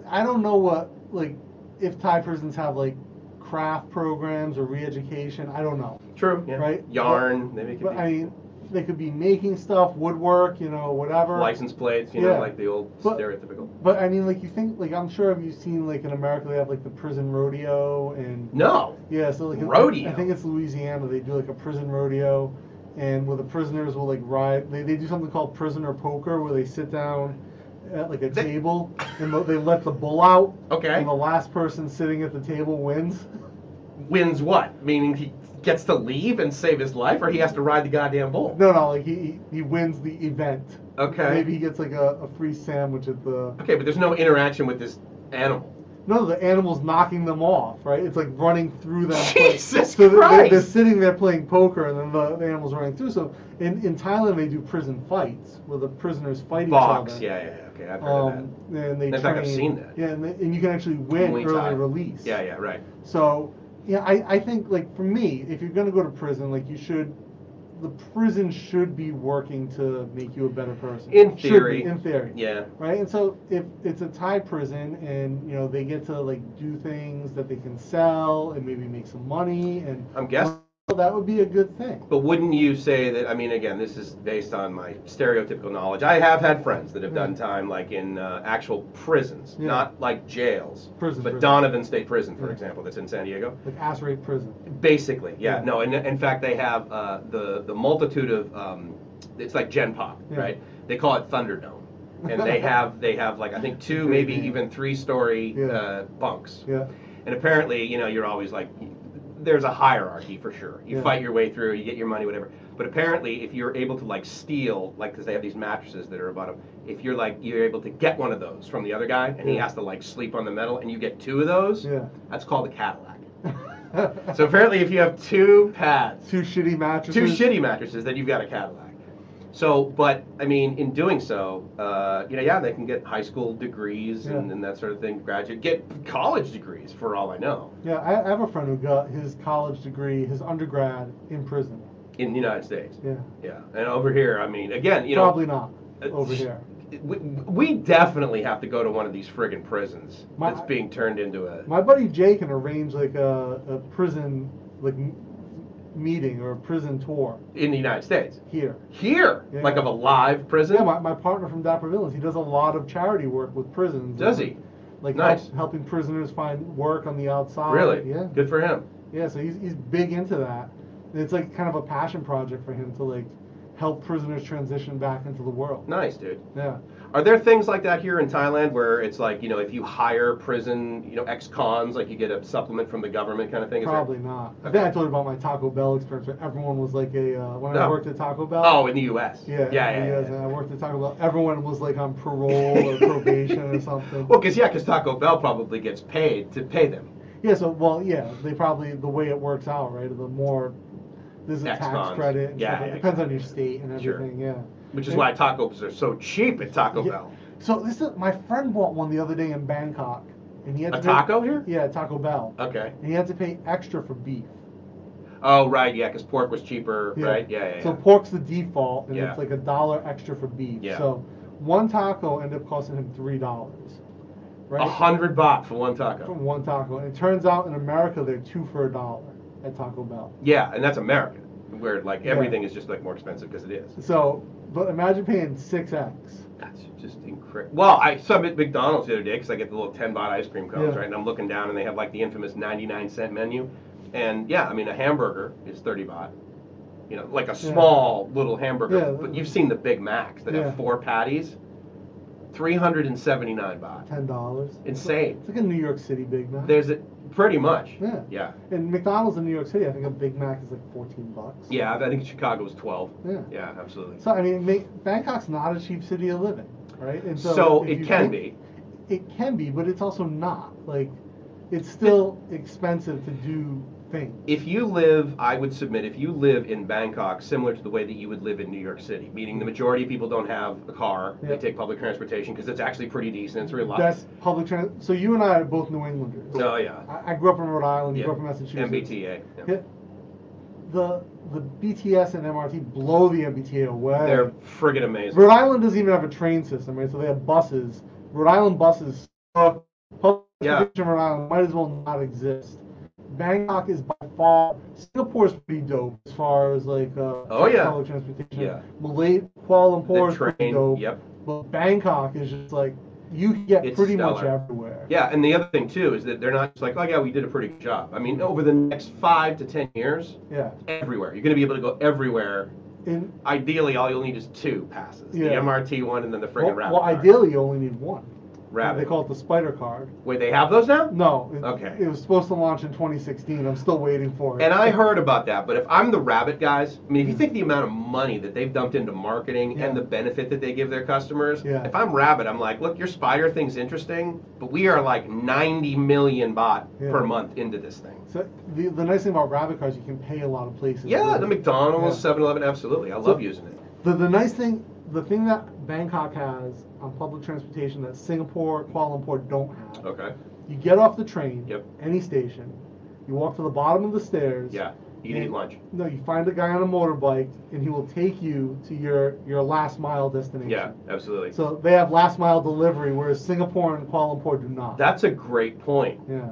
I don't know what like if Thai prisons have like craft programs or re-education. I don't know. True. Yeah. Right. Yarn. They make it But I mean, they could be making stuff, woodwork, you know, whatever. license plates. You know, like the old But- stereotypical. But I mean, like you think, like I'm sure have you seen like in America they have like the prison rodeo and No. yeah, so like Rodeo? I think it's Louisiana. They do like a prison rodeo, and where the prisoners will like ride. They, they do something called prisoner poker, where they sit down at like a They- table and they let the bull out. Okay. And the last person sitting at the table wins. Wins what? Meaning he gets to leave and save his life, or he has to ride the goddamn bull. No, no, like he he, wins the event. Okay. Maybe he gets like a, a free sandwich at the. Okay, but there's no interaction with this animal. No, the animal's knocking them off, right? It's like running through them. Jesus so they're, they're, they're sitting there playing poker, and then the, the animal's running through. So in, in Thailand, they do prison fights where the prisoners fight Box. each Yeah, other. yeah, yeah. Okay, I've heard of Um, and they In fact, I've seen that. Yeah, and, they, and you can actually win early release. Yeah, yeah, right. So yeah, I, I think like for me, if you're gonna go to prison, like you should, the prison should be working to make you a better person. In Should be, theory. in theory. Yeah. Right, and so if it's a Thai prison and you know they get to like do things that they can sell and maybe make some money and I'm guessing. Well, that would be a good thing. But wouldn't you say that? I mean, again, this is based on my stereotypical knowledge. I have had friends that have done time like in uh, actual prisons, Yeah. not like jails. Prison, But prison. Donovan State Prison, for Yeah. example, that's in San Diego. Like ass rape prison. Basically, yeah. Yeah. No, and in fact, they have uh, the the multitude of um, it's like Gen Pop, right? They call it Thunderdome, and they have they have like I think two, maybe even three story uh, bunks. Yeah. And apparently, you know, you're always like, there's a hierarchy for sure. You Yeah. fight your way through, you get your money, whatever. But apparently, if you're able to like steal, like, because they have these mattresses that are about them, if you're like, you're able to get one of those from the other guy, and he has to like sleep on the metal, and you get two of those, Yeah. that's called a Cadillac. So apparently, if you have two pads, two shitty mattresses. two shitty mattresses, then you've got a Cadillac. So, but I mean, in doing so, uh, you know, yeah, they can get high school degrees and, Yeah. and that sort of thing, graduate, get college degrees for all I know. Yeah, I, I have a friend who got his college degree, his undergrad, in prison. in the United States. Yeah. Yeah, and over here, I mean, again, you know, Probably not uh, over here. we, we definitely have to go to one of these friggin' prisons My- that's being turned into a. My buddy Jay can arrange like a, a prison like meeting or a prison tour in the United States. here. Here, Yeah. like of a live prison. Yeah, my, my partner from Dapper Villains, he does a lot of charity work with prisons. Does he? Like Nice. help, helping prisoners find work on the outside. Really? Yeah. Good for him. Yeah, so he's, he's big into that. And it's like kind of a passion project for him to like help prisoners transition back into the world. Nice, dude. Yeah. Are there things like that here in Thailand where it's like, you know, if you hire prison, you know, ex-cons, like you get a supplement from the government kind of thing? Is there- Probably not. I Okay. think I told you about my Taco Bell experience where everyone was like a, uh, when I No. worked at Taco Bell. Oh, in the U.S. Yeah, yeah, the yeah. US, yeah. I worked at Taco Bell. Everyone was like on parole or probation or something. Well, because yeah, because Taco Bell probably gets paid to pay them. Yeah, so well, yeah, they probably the way it works out, right? The more there's a tax credit. Yeah, yeah, it depends on your state and Sure. everything. Yeah. Which is why tacos are so cheap at Taco Yeah. Bell. So this is my friend bought one the other day in Bangkok, and he had A to pay- taco here? Yeah, Taco Bell, Okay. and he had to pay extra for beef. Oh, right, yeah, because pork was cheaper, Yeah. right? Yeah, yeah, yeah. So pork's the default, and Yeah. it's like a dollar extra for beef. Yeah. So one taco ended up costing him three dollars. Right. A hundred baht for one taco. From one taco, and it turns out in America they're two for a dollar at Taco Bell. Yeah, and that's America, where like Yeah. everything is just like more expensive because it is. So, but imagine paying six x. That's just incredible. Well, I saw at McDonald's the other day because I get the little 10 baht ice cream cones, Yeah. right? And I'm looking down and they have like the infamous 99 cent menu. And yeah, I mean, a hamburger is 30 baht. You know, like a small little hamburger. Yeah. But you've seen the Big Macs that Yeah. have four patties. 379 baht. ten dollars. Insane. It's like a New York City Big Mac. There's a, pretty much. Yeah. Yeah. And McDonald's in New York City, I think a Big Mac is like fourteen bucks. Yeah, I think Chicago was 12. Yeah. Yeah, absolutely. So I mean, Ma- Bangkok's not a cheap city to live in, right? And So, if it can think- be. It can be, but it's also not. Like, it's still expensive to do things. If you live, I would submit, if you live in Bangkok, similar to the way that you would live in New York City, meaning the majority of people don't have a car, they take public transportation because it's actually pretty decent, it's reliable. That's public trans. So you and I are both New Englanders. Oh, yeah. I, I grew up in Rhode Island. You Yeah. grew up in Massachusetts. MBTA. Yeah. The the BTS and MRT blow the MBTA away. They're friggin' amazing. Rhode Island doesn't even have a train system, right? So they have buses. Rhode Island buses. Public Yeah. transportation in Rhode Island might as well not exist. Bangkok is by far Singapore's pretty dope as far as like uh, Oh, yeah. public transportation. Yeah. Malay Kuala Lumpur The is pretty dope. yep. But Bangkok is just like you can get It's pretty much stellar. everywhere. Yeah, and the other thing too is that they're not just like, oh yeah, we did a pretty good job. I mean, over the next five to ten years, Yeah. everywhere. You're gonna be able to go everywhere. In, Ideally, all you'll need is two passes. yeah. The MRT one and then the friggin' well, rabbit well, card. ideally you only need one. Rabbit. They call it the spider card. Wait, they have those now? No. It, Okay. It was supposed to launch in 2016. I'm still waiting for it. And I heard about that, but if I'm the rabbit guys, I mean, if you mm. think the amount of money that they've dumped into marketing Yeah. and the benefit that they give their customers, Yeah. if I'm rabbit, I'm like, look, your spider thing's interesting, but we are like 90 million baht Yeah. per month into this thing. So the, the nice thing about rabbit cards, you can pay a lot of places. Yeah, the. McDonald's, Yeah. 7-Eleven, absolutely. I So- love using it. The, the nice thing, the thing that Bangkok has on public transportation that Singapore, Kuala Lumpur don't have. Okay. You get off the train, Yep. any station, you walk to the bottom of the stairs. Yeah. You can eat and- lunch. No, you find a guy on a motorbike, and he will take you to your your last mile destination. Yeah, absolutely. So they have last mile delivery, whereas Singapore and Kuala Lumpur do not. That's a great point. yeah.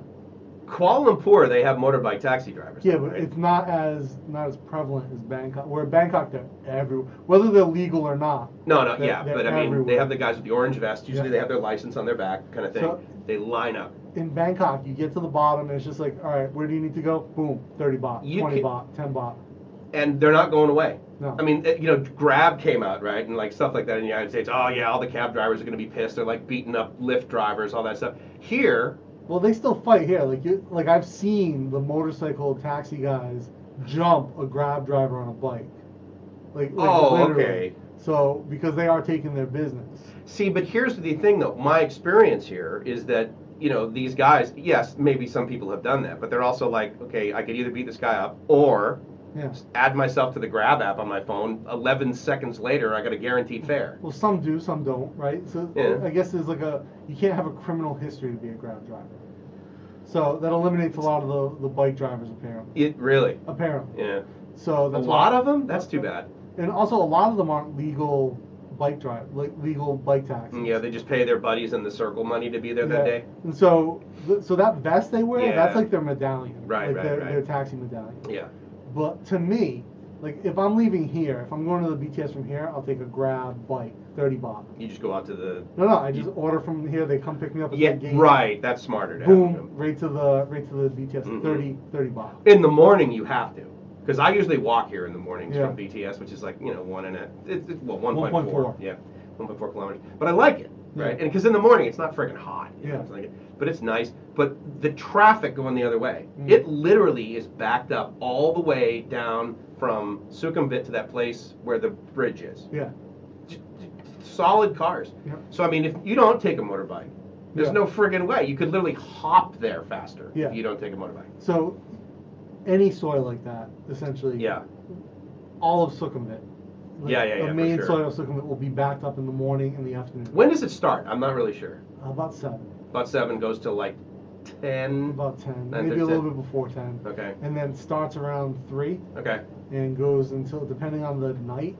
Kuala Lumpur, they have motorbike taxi drivers. Yeah, now, but right? it's not as not as prevalent as Bangkok. Where Bangkok, they're everywhere, whether they're legal or not. No, no, yeah, but I mean, they have the guys with the orange vest. Usually Yeah. they have their license on their back, kind of thing. So- they line up. In Bangkok, you get to the bottom, and it's just like, all right, where do you need to go? Boom, thirty baht, You twenty can- baht, ten baht. and they're not going away. No. I mean, eh, you know, Grab came out, right, and like stuff like that in the United States. Oh yeah, all the cab drivers are going to be pissed. They're like beating up Lyft drivers, all that stuff. Here, Well, they still fight here. Like, you, like I've seen the motorcycle taxi guys jump a grab driver on a bike. Like, like Oh, literally. okay. So because they are taking their business. see, but here's the thing, though. My experience here is that you know these guys. Yes, maybe some people have done that, but they're also like, okay, I could either beat this guy up or Yeah. add myself to the Grab app on my phone. 11 seconds later, I got a guaranteed fare. Well, some do, some don't, right? So Yeah. I guess there's like a you can't have a criminal history to be a grab driver. So that eliminates a lot of the, the bike drivers apparently. It really, Apparently. yeah. So A lot of them? That's too bad. and also a lot of them aren't legal bike drive, like legal bike taxis. Mm, Yeah, they just pay their buddies in the circle money to be there that day. And so, so that vest they wear, that's like their medallion, Right, like right, their, right. their taxi medallion. Yeah. But to me, like if I'm leaving here, if I'm going to the BTS from here, I'll take a grab bike, thirty baht. You just go out to the. No, no, I just order from here. They come pick me up at Yeah, the gate. right. That's smarter to Boom, right to the right to the BTS. Mhm. Thirty, thirty 30, baht. In the morning, you have to. Because I usually walk here in the mornings Yeah. from BTS, which is like, you know, one and a, it's, it's well, 1.4. 1.4. Yeah, 1.4 kilometers. But I like it, right? Yeah. And because in the morning, it's not freaking hot. you know, Yeah. it's like- but it's nice. But the traffic going the other way, Mm. it literally is backed up all the way down from Sukhumvit to that place where the bridge is. Yeah. Solid cars. Yeah. So, I mean, if you don't take a motorbike, there's Yeah. no friggin' way. You could literally hop there faster Yeah. if you don't take a motorbike. So, any soi like that, essentially. Yeah. All of Sukhumvit. like, Yeah, yeah, The yeah, for main sure. soi of Sukhumvit will be backed up in the morning and the afternoon. When does it start? I'm not really sure. About seven. About seven goes till like ten. About ten. Nine maybe a thirty, little bit before ten. Okay. And then starts around three Okay. and goes until, depending on the night,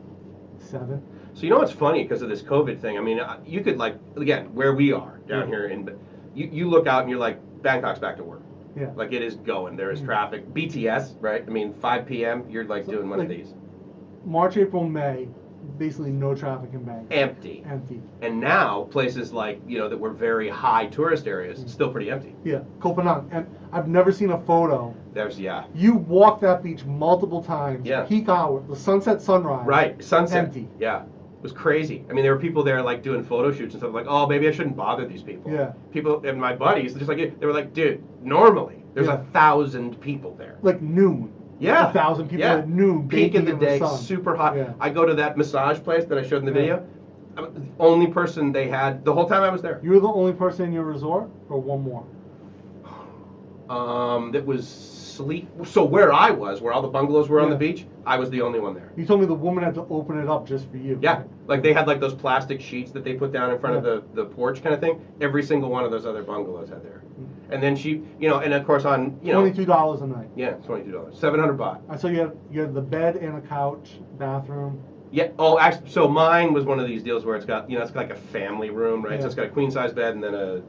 seven. So you know what's funny because of this COVID thing? I mean, uh, you could like again where we are down here in, you you look out and you're like Bangkok's back to work. Yeah. Like it is going. There is Mhm. traffic. BTS, right? I mean, 5 p.m. You're like So, doing one of like- these. March, April, May, basically no traffic in Bangkok. Empty. Empty. And now places like you know that were very high tourist areas Mm. still pretty empty. Yeah, Phangan. And I've never seen a photo. There's yeah. You walk that beach multiple times. Yeah. Peak hour, the sunset, sunrise. Right, sunset. Empty. Yeah, it was crazy. I mean, there were people there like doing photo shoots and stuff. Like, oh, maybe I shouldn't bother these people. Yeah. People and my buddies, just like they were like, dude, normally there's Yeah. a thousand people there. Like noon. Yeah, A thousand people yeah. at noon. Peak baking the day, sun. super hot. Yeah. I go to that massage place that I showed in the Yeah. video. I'm the only person they had the whole time I was there. You were the only person in your resort, or one more? Um, that was sleep. So where I was, where all the bungalows were on the beach, I was the only one there. You told me the woman had to open it up just for you. Yeah, right? like they had like those plastic sheets that they put down in front Yeah. of the, the porch kind of thing. Every single one of those other bungalows had there. And then she, you know, and of course on, you know, Twenty-two dollars a night. yeah, twenty two dollars, seven hundred baht. Saw you had you had the bed and a couch, bathroom. Yeah. Oh, actually, so mine was one of these deals where it's got, you know, it's like a family room, right? So it's got a queen size bed and then a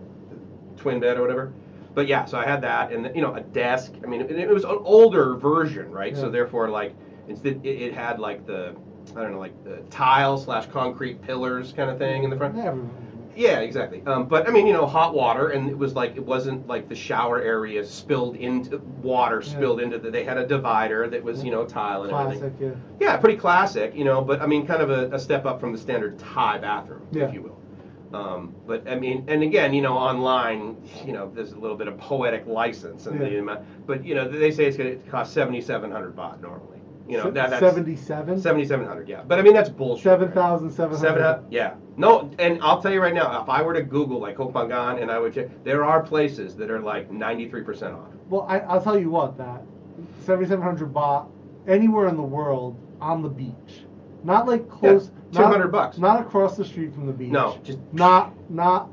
twin bed or whatever. But yeah, so I had that and you know a desk. I mean, it, it was an older version, right? So Yeah. therefore, like, instead it, it had like the, I don't know, like the tile slash concrete pillars kind of thing in the front. Everyone. Yeah, exactly. Um, but I mean, you know, hot water, and it was like it wasn't like the shower area spilled into water Yeah. spilled into the. They had a divider that was you know tile and everything. Classic. Yeah. Yeah, pretty classic, you know. But I mean, kind of a, a step up from the standard Thai bathroom, Yeah. if you will. Um, but I mean, and again, you know, online, you know, there's a little bit of poetic license, and Yeah. the amount. But you know, they say it's going to cost seventy seven hundred baht normally. You know, that, that's Seventy-seven. seventy seven hundred. Yeah, but I mean that's bullshit. Seven right? thousand seven Seven hundred. hundred. Yeah. No, and I'll tell you right now, if I were to Google like Koh Phangan and I would check, there are places that are like ninety three percent off. Well, I, I'll tell you what, that 7,700 baht anywhere in the world on the beach. Not like close. Yeah, not- 200 bucks. Not across the street from the beach. No, just Not not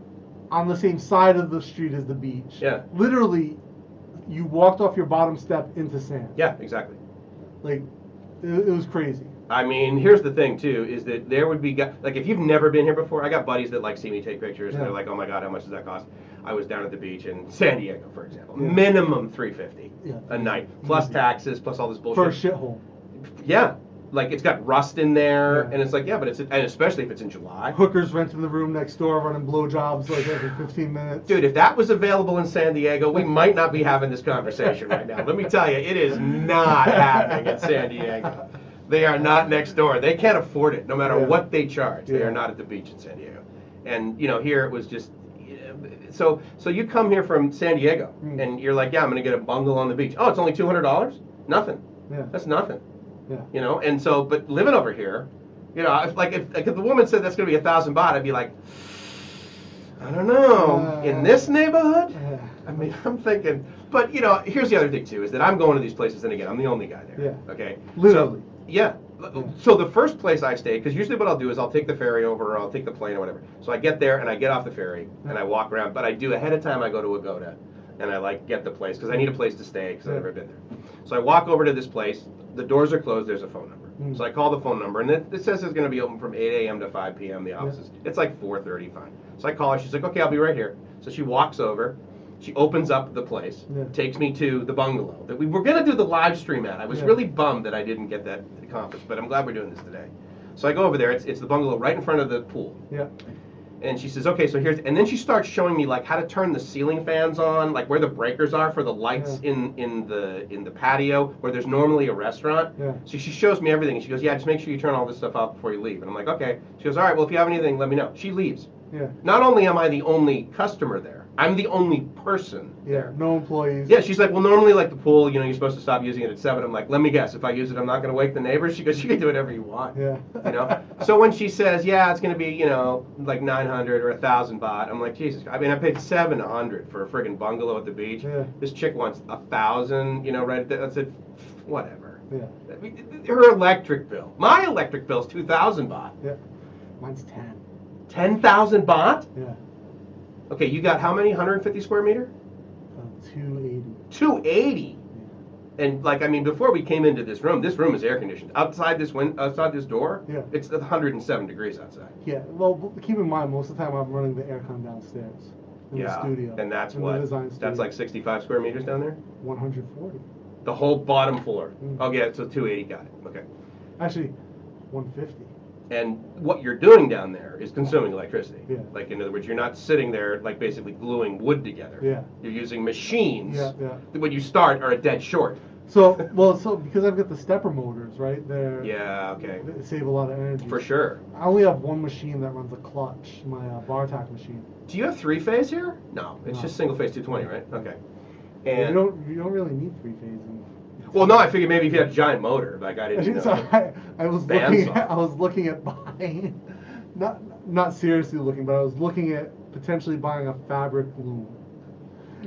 on the same side of the street as the beach. Yeah. Literally, you walked off your bottom step into sand. yeah, exactly. Like, it, it was crazy. I mean, here's the thing too, is that there would be like if you've never been here before, I got buddies that like see me take pictures and they're like, "Oh my god, how much does that cost?" I was down at the beach in San Diego, for example. Yeah. Minimum 350 Yeah. a night, mm-hmm. plus taxes, plus all this bullshit. For a shithole. Yeah. Like it's got rust in there Yeah. and it's like, yeah, but it's and especially if it's in July. Hookers renting the room next door, running blowjobs like every 15 minutes. Dude, if that was available in San Diego, we might not be having this conversation right now. Let me tell you, it is not happening in San Diego. They are not next door. They can't afford it, no matter Yeah. what they charge. They are not at the beach in San Diego. And you know, here it was just. So, so you come here from San Diego, Mm. and you're like, yeah, I'm gonna get a bungalow on the beach. Oh, it's only two hundred dollars. Nothing. Yeah. That's nothing. Yeah. You know, and so, but living over here, you know, if, like if, like if the woman said that's gonna be a thousand baht, I'd be like, I don't know. in Uh, this neighborhood, Yeah. I mean, I'm thinking, but you know, here's the other thing too, is that I'm going to these places, and again, I'm the only guy there. Yeah. Okay. Literally. So, yeah. So the first place I stay, because usually what I'll do is I'll take the ferry over, or I'll take the plane or whatever. So I get there and I get off the ferry and I walk around, but I do ahead of time. I go to Agoda, and I like get the place because I need a place to stay because I've never been there. So I walk over to this place. The doors are closed. There's a phone number. Mm. So I call the phone number, and it, it says it's going to be open from 8 a.m. to 5 p.m. The office is It's like 4:30. Fine. So I call her. She's like, okay, I'll be right here. So she walks over. She opens up the place, Yeah. takes me to the bungalow that we were going to do the live stream at. I was Yeah. really bummed that I didn't get that accomplished, but I'm glad we're doing this today. So I go over there. It's, it's the bungalow right in front of the pool. Yeah. And she says, okay, so here's, and then she starts showing me like how to turn the ceiling fans on, like where the breakers are for the lights Yeah. in in the in the patio where there's normally a restaurant. Yeah. So she shows me everything, and she goes, yeah, just make sure you turn all this stuff off before you leave. And I'm like, okay. She goes, all right, well, if you have anything, let me know. She leaves. Yeah. Not only am I the only customer there, I'm the only person Yeah. there. No employees. Yeah, she's like, well, normally like the pool, you know, you're supposed to stop using it at seven. I'm like, let me guess, if I use it, I'm not going to wake the neighbors. She goes, you can do whatever you want. Yeah. You know. So when she says, yeah, it's going to be, you know, like 900 or a thousand baht, I'm like, Jesus. I mean, I paid 700 for a friggin' bungalow at the beach. Yeah. This chick wants a thousand, you know, right there. I said, whatever. Yeah. I mean, Her electric bill. My electric bill's 2,000 baht. Yeah. Mine's ten. 10,000 baht? Yeah. Okay, you got how many? 150 square meter? Uh, Two eighty. 280. And like I mean, before we came into this room, this room is air conditioned. Outside this win- outside this door, Yeah. it's 107 degrees outside. Yeah. Well, keep in mind, most of the time I'm running the aircon downstairs in yeah, the studio. and that's in what. That's like 65 square meters down there. 140. The whole bottom floor. Mm. Oh yeah, so 280. Got it. Okay. Actually, 150. And what you're doing down there is consuming electricity. Yeah. Like in other words, you're not sitting there like basically gluing wood together. Yeah. You're using machines. Yeah, yeah. that When you start, are a dead short. So, well, so because I've got the stepper motors, right? They're Yeah. Okay. they save a lot of energy. For sure. I only have one machine that runs a clutch, my uh, bartack machine. Do you have three phase here? No, it's No. just single phase 220, right? Okay. you And don't you don't really need three phase. in- well, no, I figured maybe if you had a giant motor, like I didn't know. so I, I was looking at, I was looking at buying, not not seriously looking, but I was looking at potentially buying a fabric loom.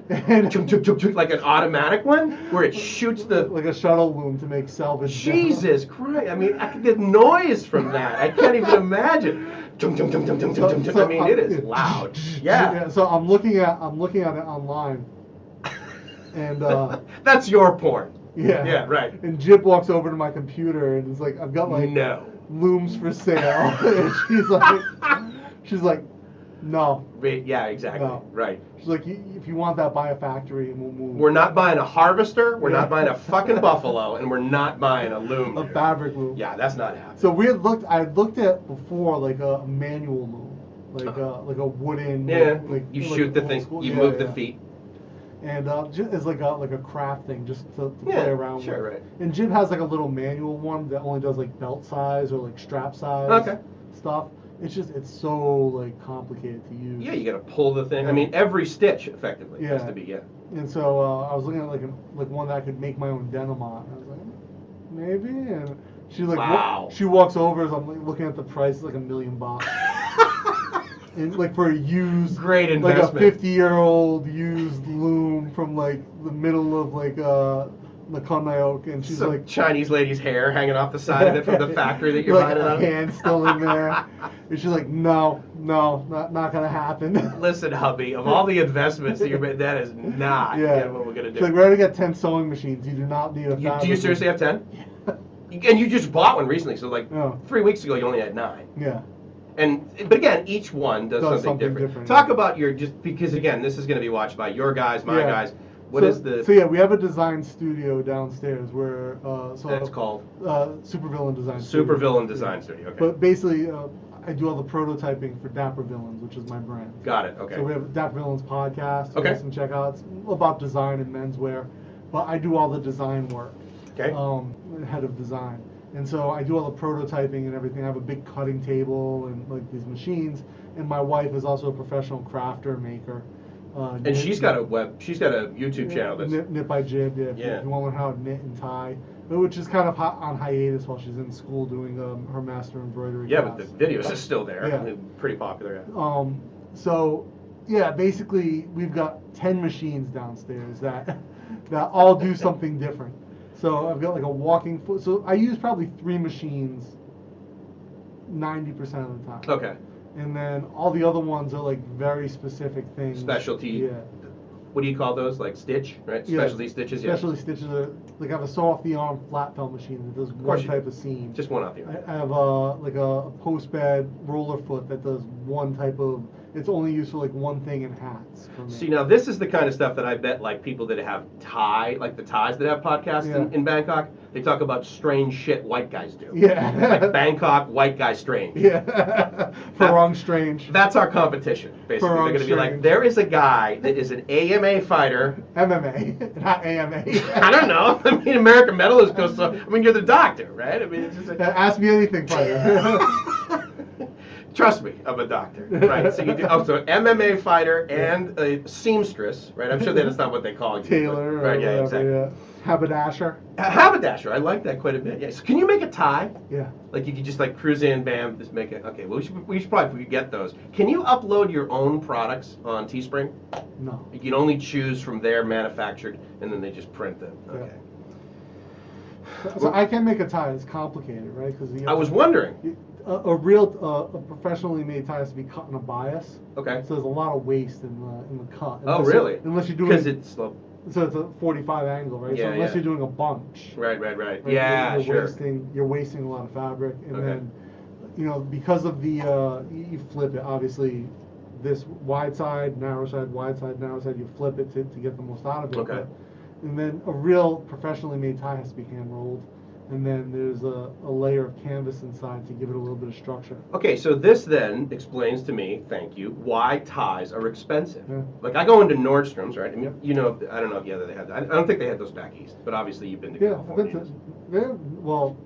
And Chuk, chuk, chuk, chuk, like an automatic one where it shoots the. like a shuttle loom to make selvage. Jesus Christ! I mean, I, can get noise from that, I can't even imagine. Chum. I mean, it is loud. Yeah. So I'm looking at I'm looking at it online, and uh, That's your porn. Yeah. Yeah, right. And Jib walks over to my computer and is like, I've got like no. looms for sale. and she's like, she's like, no. Yeah, exactly. No. Right. She's like, if you want that, buy a factory and we'll move. We're not buying a harvester. We're Yeah. not buying a fucking buffalo, and we're not buying a loom. a here. fabric loom. Yeah, that's not happening. So we had looked. I had looked at before like a manual loom, like a like a wooden. Yeah, Like, you like shoot the thing, school- you yeah, move the feet. And uh, just as like a like a craft thing, just to, to Yeah, play around sure, with. right. And Jib has like a little manual one that only does like belt size or like strap size. Okay. Stuff. It's just it's so like complicated to use. Yeah, you got to pull the thing. I mean, every stitch effectively has to be yeah. And so uh, I was looking at like a, like one that I could make my own denim on. I was like, maybe. And she like wa- Wow. she walks over as I'm like, looking at the price, like a million baht. and like for a used, Great investment. like a 50 year old used loom from like the middle of like uh Nakhon Nayok, and she's Some like. Chinese lady's hair hanging off the side of it from the factory that you're like buying it out hand still in there. and she's like, no, no, not not gonna happen. Listen, hubby, of all the investments that you're making, that is not yeah. what we're gonna She's do. like, we already gonna 10 sewing machines. You do not need a You, do you seriously have ten? And you just bought one recently, so like Yeah. three weeks ago you only had nine. Yeah. And but again, each one does, Does something, something different. different, Talk yeah. about your just because again, this is going to be watched by your guys, my Yeah. guys. What so, is the So yeah, we have a design studio downstairs where uh, so that's called? uh, Supervillain Design. Super Studio. Villain Design Studio. Okay, But basically, uh, I do all the prototyping for Dapper Villains, which is my brand. got it. Okay. So we have Dapper Villains podcast. Okay. Some guys can check out. It's about design and menswear, but I do all the design work. Okay. Um, head of design, and so I do all the prototyping and everything. I have a big cutting table and like these machines. And my wife is also a professional crafter maker. Uh, and she's got a web. She's got a YouTube channel that's knit, knit by Jib. Yeah, you- Yeah. if you want to learn how to knit and tie, which is kind of on hiatus while she's in school doing um, her master embroidery. yeah, class. but the videos are still there. Yeah. Pretty popular. Yeah. Um, so yeah, basically we've got ten machines downstairs that that all do something different. So I've got like a walking foot. So I use probably three machines ninety percent of the time. Okay. And then all the other ones are like very specific things. Specialty. Yeah. what do you call those? Like stitch, right? Yeah. Specialty stitches. Yeah. Specialty stitches are like I have a sew off the arm flat felt machine that does one you type of seam. Just one off the I. I have a like a post bed roller foot that does one type of. It's only used for like one thing in hats. See now, this is the kind of stuff that I bet like people that have Thai, like the Thais that have podcasts in, Yeah. in Bangkok, they talk about strange shit white guys do. Yeah. like Bangkok white guy strange. Yeah. Farang Strange. That's our competition, basically. Farang They're going to be like, there is a guy that is an AMA fighter. MMA, not AMA. I don't know. I mean, American medalist goes so. I mean, you're the doctor, right? I mean, it's just. Uh, Ask me anything, fighter. Trust me, I'm a doctor, right? So you do. Oh, so MMA fighter and a seamstress, right? I'm sure that's not what they call you. but- tailor, or right? Yeah, whatever, exactly. yeah. Haberdasher. A haberdasher, I like that quite a bit. Yeah. So can you make a tie? Yeah. Like you could just like cruise in, bam, just make it. Okay, well we should we should probably if we could get those. Can you upload your own products on Teespring? No. You can only choose from their manufactured, and then they just print them. Yeah. Okay. So I can make a tie. It's complicated, right? Because I was wondering. A, a real, uh, a professionally made tie has to be cut in a bias. Okay. So there's a lot of waste in the in the cut. Oh, Unless you- really? Unless you're doing. Because it's slow. So it's a 45 angle, right? Yeah, so unless yeah. you're doing a bunch. Right, right, right. right, Yeah, you're, you're sure. Wasting, you're wasting a lot of fabric, and Okay. then, you know, because of the uh, you you flip it. Obviously, this wide side, narrow side, wide side, narrow side. You flip it to, to get the most out of it. Okay. but- and then a real professionally made tie has to be hand rolled, and then there's a, a layer of canvas inside to give it a little bit of structure. Okay, so this then explains to me, thank you, why ties are expensive. Yeah. Like I go into Nordstrom's, right? I mean, you know, I don't know if yeah they have. I I don't think they had those back east, but obviously you've been to Yeah, California. yeah, well,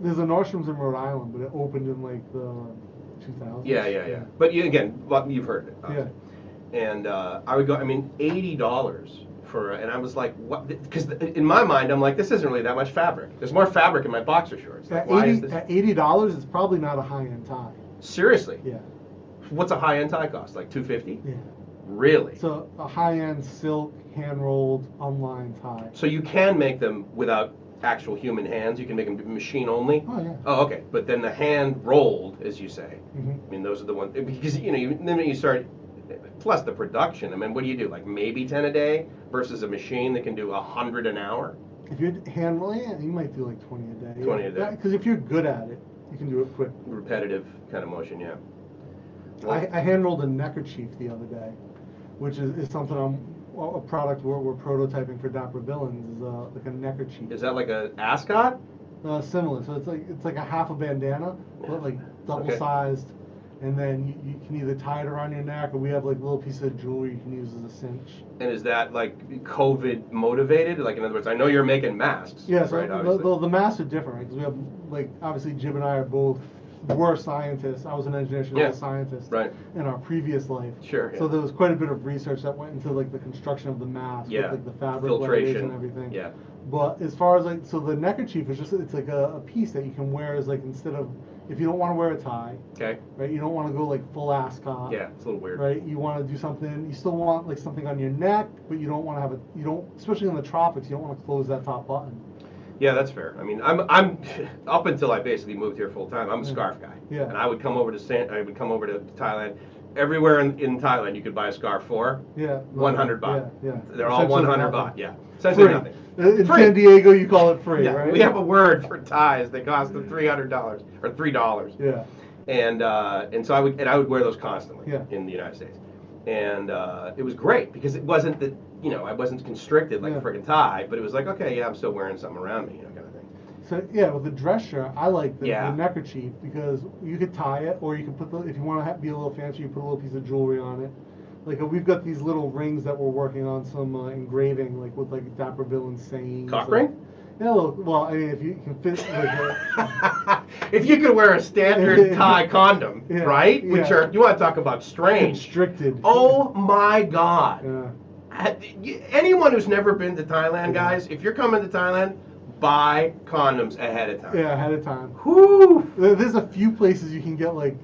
there's a Nordstrom's in Rhode Island, but it opened in like the 2000s. Yeah, yeah, yeah. But you, again, you've heard it. Yeah. And uh, I would go. I mean, eighty dollars for, and I was like, what? Because in my mind, I'm like, this isn't really that much fabric. There's more fabric in my boxer shorts. Like, At why is eighty this? at eighty dollars, it's probably not a high end tie. Seriously, Yeah, what's a high end tie cost? Like two fifty? yeah. Really? So a high end silk hand rolled unlined tie. So you can make them without actual human hands. You can make them machine only. Oh yeah. Oh, okay. But then the hand rolled, as you say. Mm-hmm. I mean, those are the ones because you know you, then you start. Plus the production. I mean, what do you do? Like maybe ten a day versus a machine that can do a hundred an hour. If you're hand rolling, yeah, you might do like twenty a day. 20 a day. Because if you're good at it, you can do it quick. Repetitive kind of motion, yeah. I, I hand rolled a neckerchief the other day, which is, is something I'm a product we're, we're prototyping for Dapper Villains is uh, like a neckerchief. Is that like a ascot? Uh, similar. So it's like it's like a half a bandana, but like double Okay. sized. And then you, you can either tie it around your neck, or we have like little pieces of jewelry you can use as a cinch. And is that like COVID motivated? Like in other words, I know you're making masks. Yeah, so right. the, the, the masks are different, right? Because we have like obviously Jib and I are both were scientists. I was an engineer, she was Yeah. a scientist Right. in our previous life. Sure. So there was quite a bit of research that went into like the construction of the mask, Yeah. with, like the fabric Filtration. and everything. Yeah. But as far as like, so the neckerchief is just it's like a, a piece that you can wear as like instead of if you don't want to wear a tie, Okay. right? You don't want to go like full ascot. Yeah, it's a little weird. Right. You want to do something. You still want like something on your neck, but you don't want to have a. You don't, especially in the tropics, you don't want to close that top button. Yeah, that's fair. I mean, I'm I'm up until I basically moved here full time. I'm a scarf guy. Yeah. And I would come over to San, I would come over to Thailand. Everywhere in, in Thailand, you could buy a scarf for Yeah. 100 baht. Yeah. yeah. They're all 100 baht. Yeah. Essentially Free. nothing. In Free. San Diego, you call it free, yeah, right? we have a word for ties. They cost them three hundred dollars or three dollars. Yeah. and uh, and so I would and I would wear those constantly Yeah. in the United States, and uh, it was great because it wasn't that you know I wasn't constricted like Yeah. a freaking tie, but it was like okay, yeah, I'm still wearing something around me, you know, kind of thing. So yeah, with the dress shirt, I like the, Yeah. the neckerchief because you could tie it, or you can put the if you want to be a little fancy, you put a little piece of jewelry on it. Like uh, we've got these little rings that we're working on some uh, engraving, like with like Dapper Villain sayings. Cock ring? Yeah, well, well, I mean, if you can fit like a, if you could wear a standard tie condom, Yeah, right? Which are you want to talk about strange? constricted. Oh my God! Yeah. Uh, Anyone who's never been to Thailand, guys, if you're coming to Thailand, buy condoms ahead of time. Yeah, ahead of time. Whoo! There's a few places you can get like,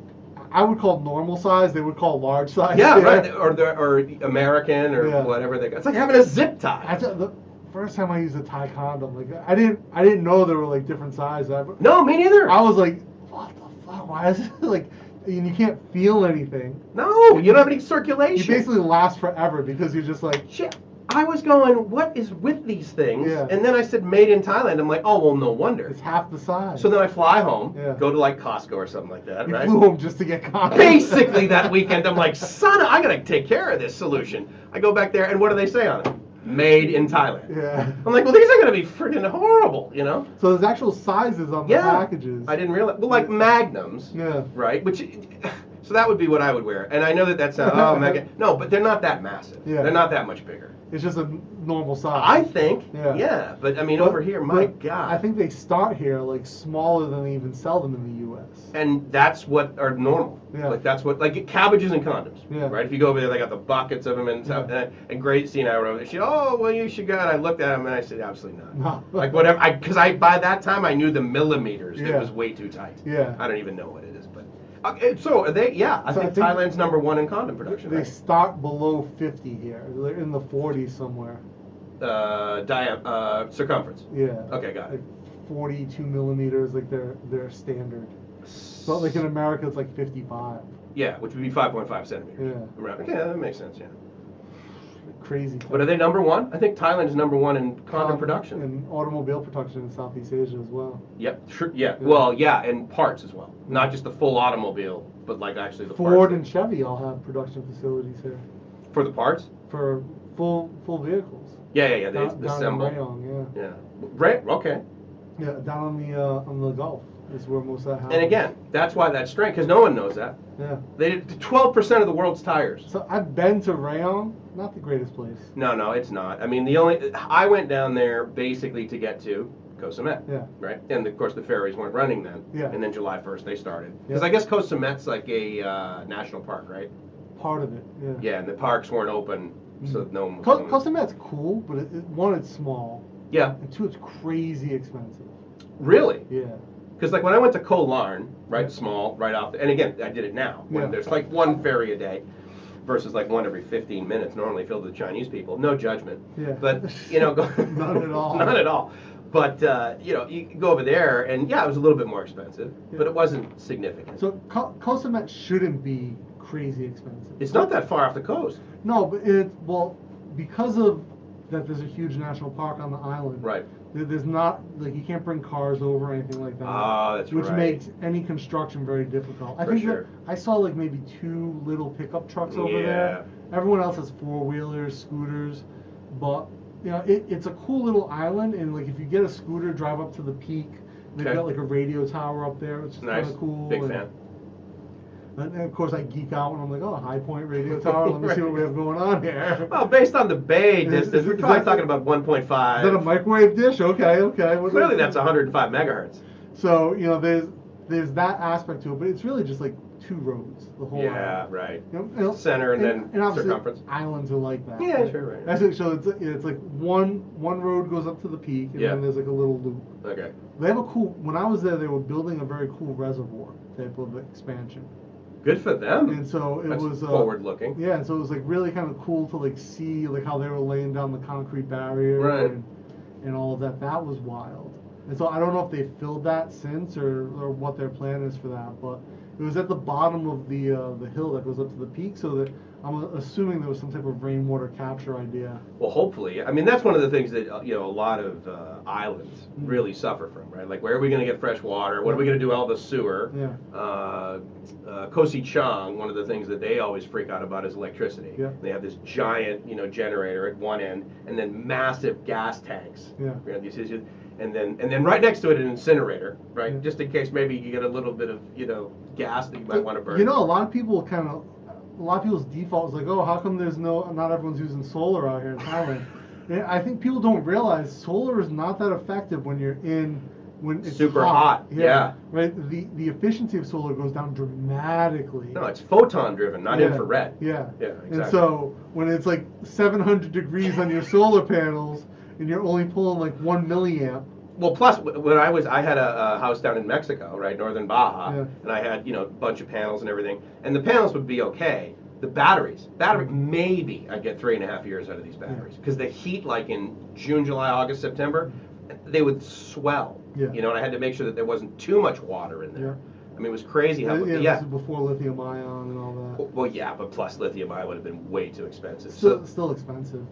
I would call normal size. They would call large size. Yeah, there. right. Or the, or American or Yeah. whatever they got. It's like having a zip tie. I the first time I used a tie condom, like I didn't, I didn't know there were like different sizes. No, me neither. I was like, what the fuck? Why is it like? And you can't feel anything. no, you don't have any circulation. You basically last forever because you're just like, Shit. I was going, what is with these things? Yeah. And then I said, made in Thailand. I'm like, oh well, no wonder. It's half the size. So then I fly home, Yeah. go to like Costco or something like that, you right? flew home just to get condoms. Basically that weekend, I'm like, son, I gotta take care of this solution. I go back there, and what do they say on it? Made in Thailand. Yeah. I'm like, well, these are gonna be freaking horrible, you know? So there's actual sizes on the Yeah. packages. I didn't realize. Well, like magnums, Yeah. right? Which, so that would be what I would wear. And I know that that's uh, oh mega. No, but they're not that massive. Yeah. They're not that much bigger. It's just a normal size. I think. Yeah. Yeah. But I mean, But- over here, my God. I think they start here like smaller than they even sell them in the U.S. and that's what are normal. Yeah. Like that's what like cabbages and condoms. Yeah. Right. If you go over there, they got the buckets of them and stuff. Yeah. And, and Gracie and I were over there. She, oh well, you should go. And I looked at them and I said, absolutely not. No. Like whatever. I because I by that time I knew the millimeters. Yeah. It was way too tight. Yeah. I don't even know what it is. Okay, so are they? Yeah, I So I think think- Thailand's number one in condom production. They right? start below 50 here. They're in the 40s somewhere. uh, dia- uh, circumference. Yeah. Okay, got it. Like 42 millimeters, like their their standard. But like in America, it's like 55. yeah, which would be 5.5 centimeters. Yeah. Around. Okay, that makes sense. Yeah. Crazy. But are they number one? I think Thailand is number one in condom Um, production. and automobile production in Southeast Asia as well. Yep. Sure. Yeah. Yeah. Well, yeah, and parts as well. Not just the full automobile, but like actually the Ford parts and Chevy all have production facilities here for the parts. for full full vehicles. Yeah, yeah, yeah. They down, down in. Rayong, yeah. Yeah. Right. Okay. Yeah, down on the uh, on the Gulf is where most of that happens. And again, that's why that's strange because no one knows that. Yeah. They 12% of the world's tires. So I've been to Rayong, not the greatest place. No, no, it's not. I mean, the only I went down there basically to get to Samet, Yeah. right? And of course, the ferries weren't running then. Yeah. And then July 1st they started because Yeah. I guess Samet's like a uh, national park, right? Part of it. Yeah. Yeah, and the parks weren't open, so no one was. Co- Koh Samet's cool, but it, it, one, it's small, yeah, and two, it's crazy expensive. really? Yeah. Because like when I went to Koh Larn, right, small, right off, the, and again, I did it now when Yeah. there's like one ferry a day. Versus like one every 15 minutes, normally filled with Chinese people. No judgment. Yeah. But you know, go, None at all. Not at all. But uh, you know, you go over there, and yeah, it was a little bit more expensive, Yeah. but it wasn't significant. So Co- Koh Samet shouldn't be crazy expensive. it's not that far off the coast, No, but it well because of that. There's a huge national park on the island. right? There- There's not like you can't bring cars over or anything like that. Ah, that's which right. makes any construction very difficult. I For think sure. that I saw like maybe two little pickup trucks over Yeah. there. Everyone else has four wheelers, scooters, but you know it, it's a cool little island. And like if you get a scooter, drive up to the peak. They've Okay. got like a radio tower up there, which is Nice, kind of cool. big and, fan. And, and of course I geek out when I'm like, oh, High Point radio tower. Let me see what we have going on here. Well, based on the bay distance, we're probably talking about 1.5. Is that a microwave dish? Okay, okay. What- Clearly, that's 105 megahertz. So you know, there's there's that aspect to it, but it's really just like two roads, the whole Yeah, island. right. You know, Center and then obviously circumference. Islands are like that. Yeah, right? sure, right. That's it. So it's it's like one one road goes up to the peak, and Yeah. then there's like a little loop. Okay. They have a cool. When I was there, they were building a very cool reservoir type of expansion, Good for them. and so it That's was uh, forward looking. Yeah, and so it was like really kind of cool to like see like how they were laying down the concrete barrier Right. and, and all of that. That was wild. And so I don't know if they filled that since or, or what their plan is for that, but it was at the bottom of the uh, the hill that goes up to the peak, so that I'm assuming there was some type of rainwater capture idea. Well, hopefully. I mean, that's one of the things that uh, you know a lot of uh, islands Mm. really suffer from, right? Like, where are we going to get fresh water? What are we going to do all the sewer? Yeah. Uh, uh, Koh Si Chang, one of the things that they always freak out about is electricity. Yeah. They have this giant, you know, generator at one end, and then massive gas tanks. Yeah. You know, these issues. And then, and then right next to it, an incinerator, right? Yeah. Just in case maybe you get a little bit of, you know, gas that you might want to burn. You know, a lot of people kind of, a lot of people's default is like, oh, how come there's no, not everyone's using solar out here in Thailand? And I think people don't realize solar is not that effective when you're in, when it's Super hot, yeah. Right. The the efficiency of solar goes down dramatically. No, it's photon driven, not Yeah, infrared. Yeah. Yeah, And so when it's like 700 degrees on your solar panels and you're only pulling like one milliamp, Well, plus when I was, I had a, a house down in Mexico, right, northern Baja, Yeah. and I had you know a bunch of panels and everything, and the panels would be okay. The batteries, battery, maybe I get three and a half years out of these batteries because the heat, like in June, July, August, September, they would swell. Yeah. You know, and I had to make sure that there wasn't too much water in there. Yeah. I mean, it was crazy how. yeah, Yeah. this is before lithium ion and all that. Well, yeah, but plus lithium ion would have been way too expensive. Still, So still expensive.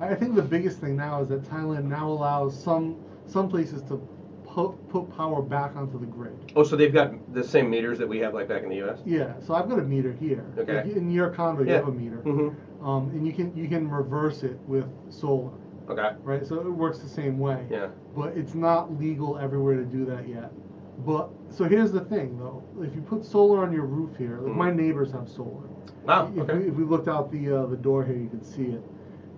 I think the biggest thing now is that Thailand now allows some some places to put, put power back onto the grid. Oh, so they've got the same meters that we have like back in the U.S. Yeah, so I've got a meter here. Okay. Like, in your condo, you Yeah. have a meter, Mm-hmm. um, and you can you can reverse it with solar, Okay. right? So it works the same way. Yeah. But it's not legal everywhere to do that yet. But so here's the thing, though: if you put solar on your roof here, like Mhm. my neighbors have solar. Wow. If, Okay. we, if we looked out the uh, the door here, you could see it.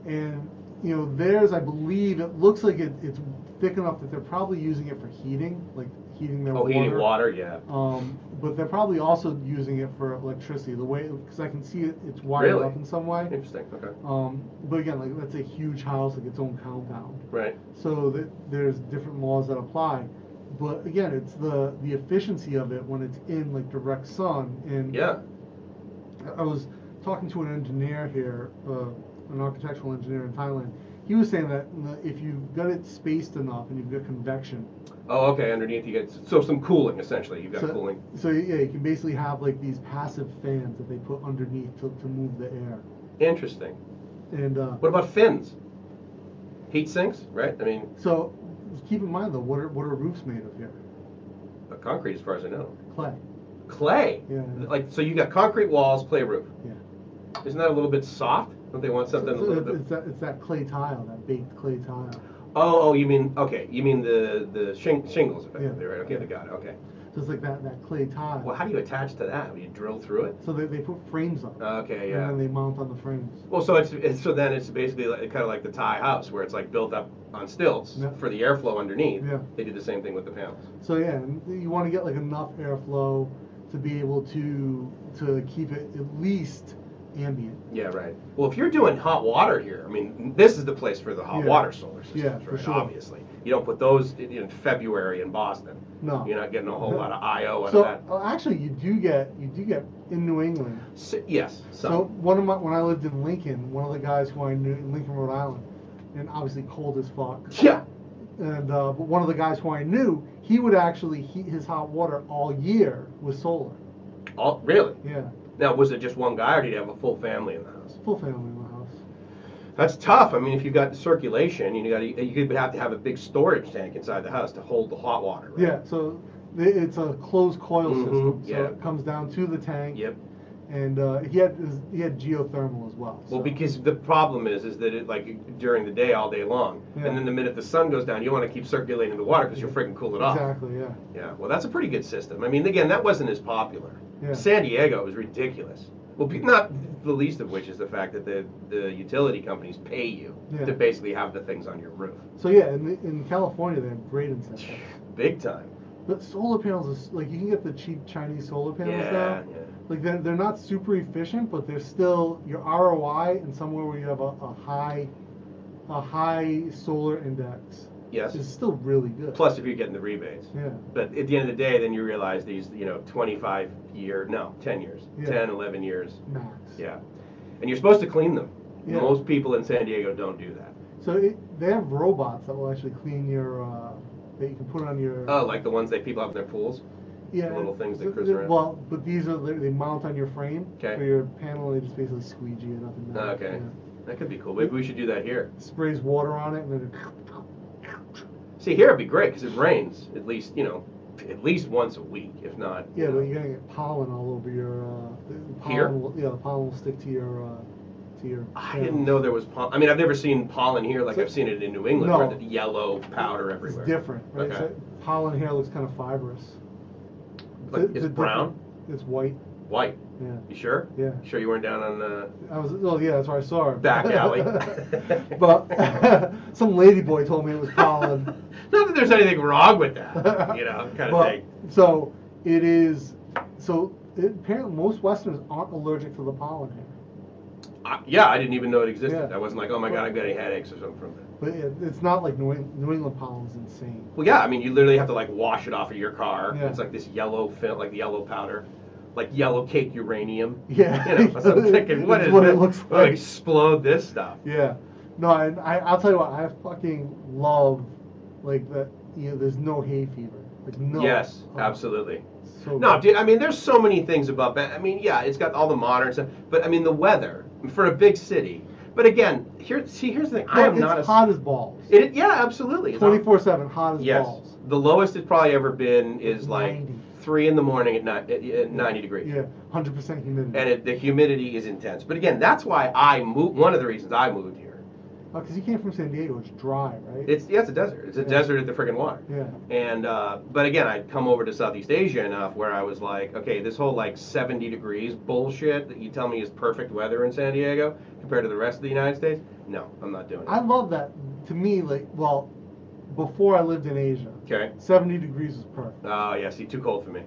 And you know, theirs, I believe, it looks like it, it's thick enough that they're probably using it for heating, like heating their Oh, water. heating water. Yeah. Um, but they're probably also using it for electricity. The way, because I can see it, it's wired Really? up in some way. Interesting. Okay. Um, but again, like that's a huge house, like its own compound. Right. So that there's different laws that apply. But again, it's the the efficiency of it when it's in like direct sun. And Yeah. I was talking to an engineer here, uh, an architectural engineer in Thailand. He was saying that if you've got it spaced enough and you've got convection, Oh, okay. Underneath you get so some cooling essentially. You've got so, cooling. so yeah, you can basically have like these passive fans that they put underneath to, to move the air. Interesting. And uh, What about fins? Heat sinks, right? I mean, so keep in mind though, what are what are roofs made of here? uh, concrete, as far as I know. Clay. Clay. Yeah. Like so, you got concrete walls, clay roof. Yeah. Isn't that a little bit soft? Don't they want something a little it's, bit? it's that it's that clay tile, that baked clay tile. Oh, oh, you mean okay? You mean the the shing- shingles, effectively, Yeah. right? Okay, I got it. Okay. So it's like that that clay tile. Well, how do you attach to that? You drill through it? So they, they put frames up. Okay, yeah. And then they mount on the frames. Well, so it's, it's so then it's basically like, kind of like the Thai house where it's like built up on stilts Yeah. for the airflow underneath. Yeah. They do the same thing with the panels. So yeah, you want to get like enough airflow to be able to to keep it at least ambient. Yeah, right. Well, if you're doing hot water here, I mean, this is the place for the hot Yeah. water solar systems, Yeah, for right? sure. Obviously, you don't put those in, in February in Boston. No. You're not getting a whole lot of IO out So of that. uh, actually, you do get you do get in New England. S- yes. Some. So one of my when I lived in Lincoln, one of the guys who I knew in Lincoln, Rhode Island, and obviously cold as fuck. yeah. And uh, but one of the guys who I knew, he would actually heat his hot water all year with solar. All, really? Yeah, Now, was it just one guy, or did he have a full family in the house? full family in the house. That's tough. I mean, if you've got circulation, you got you could have to have a big storage tank inside the house to hold the hot water. Right? Yeah, so it's a closed coil Mhm, system. So yeah. it comes down to the tank. Yep. And uh, he had he had geothermal as well. Well, because the problem is, is that it like during the day all day long, Yeah. and then the minute the sun goes down, you want to keep circulating the water because you'll freaking cool it off. exactly, yeah. Yeah. Well, that's a pretty good system. I mean, again, that wasn't as popular. Yeah. San Diego is ridiculous. Well, not the least of which is the fact that the the utility companies pay you Yeah. to basically have the things on your roof. So yeah, in, in California they have great incentives. Big time. But solar panels is like you can get the cheap Chinese solar panels Yeah. now. Yeah. Like they're, they're not super efficient, but they're still your ROI and somewhere where you have a, a high a high solar index Yes. is still really good. Plus, if you're getting the rebates. yeah. But at the end of the day, then you realize these, you know, 25 year, no, 10 years, Yeah. 10, 11 years. Max. Yeah. And you're supposed to clean them. Yeah. Most people in San Diego don't do that. So it, they have robots that will actually clean your uh, that you can put on your Oh, like the ones that people have in their pools? yeah the little things that cruise around? Well, but these are they they mount on your frame Okay. for your panel. They just basically squeegee it up and down. Okay. Yeah. That could be cool. Maybe we should do that here. Sprays water on it and then. See, here it'd be great because it rains at least, you know, at least once a week, if not. Yeah, but you're gonna get pollen all over your. Uh, pollen Here? Will, yeah, the pollen will stick to your. Uh, to your. I didn't know there was pollen. I mean, I've never seen pollen here like So- I've seen it in New England, No. where the yellow powder It's everywhere. different, right? Okay. So pollen here looks kind of fibrous. Like, It's is a it brown? It's white. White. Yeah. You sure? Yeah. You sure you weren't down on the I was. Well, yeah, that's where I saw it. Back alley. but some lady boy told me it was pollen. Not that there's anything wrong with that, you know, kind of But- thing. So it is. So it, apparently, most Westerners aren't allergic to the pollen here. I, yeah, I didn't even know it existed. Yeah. I wasn't like, oh my god, I've got any headaches or something from that. But it's not like New, Eng- New England pollen's insane. Well, yeah, I mean, you literally have to like wash it off of your car. Yeah. It's like this yellow film, like yellow powder, like yellow cake uranium. Yeah. You know, so I'm thinking, what It's what this? it looks We'll like. explode this stuff. Yeah. No, and I, I'll tell you what, I fucking love like that. You know, there's no hay fever. Like no. Yes, Oh, absolutely. So No, good. dude, I mean, there's so many things about that. I mean, yeah, it's got all the modern stuff, but I mean, the weather for a big city. But again, here, see, here's the thing. I am it's not a. hot as balls. It, yeah, absolutely. Twenty four seven, hot as Yes. balls. The lowest it's probably ever been is like 90. Three in the morning at, ni- at, 90 degrees. Yeah, hundred percent humidity. And it, the humidity is intense. But again, that's why I moved. One of the reasons I moved here. because you came from San Diego, it's dry, right? It's yeah, it's a desert. It's a Yeah. desert at the friggin' water. yeah. And uh, but again, I'd come over to Southeast Asia enough where I was like, okay, this whole like 70 degrees bullshit that you tell me is perfect weather in San Diego compared to the rest of the United States. No, I'm not doing it. I love that. To me, like, well, before I lived in Asia, okay. 70 degrees is perfect. Oh yeah, see, too cold for me.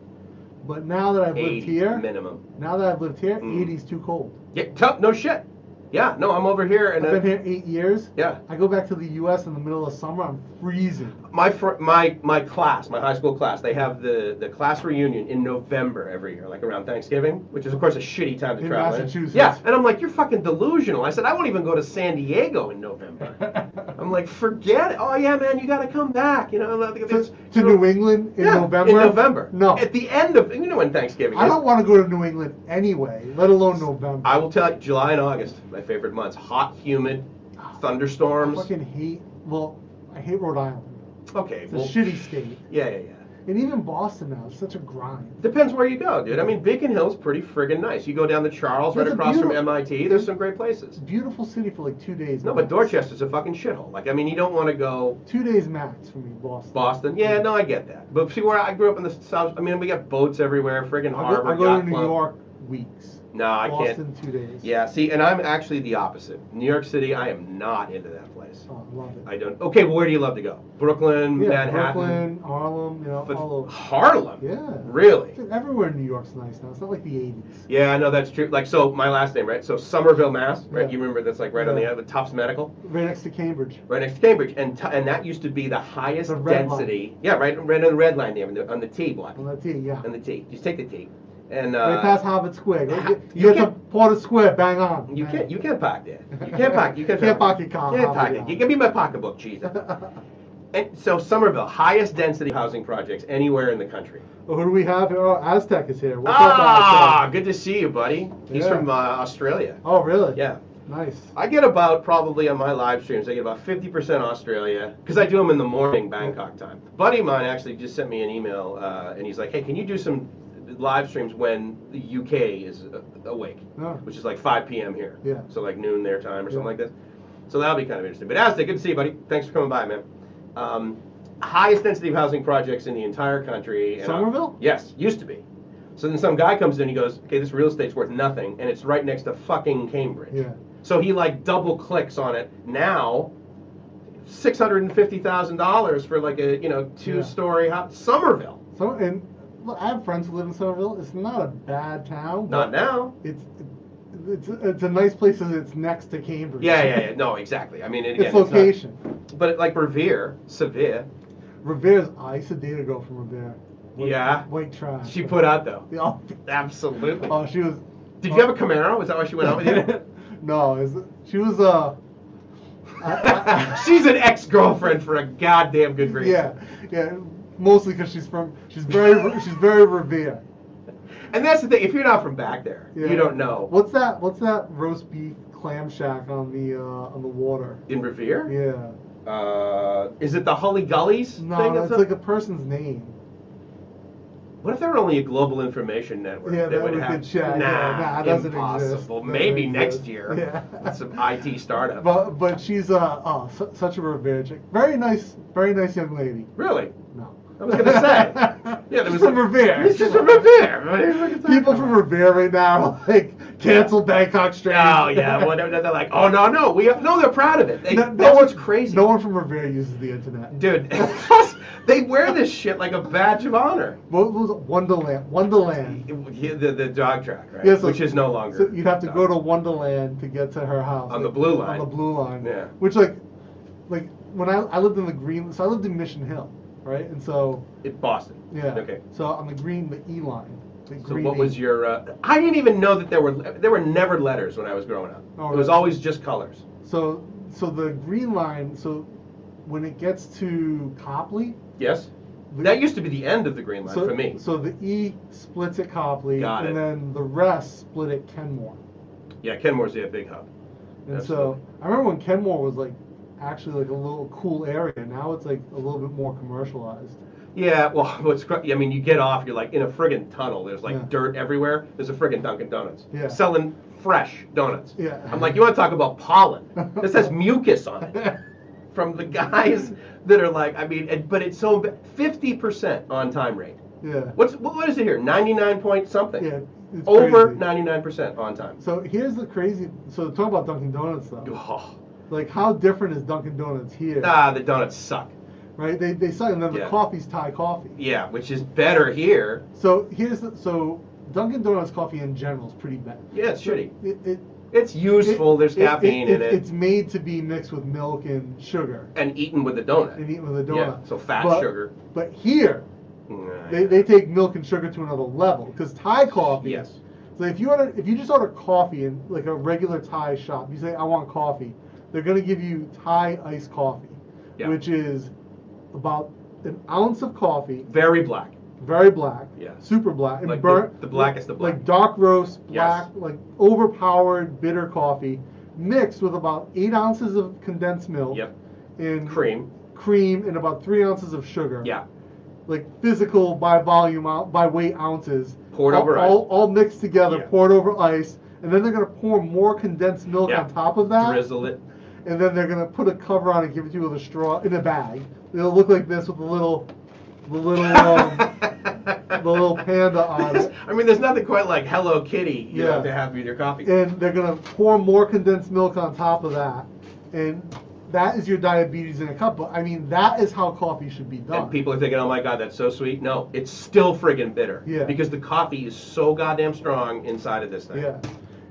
But now that I've lived here, minimum. now that I've lived here, Mm. 80's too cold. Yeah, tough. No shit. Yeah, no, I'm over here and I've been here eight years. yeah. I go back to the U.S. in the middle of summer, I'm freezing. My fr- my my class, my high school class, they have the the class reunion in November every year, like around Thanksgiving, which is of course a shitty time to In travel. Massachusetts. Yeah, and I'm like, you're fucking delusional. I said I won't even go to San Diego in November. I'm like, forget it. Oh yeah, man, you got to come back. You know, like, to, it's- to New England in yeah, November? In November. No. At the end of you know when Thanksgiving I is. don't want to go to New England anyway, let alone November. I will tell you, July and August, my favorite months. Hot, humid, ah, I thunderstorms. fucking hate, well, I hate Rhode Island. Okay, It's a shitty state. yeah, yeah, yeah. And even Boston now, it's such a grind. Depends where you go, dude. I mean, Beacon Hill's pretty friggin' nice. You go down the Charles, right across from MIT. There's some great places. Beautiful city for like two days. No, but. Dorchester's a fucking shithole. Like, I mean, you don't want to go Two days max for me, Boston. Boston. Yeah, no, I get that. But see, where I grew up in the south, I mean, we got boats everywhere, friggin' I go, harbor. I go to New. York weeks. No, I can't. Two days. Yeah, see, and I'm actually the opposite. New York City, I am not into that place. Oh, I love it. I don't. Okay, well, where do you love to go? Brooklyn, yeah, Manhattan, Brooklyn, Harlem, you know, but all over. Harlem. Yeah. Really? Everywhere in New York's nice now. It's not like the 80s. Yeah, I know that's true. Like, so my last name, right? So Somerville, Mass, right? Yeah. You remember that's like right on the Yeah. the Tufts Medical, Right next to Cambridge. right next to Cambridge, and t- and that used to be the highest The red density. Yeah, right, right on the red line there, on the, on the T block, On that T, yeah. on the T. Just take the T, and uh, right past Harvard Square. You, you get to Porter Square, bang on. you can't you can't park there. You can't park. You can't, Can't park your car, You can't park it. You give me my pocketbook, Jesus. and so Somerville, highest density housing projects anywhere in the country. well, who do we have here? Oh, Aztec is here. What's ah, up, good to see you, buddy. He's Yeah. from uh, Australia. Oh, really? Yeah. Nice. I get about probably on my live streams, I get about 50% Australia because I do them in the morning Bangkok time. buddy of mine actually just sent me an email uh, and he's like, hey, can you do some live streams when the UK is awake, Oh. which is like 5 p.m. here. Yeah. So like noon their time or something like this. So that'll be kind of interesting. But Aztec, good to see you, buddy. Thanks for coming by, man. Um, highest density of housing projects in the entire country. Somerville? yes, used to be. So then some guy comes in and he goes, okay, this real estate's worth nothing, and it's right next to fucking Cambridge. Yeah. So he like double clicks on it. Now, six hundred and fifty thousand dollars for like a you know two story house. Somerville. So, and look, I have friends who live in Somerville. It's not a bad town. Not now. It's it's it's a nice place because it's next to Cambridge. Yeah, yeah, yeah. No, exactly. I mean, it, again, Its it's not- location. but like Revere, Seville. Revere's. I used to date a girl from Revere. White, Yeah. White trash. She put out though. Oh, Absolutely. oh, she was. Did you have a Camaro? Is that why she went out with you? no, is she was uh. I- I- She's an ex-girlfriend for a goddamn good reason. yeah, yeah. Mostly because she's from. She's very. she's very Revere. And that's the thing. If you're not from back there, Yeah. you don't know. What's that? What's that roast beef clam shack on the uh, on the water? In Revere? Yeah. Uh, is it the Holly Gullies No, thing? it's That's like a person's name. What if there were only a global information network Yeah, that that would have? check. Nah, Yeah, nah, impossible. Maybe exist. next year. Yeah. With some IT startup. But but she's uh oh su- such a revere chick. Very nice, very nice young lady. really? I was gonna say. Yeah, there was from a- Revere. It's just from Revere. What are you fucking talking People from? Revere right now like cancel Bangkok Strange. Oh yeah, well, they're, they're like, oh no, no, we no, they're proud of it. They, No, no that's one- what's crazy, No one from Revere uses the internet. dude. they wear this shit like a badge of honor. What was it? Wonderland? Wonderland. Yeah, The, the dog track, right? Yeah, so- Which is no longer. So you'd have to go to Wonderland to get to her house. On the like, blue On line. the blue line. Yeah. Which like, like when I I lived in the green, so I lived in Mission Hill, right? And so It, Boston. yeah. Okay. So on the green, the E line. The So what was your? Uh, I didn't even know that there were there were never letters when I was growing up. Oh, it was really? always just colors. So so the green line. So when it gets to Copley. Yes. the- That used to be the end of the green line so, for me. So the E splits at Copley, Got and it. then the rest split at Kenmore. Yeah, Kenmore's the big hub. And Absolutely. so I remember when Kenmore was like actually like a little cool area. Now it's like a little bit more commercialized. Yeah, well, what's cra- I mean, you get off, you're like in a friggin' tunnel. There's like Yeah. dirt everywhere. There's a friggin' Dunkin' Donuts Yeah. selling fresh donuts. Yeah. I'm like, you want to talk about pollen? This has mucus on it from the guys that are like, I mean, but it's so fifty percent on time rate. Yeah. What's what, what is it here? Ninety nine point something. Yeah. Over crazy. ninety nine percent on time. So here's the crazy. So talk about Dunkin' Donuts though. Oh. Like how different is Dunkin' Donuts here? Ah, the donuts suck. Right? They they suck, and then the Yeah. coffee's Thai coffee. Yeah, which is better here. So here's the so Dunkin' Donuts coffee in general is pretty bad. Yeah, it's shitty. It, it, It's useful. There's it- caffeine in it, It's made to be mixed with milk and sugar and eaten with a donut. and eaten with a donut. Yeah, so fat But- sugar. But here, Nah, they, they take milk and sugar to another level because Thai coffee. Yes. So if you order, if you just order coffee in like a regular Thai shop, you say I want coffee, they're gonna give you Thai iced coffee, Yeah. which is about an ounce of coffee, Very black. very black, Yeah. super black, and Like the- burnt the blackest of black. like dark roast, black, Yes. like overpowered bitter coffee, mixed with about eight ounces of condensed milk, Yep. and Cream. cream, and about three ounces of sugar. Yeah. like physical by volume by weight ounces Poured all, over ice. all, all mixed together Yeah. poured over ice and then they're going to pour more condensed milk Yeah. on top of that Drizzle it. And then they're going to put a cover on and give it to you with a straw in a bag it'll look like this with a little the little um, the little panda on it I mean, there's nothing quite like Hello Kitty, you know, to have with your coffee. and they're going to pour more condensed milk on top of that and that is your diabetes in a cup but i mean that is how coffee should be done And people are thinking, oh my god, that's so sweet. No, it's still friggin' bitter. Yeah. Because the coffee is so goddamn strong inside of this thing. Yeah,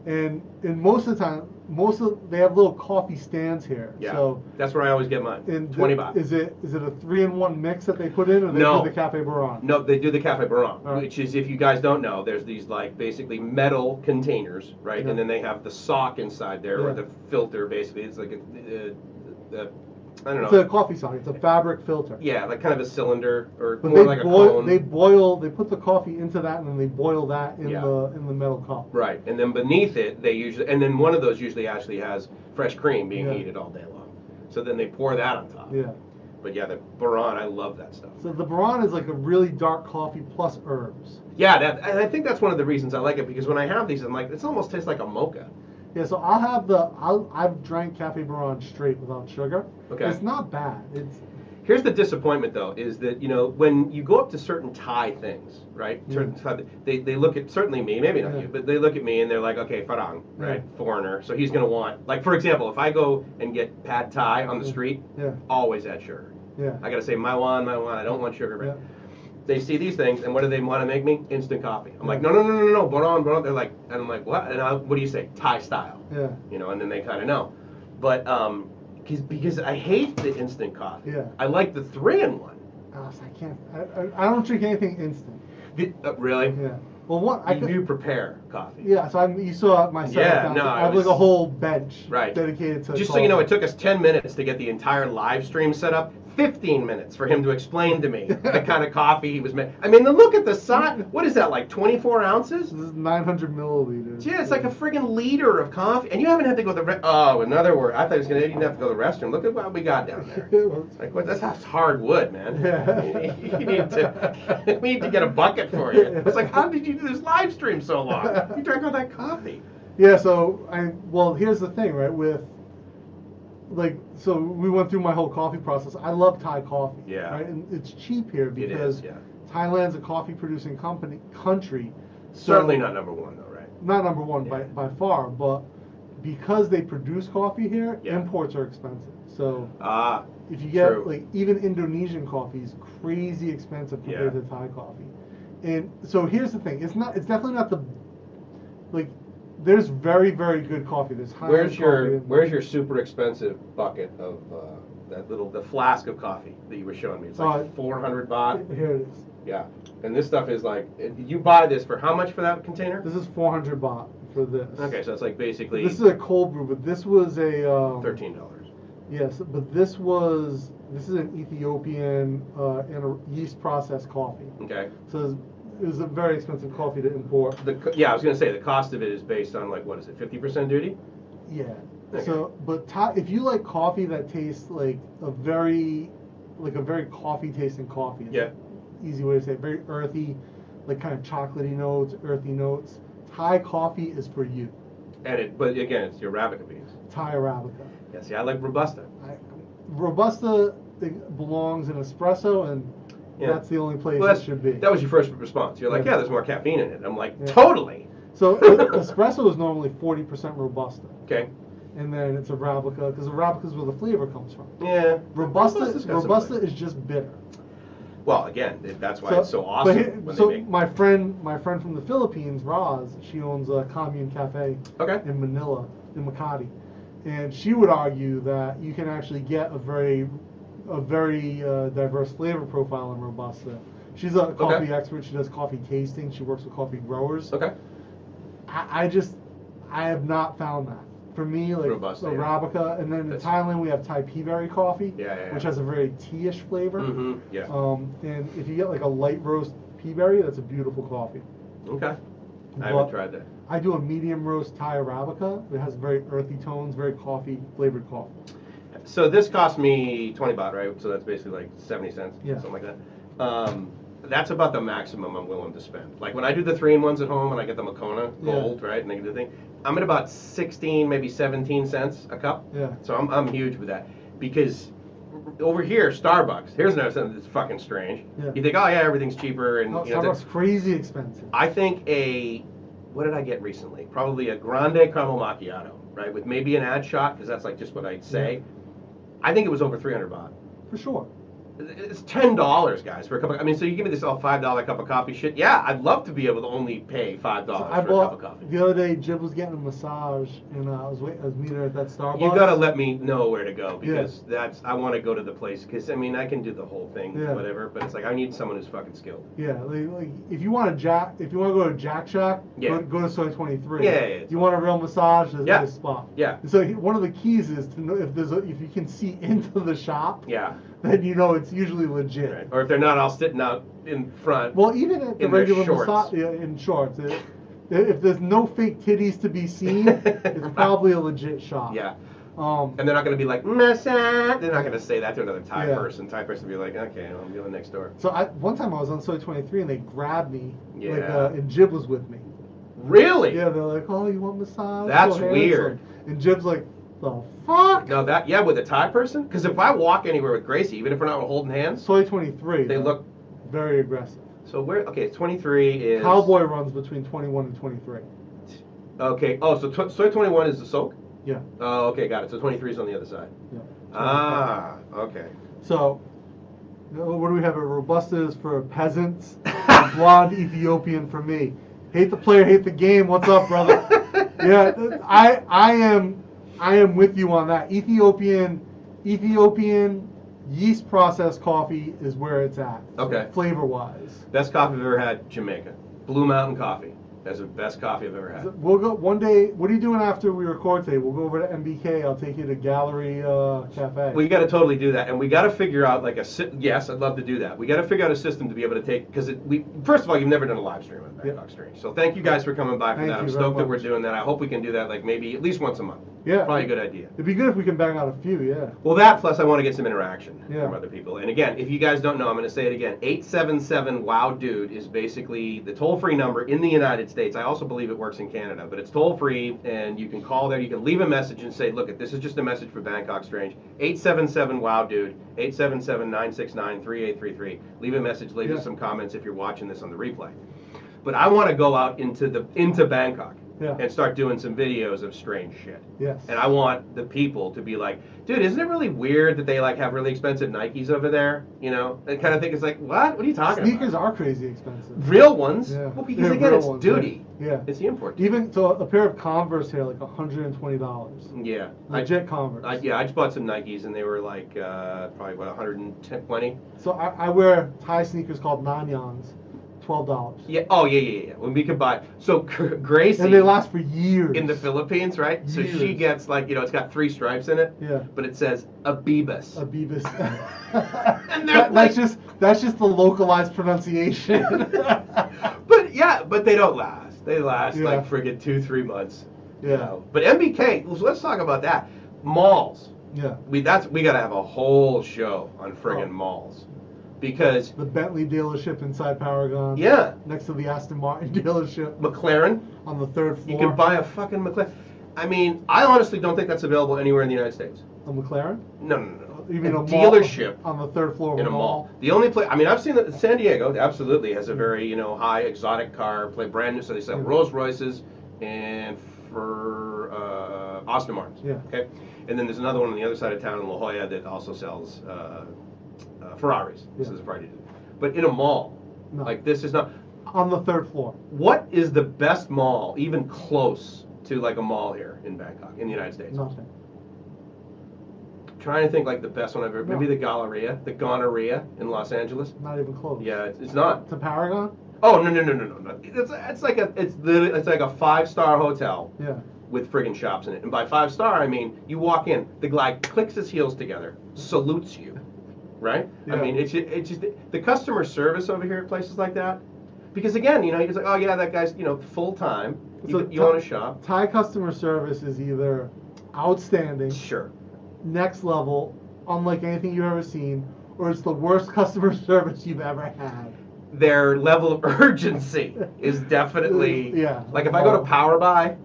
and and most of the time, most of they have little coffee stands here. Yeah. So That's where I always get mine. and 20 bucks. Is it is it a three in one mix that they put in, or they No. do the Cafe Boran? No, they do the Cafe Boran, right. which is, if you guys don't know, there's these like basically metal containers, right? Yeah. And then they have the sock inside there, Yeah. or the filter, basically. It's like a, uh, uh, I don't It's know. a coffee sock. It's a fabric filter. yeah, like kind of a cylinder, or But more they like a boil. cone. They boil. They put the coffee into that, and then they boil that in Yeah. the in the metal cup. Right, and then beneath it, they usually, and then one of those usually actually has fresh cream being Yeah. heated all day long. So then they pour that on top. Yeah. But yeah, the Boran, I love that stuff. So the Boran is like a really dark coffee plus herbs. Yeah, that, and I think that's one of the reasons I like it because when I have these, I'm like, it almost tastes like a mocha. Yeah, so I'll have the I'll, I've drank Cafe Boran straight without sugar. Okay. It's not bad. It's Here's the disappointment though, is that you know when you go up to certain Thai things, right? Yeah. Certain Thai, they they look at certainly me, maybe not Yeah. you, but they look at me and they're like, okay, Farang, right, foreigner. So he's gonna want, like for example, if I go and get pad Thai on the street, yeah, always add sugar. yeah. I gotta say my one, my one. I don't want sugar. Right? They see these things, and what do they want to make me? Instant coffee. I'm like, no, no, no, no, no, Boran, Boran. They're like, and I'm like, what? And I, what do you say? Thai style. Yeah. You know, and then they kind of know. But um, cause, because I hate the instant coffee. Yeah. I like the three in one. Gosh, I can't. I, I, I don't drink anything instant. The- uh, really? Yeah. Well, what I You could, do prepare coffee. Yeah, so I'm, you saw my setup. Yeah, no. I have was- like a whole bench Right. dedicated to. Just so you know, it took us 10 minutes to get the entire live stream set up. 15 minutes for him to explain to me the kind of coffee he was making. I mean, the look at the size. What is that, like 24 ounces? This is 900 milliliters. Yeah, it's like a friggin' liter of coffee, and you haven't had to go to the. Re- oh, another word. I thought he was gonna. You didn't have to go to the restroom. Look at what we got down there. It's like, what? That's that's hard wood, man. Yeah. you need to. We need to get a bucket for you. It's like, how did you do this live stream so long? You drank all that coffee. Yeah, so I well, here's the thing, right? With like, so we went through my whole coffee process. I love Thai coffee. Yeah. Right, and it's cheap here because is, yeah. Thailand's a coffee producing company country. so- Certainly not number one, though, right? not number one Yeah. by, by far, but because they produce coffee here, Yeah. imports are expensive. So Ah, if you get True. like even Indonesian coffee is crazy expensive compared to Thai coffee. And so here's the thing: it's not. It's definitely not the like. There's very very good coffee. There's high where's your coffee. where's your super expensive bucket of uh, that little the flask of coffee that you were showing me? It's like Uh, 400 baht. Here it is. Yeah, and this stuff is like you buy this for how much for that container? This is 400 baht for this. Okay, so it's like basically This is a cold brew, but this was a um, thirteen dollars. Yes, but this was this is an Ethiopian uh, and yeast processed coffee. Okay. So it was a very expensive coffee to import. The co- yeah, I was gonna say the cost of it is based on like what is it, fifty percent duty? Yeah. Okay. So, but Thai, if you like coffee that tastes like a very, like a very coffee tasting coffee. Yeah. an Easy way to say it. Very earthy, like kind of chocolatey notes, earthy notes. Thai coffee is for you. And it, but again, it's your Arabica beans. Thai Arabica. Yeah, see, I like Robusta. I, Robusta it belongs in espresso, and Yeah. that's the only place Well, it should be. that was your first response. You're like, Yeah. there's more caffeine in it. I'm like, totally. so espresso is normally 40% Robusta, Okay. and then it's Arabica because Arabica is where the flavor comes from. Yeah. Robusta, Robusta's got some Robusta is just bitter. Well, again, it- that's why it's so awesome he- so make. my friend, my friend from the Philippines, Roz, she owns a commune cafe Okay. in Manila, in Makati, and she would argue that you can actually get a very, a very uh, diverse flavor profile in Robusta. She's a coffee Okay. expert. She does coffee tasting. She works with coffee growers. Okay. I, I just, I have not found that. For me, like Robusta, yeah. Arabica, and then in That's- Thailand we have Thai pea berry coffee, Yeah, yeah, yeah. which has a very tea-ish flavor. Mm-hmm. Yeah. Um, and if you get like a light roast pea berry, that's a beautiful coffee. okay. I haven't tried that. I do a medium roast Thai Arabica. It has very earthy tones, very coffee flavored coffee. So this cost me 20 baht, right? So that's basically like 70 cents, Yeah. something like that. Um, that's about the maximum I'm willing to spend. Like when I do the three in ones at home and I get the Moccona Yeah. gold, right, and I get the thing, I'm at about 16, maybe 17 cents a cup. Yeah. So I'm, I'm huge with that because over here, Starbucks. Here's another thing that's fucking strange. Yeah. You think, oh yeah, everything's cheaper, and Oh, you know, Starbucks crazy expensive. I think a what did I get recently? Probably a grande caramel macchiato, right, with maybe an ad shot because that's like just what I'd say. I think it was over 300 baht. For sure. It's ten dollars, guys, for a cup. Of, I mean, so you give me this all five dollar cup of coffee shit. Yeah, I'd love to be able to only pay five dollars I for a cup of coffee. the other day. Jib was getting a massage, and uh, I was waiting. I was meeting her at that Starbucks. You gotta let me know where to go Yeah. because that's I want to go to the place because I mean I can do the whole thing, Yeah. whatever. But it's like I need someone who's fucking skilled. Yeah, like, like if you want to jack, if you want to go to Jack Shack, Yeah. go, go to Soi Twenty Three. Yeah, yeah, yeah. You want a real massage? There's Yeah. this spot. Yeah, So he- one of the keys is to know if there's a, if you can see into the shop, yeah, then you know it's usually legit. right. Or if they're not all sitting out in front. Well, even at the In regular shorts. massage, yeah, in shorts, it, if there's no fake titties to be seen, it's probably a legit shop. yeah, Um, and they're not gonna be like massage. They're not gonna say that to another Thai Yeah. person. Thai person will be like, okay, I'll go next door. so I, one time I was on Soi 23 and they grabbed me, like, Yeah. uh, and Jib was with me. Really? Yeah, they're like, oh, you want massage? That's weird. And Jib's like, the fuck? No, that yeah, with a Thai person. Because if I walk anywhere with Gracie, even if we're not holding hands, Soi 23. they though, look. very aggressive. So where? Okay, 23 is. Cowboy runs between 21 and 23. Okay. Oh, so tw- soi 21 is the soak. Yeah. Oh, okay, got it. So 23 is on the other side. Yeah. Ah, okay. So, what do we have? A Robusta is for peasants, a blonde Ethiopian for me. Hate the player, hate the game. What's up, brother? yeah, I I am I am with you on that. Ethiopian Ethiopian yeast processed coffee is where it's at. Okay. Flavor wise. Best coffee I've ever had, Jamaica. Blue Mountain Coffee. That's the best coffee I've ever had. We'll go one day. What are you doing after we record today? We'll go over to MBK. I'll take you to Gallery uh, Cafe. We got to totally do that, and we got to figure out like a si- yes, I'd love to do that. We got to figure out a system to be able to take because we first of all, you've never done a live stream on. Bangkok Strange, so thank you guys for coming by for Thank that. I'm stoked that we're doing that. I hope we can do that like maybe at least once a month. Yeah. probably a good idea. It'd be good if we can bang out a few. Yeah. Well, that plus I want to get some interaction Yeah. from other people. And again, if you guys don't know, I'm going to say it again. 877 Wow Dude is basically the toll-free number in the United States. I also believe it works in Canada, but it's toll-free, and you can call there. You can leave a message and say, "Look, this is just a message for Bangkok Strange." 877 Wow Dude. 877-969-3833. Leave a message. Leave Yeah. us some comments if you're watching this on the replay. But I want to go out into the into Bangkok Yeah. and start doing some videos of strange shit. Yes. And I want the people to be like, dude, isn't it really weird that they like have really expensive Nikes over there? You know, and kind of think it's like, what? What are you talking Sneakers about? Sneakers are crazy expensive. Real ones? Yeah. Well, because Yeah, again, it's ones, duty. Yeah. It's the import. duty. Even so, a pair of Converse here, like $120. Yeah. I, Legit Converse. I, yeah, I just bought some Nikes and they were like uh, probably what 120. So I, I wear Thai sneakers called Nanyangs, $12. Yeah. Oh yeah, yeah, yeah. When we buy, so Gr- Gracie And they last for years. in the Philippines, right? So she gets like you know, it's got three stripes in it, Yeah. but it says Abibus. Abibus. And That- like- that's just that's just the localized pronunciation. but yeah, but they don't last. They last Yeah. like friggin' two, three months. You Yeah. know? But MBK, let's- let's talk about that. Malls. Yeah. We that's we gotta have a whole show on friggin' Oh. malls, because The Bentley dealership inside Paragon. yeah, Next to the Aston Martin dealership McLaren. on the third floor. You can buy a fucking McLaren. I mean, I honestly don't think that's available anywhere in the United States. a McLaren. No, no, no. You mean a, mall dealership on the third floor in a mall. The only place, I mean, I've seen that San Diego absolutely has a very, you know, high exotic car, play brand new, so they sell Mhm. Rolls Royces and for uh, Aston Martins. Yeah. Okay. And then there's another one on the other side of town in La Jolla that also sells uh, uh, Ferraris. This Yeah. is a Ferrari. But in a mall, No. like this is not. On the third floor. What is the best mall, even close to like a mall here in Bangkok, in the United States? Nothing. trying to think like the best one I've ever. No. Maybe the Galleria, the Gonorrhea in Los Angeles. Not even close. Yeah, it's, it's not. To Paragon. Oh no no no no no no! It's it's like a it's the it's like a five star hotel Yeah. with friggin' shops in it. And by five star, I mean you walk in, the guy clicks his heels together, salutes you, right? I mean it's it's just the customer service over here at places like that. Because again, you know, it's like, oh yeah, that guy's you know full time. You, So you own a shop. Thai customer service is either outstanding, Sure. next level, unlike anything you've ever seen, or it's the worst customer service you've ever had. Their level of urgency is definitely Yeah. Like if I go to Power Buy,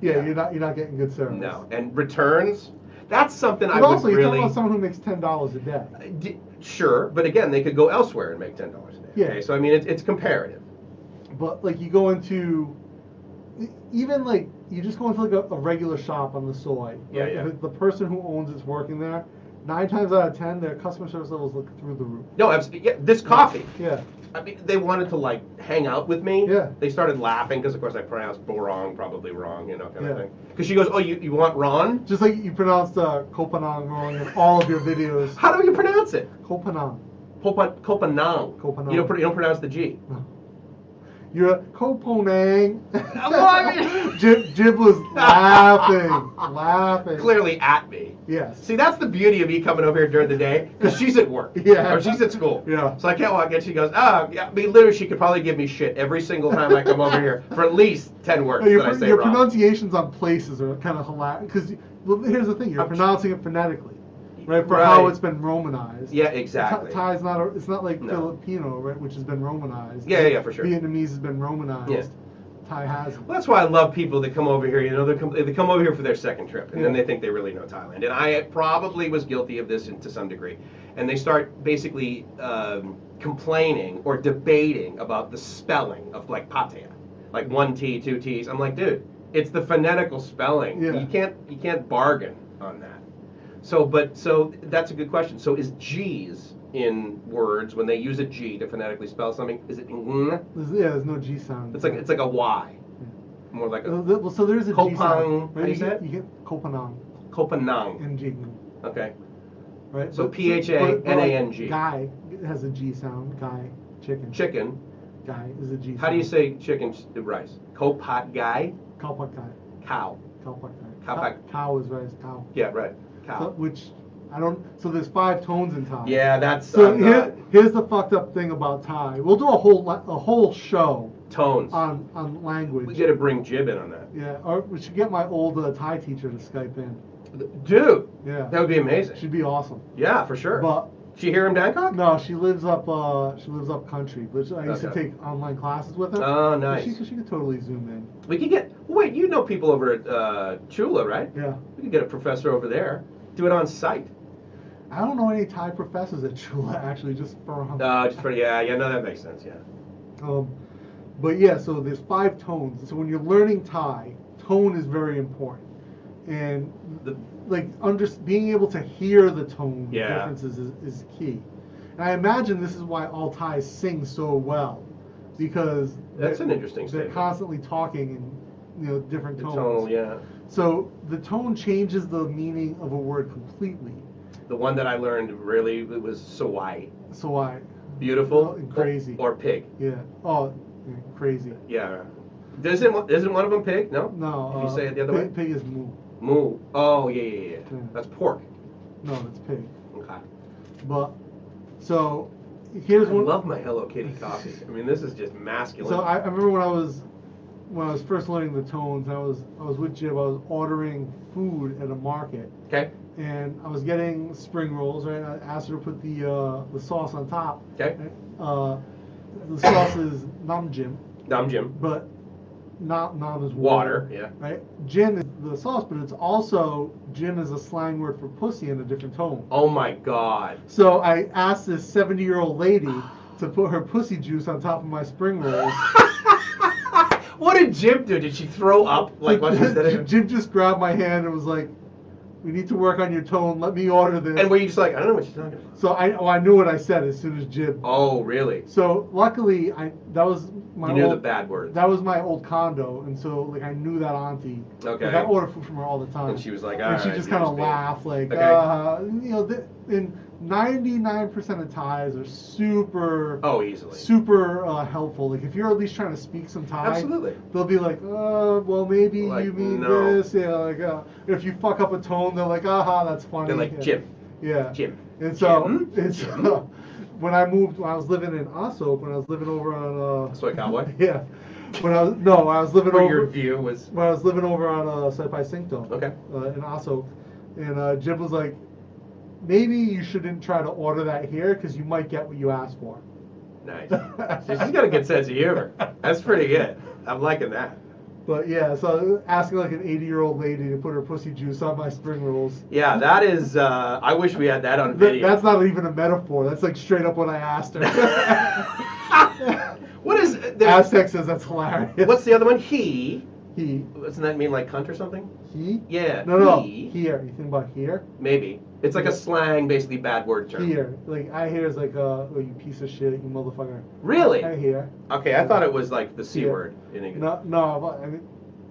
Yeah, Yeah. you're not you're not getting good service. no, and returns. That's something I But would also, you're talking about someone who makes ten dollars a day. Uh, d- Sure, but again, they could go elsewhere and make ten dollars a day. Yeah. Okay? So I mean, it's, it's comparative. But like you go into, even like you just go into like a, a regular shop on the soi. Yeah, right? yeah. If the person who owns it's working there. Nine times out of ten, their customer service levels look through the roof. No, absolutely. Yeah, this coffee. Yeah. I mean, they wanted to like hang out with me. Yeah. They started laughing because, of course, I pronounced wrong, probably wrong, you know, kind of Yeah. thing. Because she goes, "Oh, you, you want Ron? Just like you pronounced uh, Kopanang wrong in all of your videos. How do you pronounce it? Kopanang. Popa, Kopanang. Kopanang. You don't, you don't pronounce the G. You're a Koponang. Well, I mean- Jib, Jib was laughing, laughing. Clearly at me. Yes. See, that's the beauty of me coming over here during the day because she's at work. Yeah. Or she's at school. Yeah. So I can't walk in. She goes, ah, yeah. I mean, literally, she could probably give me shit every single time I come over here for at least 10 words No, your, that I say your wrong. pronunciations on places are kind of hilarious because well, here's the thing: you're I'm- pronouncing it phonetically, right? For Right. how it's been Romanized. Yeah, Thai exactly. Thai's not a, it's not like No. Filipino, right, which has been Romanized. Yeah, yeah, yeah, for sure. Vietnamese has been Romanized. Yeah. Thai hasn't. Well, that's why I love people that come over here. You know, they come, they come over here for their second trip, and then they think they really know Thailand. And I probably was guilty of this in, to some degree. And they start basically um, complaining or debating about the spelling of like Pattaya, like one T, two T's. I'm like, dude, it's the phonetical spelling. Yeah. You can't you can't bargain on that. So, but so that's a good question. So, is G's in words when they use a G to phonetically spell something? Is it ng? There's, yeah, there's no G sound. It's like it's like a Y, more like a well, so there's a G Kopang- sound. how do you say get, it? You get Kopanang Kopanang. and G, Okay. right? So But- P-H-A-N-A-N-G. but- but like Guy has a G sound. Guy, chicken. Chicken. Guy is a G. How do you say chicken rice? Kopot guy. Kalpak guy. Cow. Kalpak guy. Cow, cow is rice. Cow. Yeah, right. So, which I don't. So there's five tones in Thai. Yeah, that's So I'm here, here's the fucked up thing about Thai. We'll do a whole la- a whole show tones. on on language. we got to bring Jib in on that. Yeah, or we should get my old uh, Thai teacher to Skype in. Dude, Yeah, that would be amazing. she'd be awesome. Yeah, for sure. But she here in Bangkok? no, she lives up. Uh, she lives up country. But I used Okay. to take online classes with her. Oh, But nice. She, she could totally zoom in. We could get. Wait, you know people over at uh, Chula, right? Yeah. We could get a professor over there. Do it on site. I don't know any Thai professors at Chula actually, just for. Uh, just for yeah, yeah. No, that makes sense. Yeah. Um, but yeah, so there's five tones. So when you're learning Thai, tone is very important, and The, like under being able to hear the tone Yeah. differences is, is key. And I imagine this is why all Thais sing so well, because That's an interesting They're statement. constantly talking in you know different the tones. tonal, yeah. So the tone changes the meaning of a word completely. The one that I learned really it was Sawai. So I, Beautiful. And crazy. Or, or pig. yeah, oh, crazy. Yeah. Isn't one- isn't one of them pig? No. No, If you uh, say it the other pig, way. pig is moo. Moo. Oh yeah, yeah, yeah. Yeah. That's pork. No, that's pig. Okay. But so here's I one. I love my Hello Kitty coffee. I mean, this is just masculine. So I, I remember when I was when I was first learning the tones, I was I was with Jib. I was ordering food at a market, Okay. and I was getting spring rolls. Right, I asked her to put the uh, the sauce on top. Okay. Uh, the sauce is nam jim, I'm Jim. but not nam is Water, water. yeah. Right. Gin is the sauce, but it's also gin is a slang word for pussy in a different tone. Oh my God. So I asked this 70 year old lady to put her pussy juice on top of my spring rolls. what did Jib do? Did she throw up? Like what she said? Jib just grabbed my hand and was like, "We need to work on your tone. Let me order this." And were you just like, I don't know what she's talking about? so I, oh, I knew what I said as soon as Jim. Oh, really? So luckily, I that was my You knew old, the bad words. That was my old condo, and so like I knew that auntie. Okay. Like, I ordered food from her all the time. And she was like, and she just kind of just be-" laughed, like, Okay. uh, you know, th- and 99% of Thais are super. Oh, easily. super uh, helpful. Like if you're at least trying to speak some Thai, Absolutely. they'll be like, uh, well maybe Like, you mean no. this. Yeah, like uh, if you fuck up a tone, they're like, aha, that's funny. They're like, yeah. Jim. Yeah. Jim. And so, Jim? and so when I moved, when I was living in Oslo, when I was living over on uh, Soi cowboy. yeah, when I was no, I was living Where over your view was. when I was living over on uh, Saipai. Okay. Uh, in Oslo, and uh, Jib was like, maybe you shouldn't try to order that here because you might get what you asked for. Nice. She's got a good sense of humor. That's pretty good. I'm liking that. But yeah, so asking like an 80 year old lady to put her pussy juice on my spring rolls. Yeah, that is. Uh, I wish we had that on video. that's not even a metaphor. That's like straight up what I asked her. what is? there- Aztec says that's hilarious. What's the other one? He. He? Doesn't that mean like cunt or something? He? Yeah. No, no, he. here. You think about here? Maybe. It's like a slang, basically bad word term. Here. Like I hear is like, uh, oh, you piece of shit, you motherfucker. Really? I hear. Okay, I thought it was like the c Yeah. word in English. No, no, but I mean,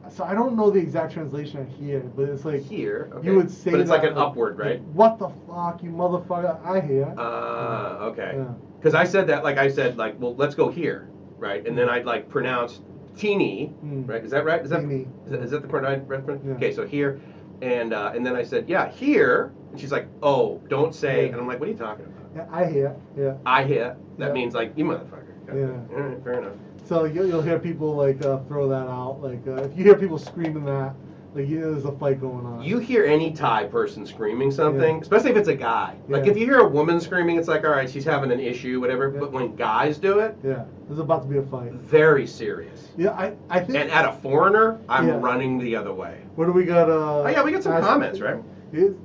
so I don't know the exact translation of here, but it's like Here. Okay. you would say But it's like that, an upward, right? What the fuck, you motherfucker? I hear. Ah, okay. Yeah. Because I said that, like I said, like, well, let's go here, right? And then I'd like pronounce teeny, Mm. right? Is that right? Is that Teeny. is that, is that the pronoun- right? Yeah. Okay, so here, and uh, and then I said, yeah, here, and she's like, oh, don't say, Yeah. and I'm like, what are you talking about? Yeah, I hear. Yeah. I hear. That Yeah. means like you motherfucker. Yeah. All right, fair enough. So you'll, you'll hear people like uh, throw that out. Like uh, if you hear people screaming that, like you know, there's a fight going on. You hear any Thai person screaming something, Yeah. especially if it's a guy. Like if you hear a woman screaming, it's like, all right, she's having an issue, whatever. Yeah. But when guys do it, Yeah. There's about to be a fight. very serious. Yeah. I I think. And at a foreigner, I'm Yeah. running the other way. what do we got? Uh, Oh yeah, we got some comments, right? Is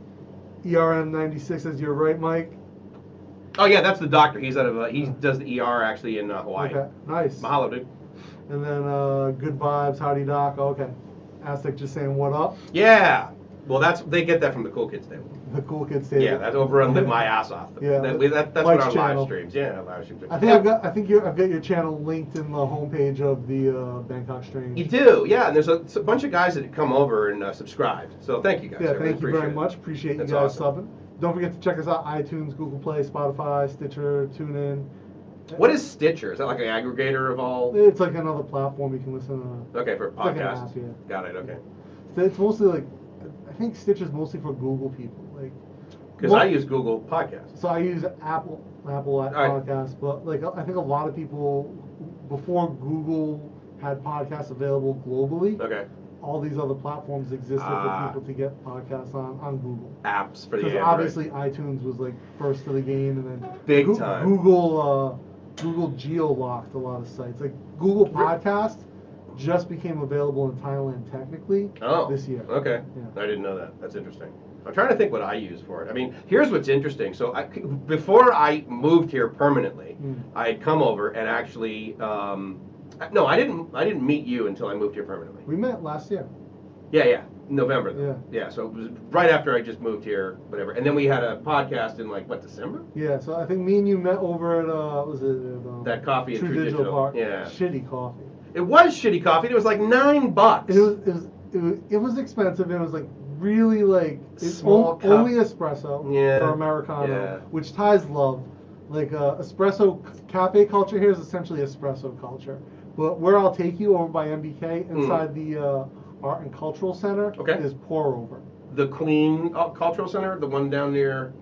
ERM 96 says you're right, Mike. Oh yeah, that's the doctor. He's out of uh, he does the ER actually in uh, Hawaii. Okay. Nice. Mahalo, dude. And then uh, good vibes, howdy doc. Okay. Aztec just saying what up. Yeah. Well, that's they get that from the cool kids table. The cool kids table. Yeah, that's over on Live My Ass Off. Yeah, that, we, that, that's Mike's what our live streams. Yeah, live streams. I think I've got I think you I've got your channel linked in the homepage of the uh, Bangkok Strange. You do, yeah. And there's a, a bunch of guys that come over and uh, subscribe. So thank you guys. I Yeah, really thank you very it. much. Appreciate That's you guys awesome. subbing. Don't forget to check us out: iTunes, Google Play, Spotify, Stitcher, TuneIn. What is Stitcher? Is that like an aggregator of all? It's like another platform you can listen to. Okay, for like podcasts. app, yeah. Got it. Okay. So It's mostly like I think Stitcher's mostly for Google people. Like Because I use Google Podcasts. So I use Apple Apple right. Podcasts, but like I think a lot of people before Google had podcasts available globally, Okay. all these other platforms existed Ah. for people to get podcasts on on Google. Apps for the Because obviously iTunes was like first to the game, and then Big Goo- time. Google uh, Google geo locked a lot of sites. Like Google Podcast just became available in Thailand technically Oh, this year. Okay, Yeah. I didn't know that. That's interesting. I'm trying to think what I use for it. I mean, here's what's interesting. So, I, before I moved here permanently, Mm. I had come over and actually, um, no, I didn't. I didn't meet you until I moved here permanently. We met last year. Yeah, yeah, November. Though. Yeah. So it was right after I just moved here, whatever. And then we had a podcast in like what December? Yeah, so I think me and you met over at uh, what was it at, um, That coffee at True, Digital, Digital. Park. Yeah. Shitty coffee. It was shitty coffee. It was like nine bucks. It was it was it was, it was expensive. It was like really like Small o- only espresso Yeah, or americano, yeah. which Thais love. Like uh, espresso cafe culture here is essentially espresso culture. But where I'll take you over by MBK inside the uh, Art and Cultural Center. Okay. is pour over. the Queen uh, Cultural Center, the one down near.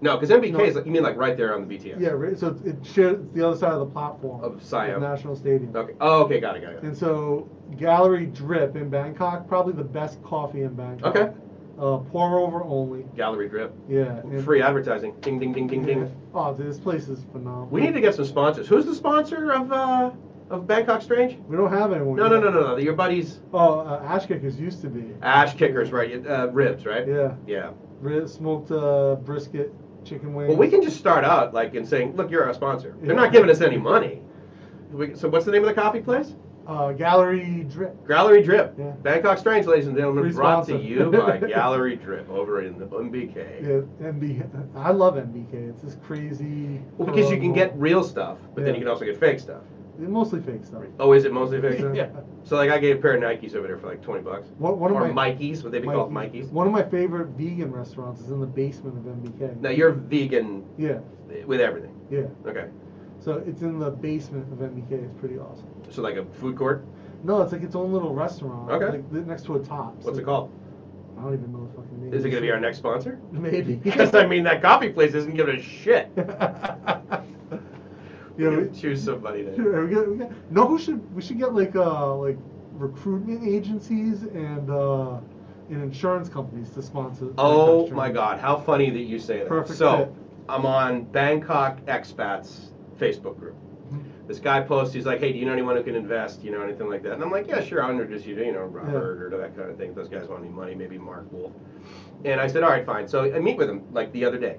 No, because MBK No. is like, you mean like right there on the BTS. Yeah, right, so it shares it's the other side of the platform Of Siam. National Stadium. Okay. Oh, okay. Got it. Got it. And so Gallery Drip in Bangkok, probably the best coffee in Bangkok. Okay. Uh, pour over only. Gallery drip. Yeah. and- Free advertising. Ding, ding, ding, ding, ding. Oh, dude, this place is phenomenal. We need to get some sponsors. Who's the sponsor of uh, of Bangkok Strange? We don't have anyone. No, no, no, no, no. Your buddies, Oh, uh, Ash Kickers used to be. Ash Kickers, right? Uh, ribs, right? Yeah. Yeah. Ri- Smoked uh, brisket, chicken wings. Well, we can just start out like in saying, look, you're our sponsor. They're Yeah. not giving us any money. We, so what's the name of the coffee place? Uh, Gallery Drip. Gallery Drip. Yeah. Bangkok Strange, ladies and gentlemen, Free brought sponsor. to you by Gallery Drip over in the MBK. Yeah, MB. I love MBK. It's this crazy. Well, because you can get real stuff, but then you can also get fake stuff. Mostly fake stuff. Oh, is it mostly fake stuff? Yeah. So like I gave a pair of Nikes over there for like 20 bucks. One, one or of my Mikey's, would they be called Mikey's? One of my favorite vegan restaurants is in the basement of MBK. Now you're vegan Yeah, with everything. yeah. Okay. So it's in the basement of MBK. It's pretty awesome. So like a food court? No, it's like its own little restaurant. Okay. Like next to a top. What's it called? I don't even know the fucking name. Is it going to be our next sponsor? Maybe. Because I mean, that coffee place isn't giving a shit. yeah. We, could choose somebody to. We get, we get, no, who should we should get like uh like recruitment agencies and uh and insurance companies to sponsor. Oh my God! How funny that you say that. Perfect so fit. I'm on Bangkok expats Facebook group. Mhm. This guy posts, he's like, "Hey, do you know anyone who can invest? You know anything like that?" And I'm like, "Yeah, sure. I'll introduce you to you know Robert or that kind of thing. If those guys want any money, maybe Mark Wolf." And I said, "All right, fine." So I meet with him like the other day.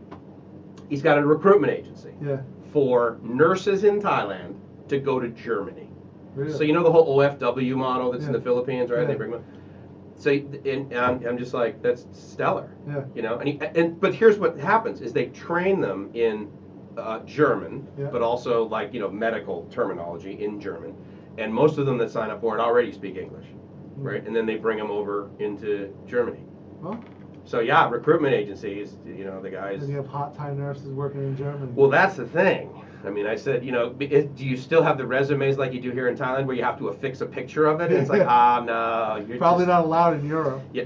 He's got a recruitment agency Yeah. For nurses in Thailand to go to Germany. Really. So you know the whole OFW model that's in the Philippines, right? They Yeah. bring them. So and I'm, I'm just like, that's stellar, Yeah. you know. And, he, and but here's what happens: is they train them in uh, German, Yeah. but also like you know medical terminology in German, and most of them that sign up for it already speak English, Mm. right? And then they bring them over into Germany. Well, So yeah, recruitment agencies, you know, the guys. and you have hot Thai nurses working in Germany. Well, that's the thing. I mean, I said, you know, do you still have the resumes like you do here in Thailand, where you have to affix a picture of it? And it's like, ah, no, you're Probably just, not allowed in Europe. Yeah,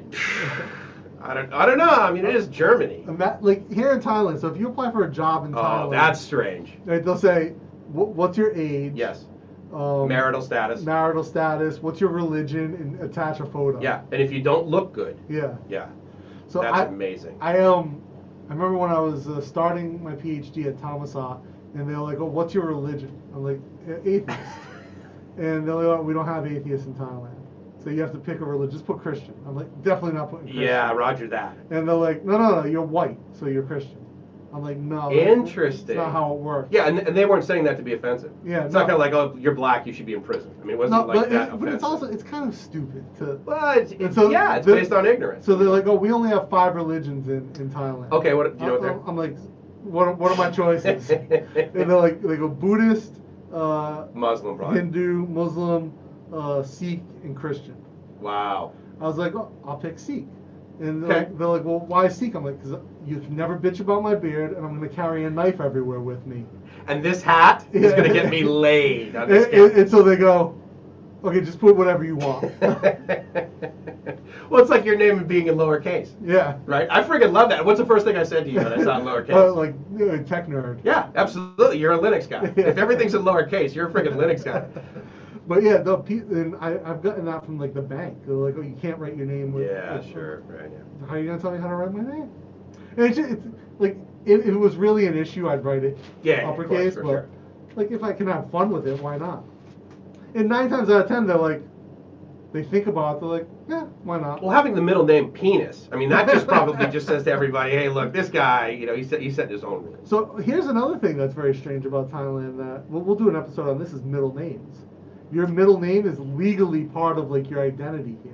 I don't, I don't know. I mean, it is Germany. Ima- like here in Thailand, so if you apply for a job in Oh, Thailand, that's strange. right, they'll say, "What's your age?" Yes, Um, marital status. marital status. What's your religion? And attach a photo. Yeah, and if you don't look good, Yeah. yeah, So that's I, amazing. I um, I remember when I was uh, starting my PhD at Thammasat, and they were like, "Oh, what's your religion?" I'm like, "Atheist," and they're like, oh, "We don't have atheists in Thailand, so you have to pick a religion. Just put Christian." I'm like, "Definitely not putting Christian." yeah, Roger that. And they're like, "No, no, no, you're white, so you're Christian." I'm like, "No, Interesting. That's not how it works." Yeah, and, and they weren't saying that to be offensive. Yeah, it's no. not kind of like, oh, you're black, you should be in prison. I mean, it wasn't No, like but, that. it, but it's also it's kind of stupid to. Well, it's, it's- so yeah, it's the- based on ignorance. So they're like, "Oh, we only have five religions in in Thailand." okay, what do you know what I'm, they're? I'm like, what are, what are my choices? and they're like, they go Buddhist, uh, Muslim, probably. Hindu, Muslim, uh, Sikh, and Christian. Wow. I was like, oh, I'll pick Sikh. And they're, Okay. like, they're like, well, why seek? I'm like, because you can never bitch about my beard, and I'm going to carry a knife everywhere with me. And this hat is going to get me laid on And, this and, and so they go, okay, just put whatever you want. well, it's like your name being in lowercase, yeah. right? I freaking love that. What's the first thing I said to you when I saw lowercase? Uh, like, know, tech nerd. yeah, absolutely. You're a Linux guy. If everything's in lowercase, you're a freaking Linux guy. But yeah, the pe- and I, I've gotten that from like the bank. They're like, oh, you can't write your name with. Yeah, with- sure. Right, yeah. How are you gonna tell me how to write my name? And it's, just, it's like if, if it was really an issue, I'd write it Yeah, uppercase. but sure. like if I can have fun with it, why not? And nine times out of ten, they're like, they think about it. They're like, yeah, why not? Well, having the middle name Penis, I mean, that just probably just says to everybody, hey, look, this guy, you know, he set, he set his own rules. So here's another thing that's very strange about Thailand. That we'll, we'll do an episode on this. Is middle names. Your middle name is legally part of like your identity here.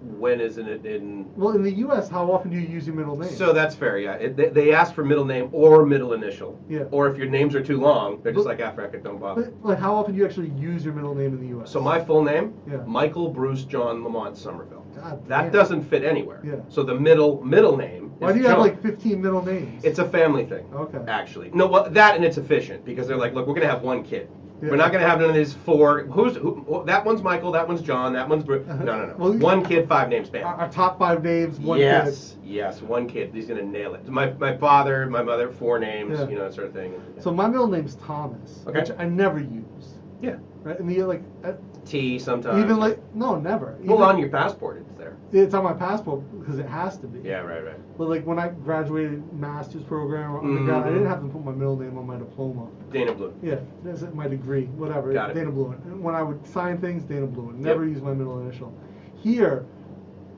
When isn't it in? Well, in the U.S., how often do you use your middle name? So that's fair, yeah. It, they, they ask for middle name or middle initial. Yeah. Or if your names are too long, they're just But- like, ah, frick it, don't bother. But, like, how often do you actually use your middle name in the U.S.? So my full name, Yeah. Michael Bruce John Lamont Somerville. God That damn. doesn't fit anywhere. Yeah. So the middle middle name. Why do you have like 15 middle names? It's a family thing. Okay. Actually, no. Well, that and it's efficient because they're like, look, we're gonna have one kid. Yeah. We're not gonna have none of these four. Who's who, that one's Michael, that one's John, that one's Bru- uh-huh. no, no, no. Well, one kid, five names, bam. Our, top five names, one yes, yes, one kid. He's gonna nail it. My my father, my mother, four names, Yeah. you know, that sort of thing. kid. So my middle name's Thomas, Okay. which I never use. Yeah, Right? And the like, uh, T sometimes. even like, no, never. well, Even- on your passport, it's there. It's on my passport because it has to be. Yeah, right, right. But like when I graduated master's program or undergrad, I Mhm. didn't have to put my middle name on my diploma. Dana Blouin. Yeah, that's my degree, whatever. Got it. Dana Blouin. And when I would sign things, Dana Blouin. Never Yep. use my middle initial. Here,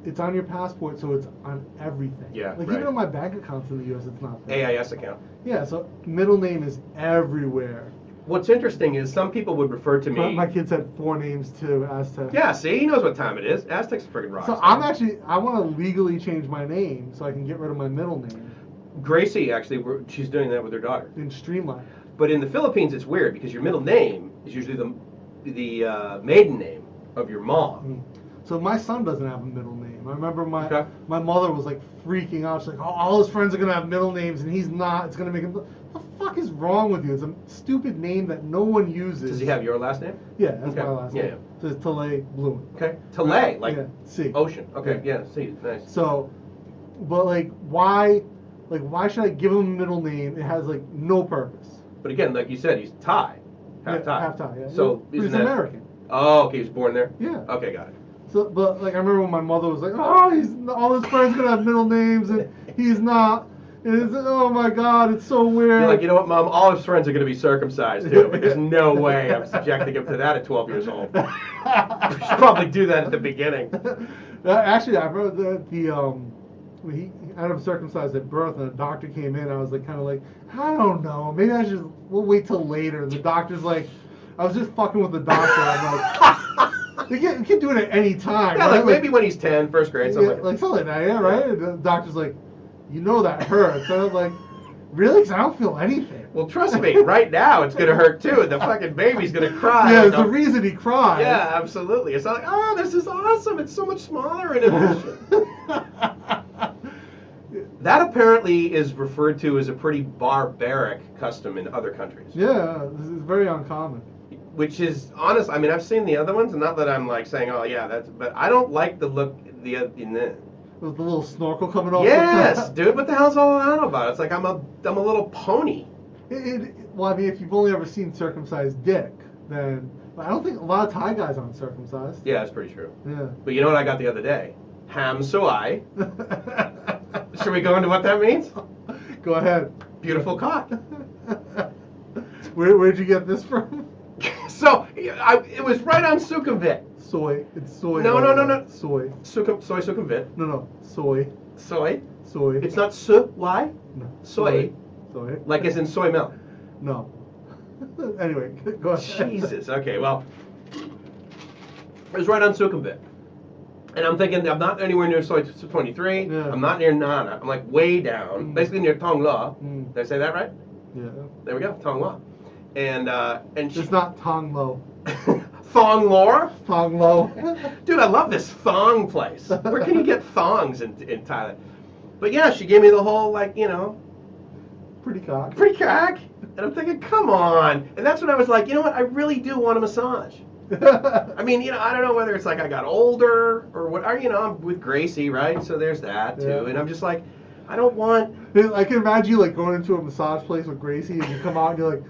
it's on your passport, so it's on everything. Yeah, Like right. even on my bank accounts in the U.S., it's not there. AIS account. Yeah, so middle name is everywhere. What's interesting is some people would refer to me. my kids had four names too, Aztec. Yeah, see, he knows what time it is. Aztec's freaking rock. So. I'm actually I want to legally change my name so I can get rid of my middle name Gracie actually, she's doing that with her daughter. in Streamline. But in the Philippines, it's weird because your middle name is usually the the uh, maiden name of your mom. Mm. So my son doesn't have a middle name. I remember my Okay. my mother was like freaking out. She's like, oh, all his friends are gonna have middle names and he's not. It's gonna make him. What the fuck is wrong with you? It's a stupid name that no one uses. Does he have your last name? Yeah, that's Okay. my last Yeah, name. So it's Talay Blouin. Okay. Talay, uh, like yeah, C. ocean. Okay, Yeah. yeah, see, nice. So, but like, why, like, why should I give him a middle name? It has like no purpose. But again, like you said, he's Thai. Half Yeah, Thai. half Thai, yeah. So he's that- American. Oh, okay, he was born there? Yeah. Okay, got it. So, but like I remember when my mother was like, "Oh, he's all his friends gonna have middle names and he's not." It's, oh my God, it's so weird. You're like, you know what, Mom? All his friends are going to be circumcised too, but there's no way I'm subjecting him to that at 12 years old. Should probably do that at the beginning. Uh, Actually, I remember the, the um, he him circumcised at birth, and the doctor came in. I was like, kind of like, I don't know, maybe I should. We'll wait till later. And the doctor's like, I was just fucking with the doctor. I'm like, you can, you can do it at any time. Yeah, right? like maybe when he's 10, first grade, something yeah, like like something like that, yeah, right? And the doctor's like, you know that hurts. I was like, really? 'Cause I don't feel anything. Well, trust me, right now it's gonna hurt too. The fucking baby's gonna cry. yeah, there's a- a reason he cries. Yeah, absolutely. It's not like, oh, this is awesome. It's so much smaller in addition. that apparently is referred to as a pretty barbaric custom in other countries. yeah, this is very uncommon. Which is honest. I mean, I've seen the other ones, and not that I'm like saying, oh yeah, that's. But I don't like the look. The uh, in the. With the little snorkel coming off. Yes, dude. What the hell's all that about? It's like I'm a I'm a little pony. It, it, well, I mean, if you've only ever seen circumcised dick, then I don't think a lot of Thai guys aren't circumcised. Yeah, that's pretty true. Yeah. But you know what I got the other day? Ham soy. Should we go into what that means? Go ahead. Beautiful cock. Where, where'd you get this from? so I, it was right on Sukhumvit. Soy. It's soy. No, no, no, no. Soy. Sukhum, soy Sukhumvit. No, no. Soy. Soy. Soy. It's not su y, No. soy. Soy. like as in soy milk. No. anyway, go ahead. Jesus. Okay. Well, it was right on Sukhumvit. And I'm thinking, I'm not anywhere near soy 23. Yeah. I'm not near Nana. I'm like way down, Mm. basically near Tongla. Mm. Did I say that right? Yeah. There we go, Tongla. And uh, and she, It's not Tong Lo. Thong Lore. Thong Lo. Dude, I love this thong place. Where can you get thongs in, in Thailand? But yeah, she gave me the whole, like, you know, Pretty cock. pretty cock. And I'm thinking, come on. And that's when I was like, you know what? I really do want a massage. I mean, you know, I don't know whether it's like I got older or what. Or, you know, I'm with Gracie, right? So there's that too. Yeah. And I'm just like, I don't want. I can imagine you like going into a massage place with Gracie and you come out and you're like,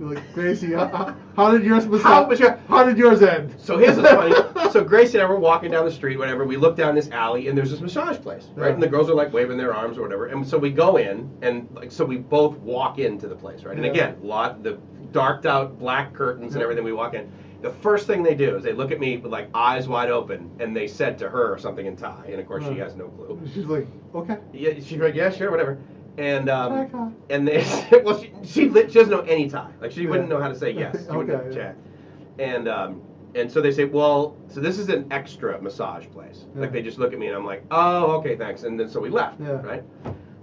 like Gracie, how, how- how did yours? How was your- How did yours end? So here's what's funny. So Gracie and I were walking down the street, whatever. We look down this alley, and there's this massage place, right? Yeah. And the girls are like waving their arms or whatever. And so we go in, and like, so we both walk into the place, right? And Yeah. again, lot the darked out black curtains and everything. We walk in. The first thing they do is they look at me with like eyes wide open, and they said to her something in Thai, and of course she has no clue. She's like, okay. Yeah, she's like, yeah, sure, whatever. And um, and they well, she she, lit, she doesn't know any Thai. Like she wouldn't Yeah. know how to say yes. She wouldn't Okay, yeah. And um, and so they say, well, so this is an extra massage place. Like they just look at me and I'm like, oh, okay, thanks. And then so we left, Yeah. right?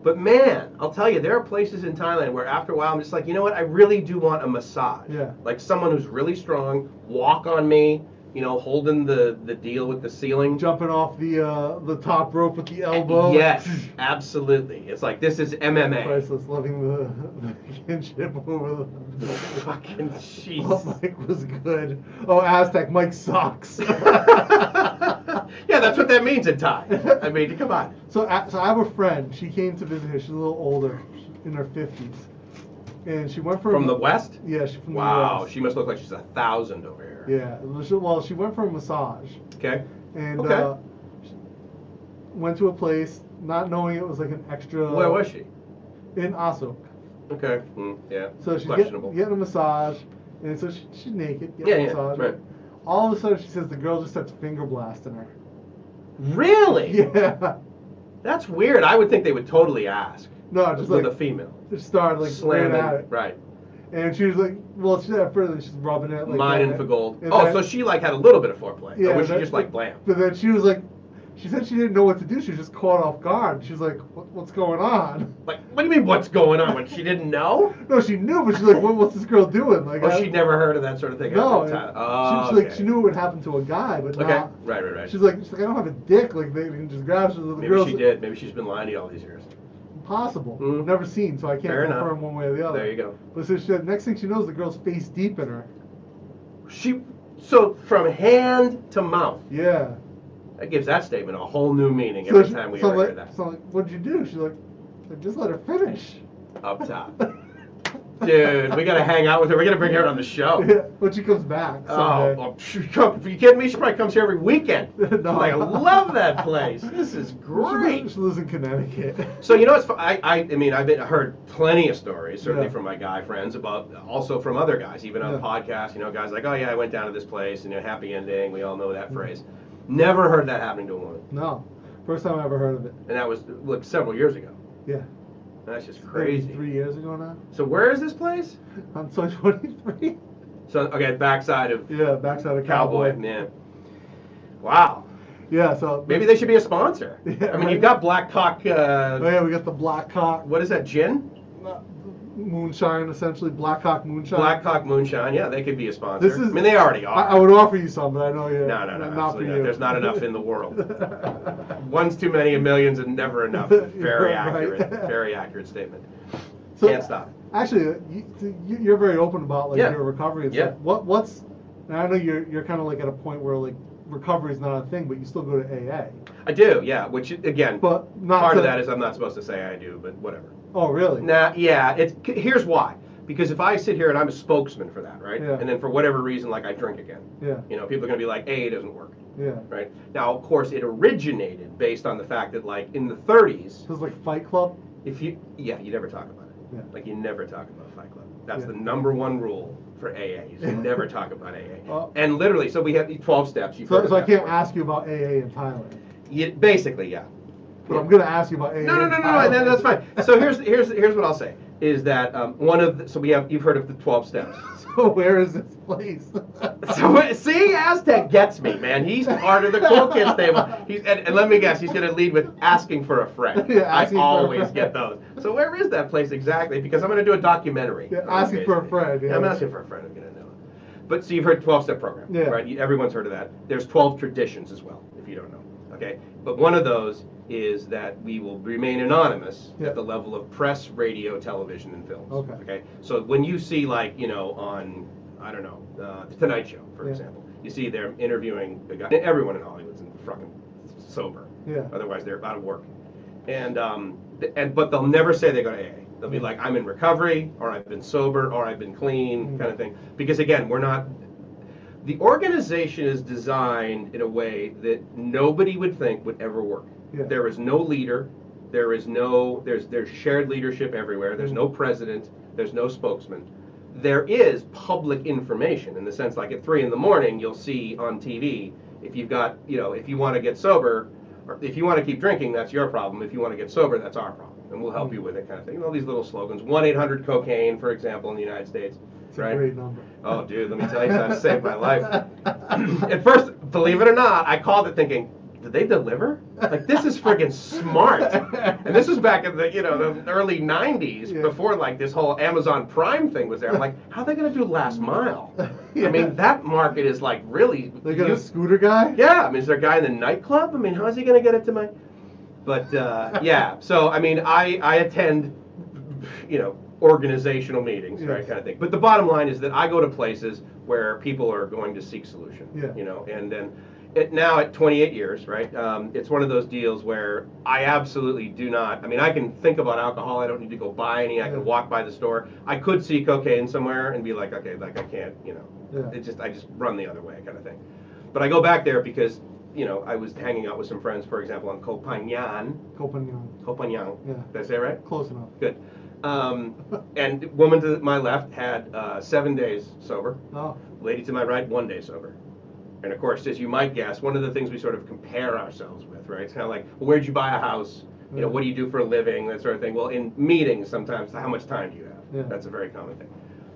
But man, I'll tell you, there are places in Thailand where after a while I'm just like, you know what? I really do want a massage. Yeah. Like someone who's really strong, walk on me, you know, holding the the deal with the ceiling. Jumping off the uh, the top rope with the elbow. Yes, absolutely. It's like this is MMA. Priceless, loving the, the kinship over the. Fucking Oh, jeez. Mike was good. Oh, Aztec, Mike sucks. yeah, that's what that means in Thai. I mean, come on. So, so I have a friend. She came to visit here. She's a little older, in her fifties, and she went for From the West? Yeah, she's from Wow, the West. she must look like she's a thousand over here. Yeah, well, she, well, she went for a massage, Okay. and Okay. uh, she went to a place not knowing it was like an extra. Where was she? In Asok. Okay. Mm, yeah. So she's questionable. get, getting a massage, and so she, she's naked, getting Yeah, a yeah, massage. right. All of a sudden, she says the girl just starts finger blasting her. Really? Yeah. That's weird. I would think they would totally ask. No, just with like a female. just started like Slamming. at it. Right. And she was like, well, she at first she's rubbing it. Like, Mining for gold. And Oh, then- so she like had a little bit of foreplay. Yeah, or was she just like blam? But then she was like, she said she didn't know what to do. She was just caught off guard. She was like, what, what's going on? Like, what do you mean? What's going on? When she didn't know? No, she knew, but she's like, what, what's this girl doing? Like, Oh, I- she'd never heard of that sort of thing. No, at the and time. Oh, she, she, like she knew it would happen to a guy, but Okay. not. Right, right, right. She's like, she's like, I don't have a dick. Like they can just grab. She's like, the Maybe girl's she did. Maybe she's been lying to you all these years. Possible. Mm. Never seen, so I can't Fair enough. confirm one way or the other. There you go. But so she next thing she knows, the girl's face deep in her. She. So from hand to mouth, Yeah. that gives that statement a whole new meaning so every she- time we so ever like, hear that. So like, what'd you do? She's like, I just let her finish. Up top. Dude, we gotta hang out with her. We gotta bring her on the show. When she comes back Oh, someday. psh, are you kidding me? She probably comes here every weekend. No. Like, I love that place. This is great. she lives in Connecticut. So you know, it's fu- I, I, I mean, I've been, heard plenty of stories, certainly Yeah. from my guy friends, about also from other guys, even on Yeah. podcasts. You know, guys like, oh yeah, I went down to this place, and you know, happy ending. We all know that phrase. Never heard that happening to a woman, No, first time I ever heard of it. and that was like several years ago. Yeah. That's just crazy. Three years ago now. So where is this place? I'm so 23. So okay, backside of Yeah, backside of Cowboy. Cowboy. Man, wow. Yeah, so Maybe they should be a sponsor. Yeah, I mean, right. you've got Black Cock. Uh, Oh yeah, we got the Black Cock what is that? Gin? Moonshine, essentially Black Cock moonshine. Black Cock Moonshine. Yeah, they could be a sponsor. This is- I mean, they already are. I would offer you some, but I know you. No, no, no, Not for not. you. There's not enough in the world. One's too many, and millions and never enough. Very Right. accurate. Very accurate statement. So, Can't stop. Actually, you, you- you're very open about like Yeah. your recovery and Yeah. stuff. What what's? And I know you're you're kind of like at a point where like recovery is not a thing, but you still go to AA. I do, yeah. Which again, But not part to, of that is I'm not supposed to say I do, but whatever. Oh really? Nah, yeah. It's here's why. Because if I sit here and I'm a spokesman for that, right? Yeah. And then for whatever reason, like I drink again, Yeah. you know, people are gonna be like, "A doesn't work." Yeah. right? Now, of course, it originated based on the fact that, like, in the 30s, It was like Fight Club. if you, yeah, you never talk about it. Yeah. Like, you never talk about Fight Club. That's Yeah. the number one rule for AA. You never talk about AA. Oh. and literally, so we have the 12 steps. You've So, so I can't before. ask you about AA in Thailand, You, basically, yeah. but I'm gonna ask you about AA. No, no, no, no, no, that's fine. So here's here's here's what I'll say is that um, one of the, so we have you've heard of the 12 steps. Where is this place? So uh, see, Aztec gets me, man. He's part of the cool kids table. He's and, and let me guess, he's gonna lead with asking for a friend. Yeah, I asking for a always friend. get those. So where is that place exactly? Because I'm gonna do a documentary. Yeah, asking for a friend, yeah. I'm asking for a friend. I'm gonna know. But so you've heard 12 step program, Yeah. right? Everyone's heard of that. There's 12 traditions as well, if you don't know. Okay, but one of those is that we will remain anonymous Yeah. at the level of press, radio, television, and films. Okay. Okay. So when you see like you know on I don't know uh, the Tonight Show for Yeah. example, you see they're interviewing the guy. Everyone in Hollywood's fucking sober. Yeah. Otherwise they're out of work. And um th- and but they'll never say they go to AA. They'll be like I'm in recovery or I've been sober or I've been clean Mhm. kind of thing. Because again we're not. The organization is designed in a way that nobody would think would ever work. Yeah. There is no leader. There is no there's there's shared leadership everywhere. There's mm-hmm. no president. There's no spokesman. There is public information in the sense like at three in the morning you'll see on TV if you've got you know if you want to get sober or if you want to keep drinking that's your problem. If you want to get sober that's our problem and we'll help mm-hmm. you with it kind of thing. All these little slogans. One eight hundred cocaine for example in the United States. It's a great number. Oh, dude, let me tell you, that saved my life. At first, believe it or not, I called it thinking, did they deliver? Like this is friggin' smart. And this was back in the you know the early '90s, Yeah. before like this whole Amazon Prime thing was there. I'm like, how are they gonna do last mile? Yeah. I mean, that market is like really. They got you- a scooter guy. yeah, I mean, is there a guy in the nightclub? I mean, how's he gonna get it to my? But uh, yeah, so I mean, I I attend, you know, organizational meetings, right, kind of thing. But the bottom line is that I go to places where people are going to seek solution. Yeah. You know, and then. It, now at 28 years, right? Um, it's one of those deals where I absolutely do not. I mean, I can think about alcohol. I don't need to go buy any. I can walk by the store. I could see cocaine somewhere and be like, okay, like I can't, you know, Yeah. it just I just run the other way kind of thing. But I go back there because you know I was hanging out with some friends, for example, on Copanyan. Copenhagen. Copanyan. Yeah. Did I say it right? Close enough. Good. Um, and woman to my left had uh, seven days sober. Oh. Lady to my right, one day sober. And of course, as you might guess, one of the things we sort of compare ourselves with, right? It's kind of like, well, where'd you buy a house? You know, mm. what do you do for a living? That sort of thing. Well, in meetings, sometimes, how much time do you have? Yeah. That's a very common thing.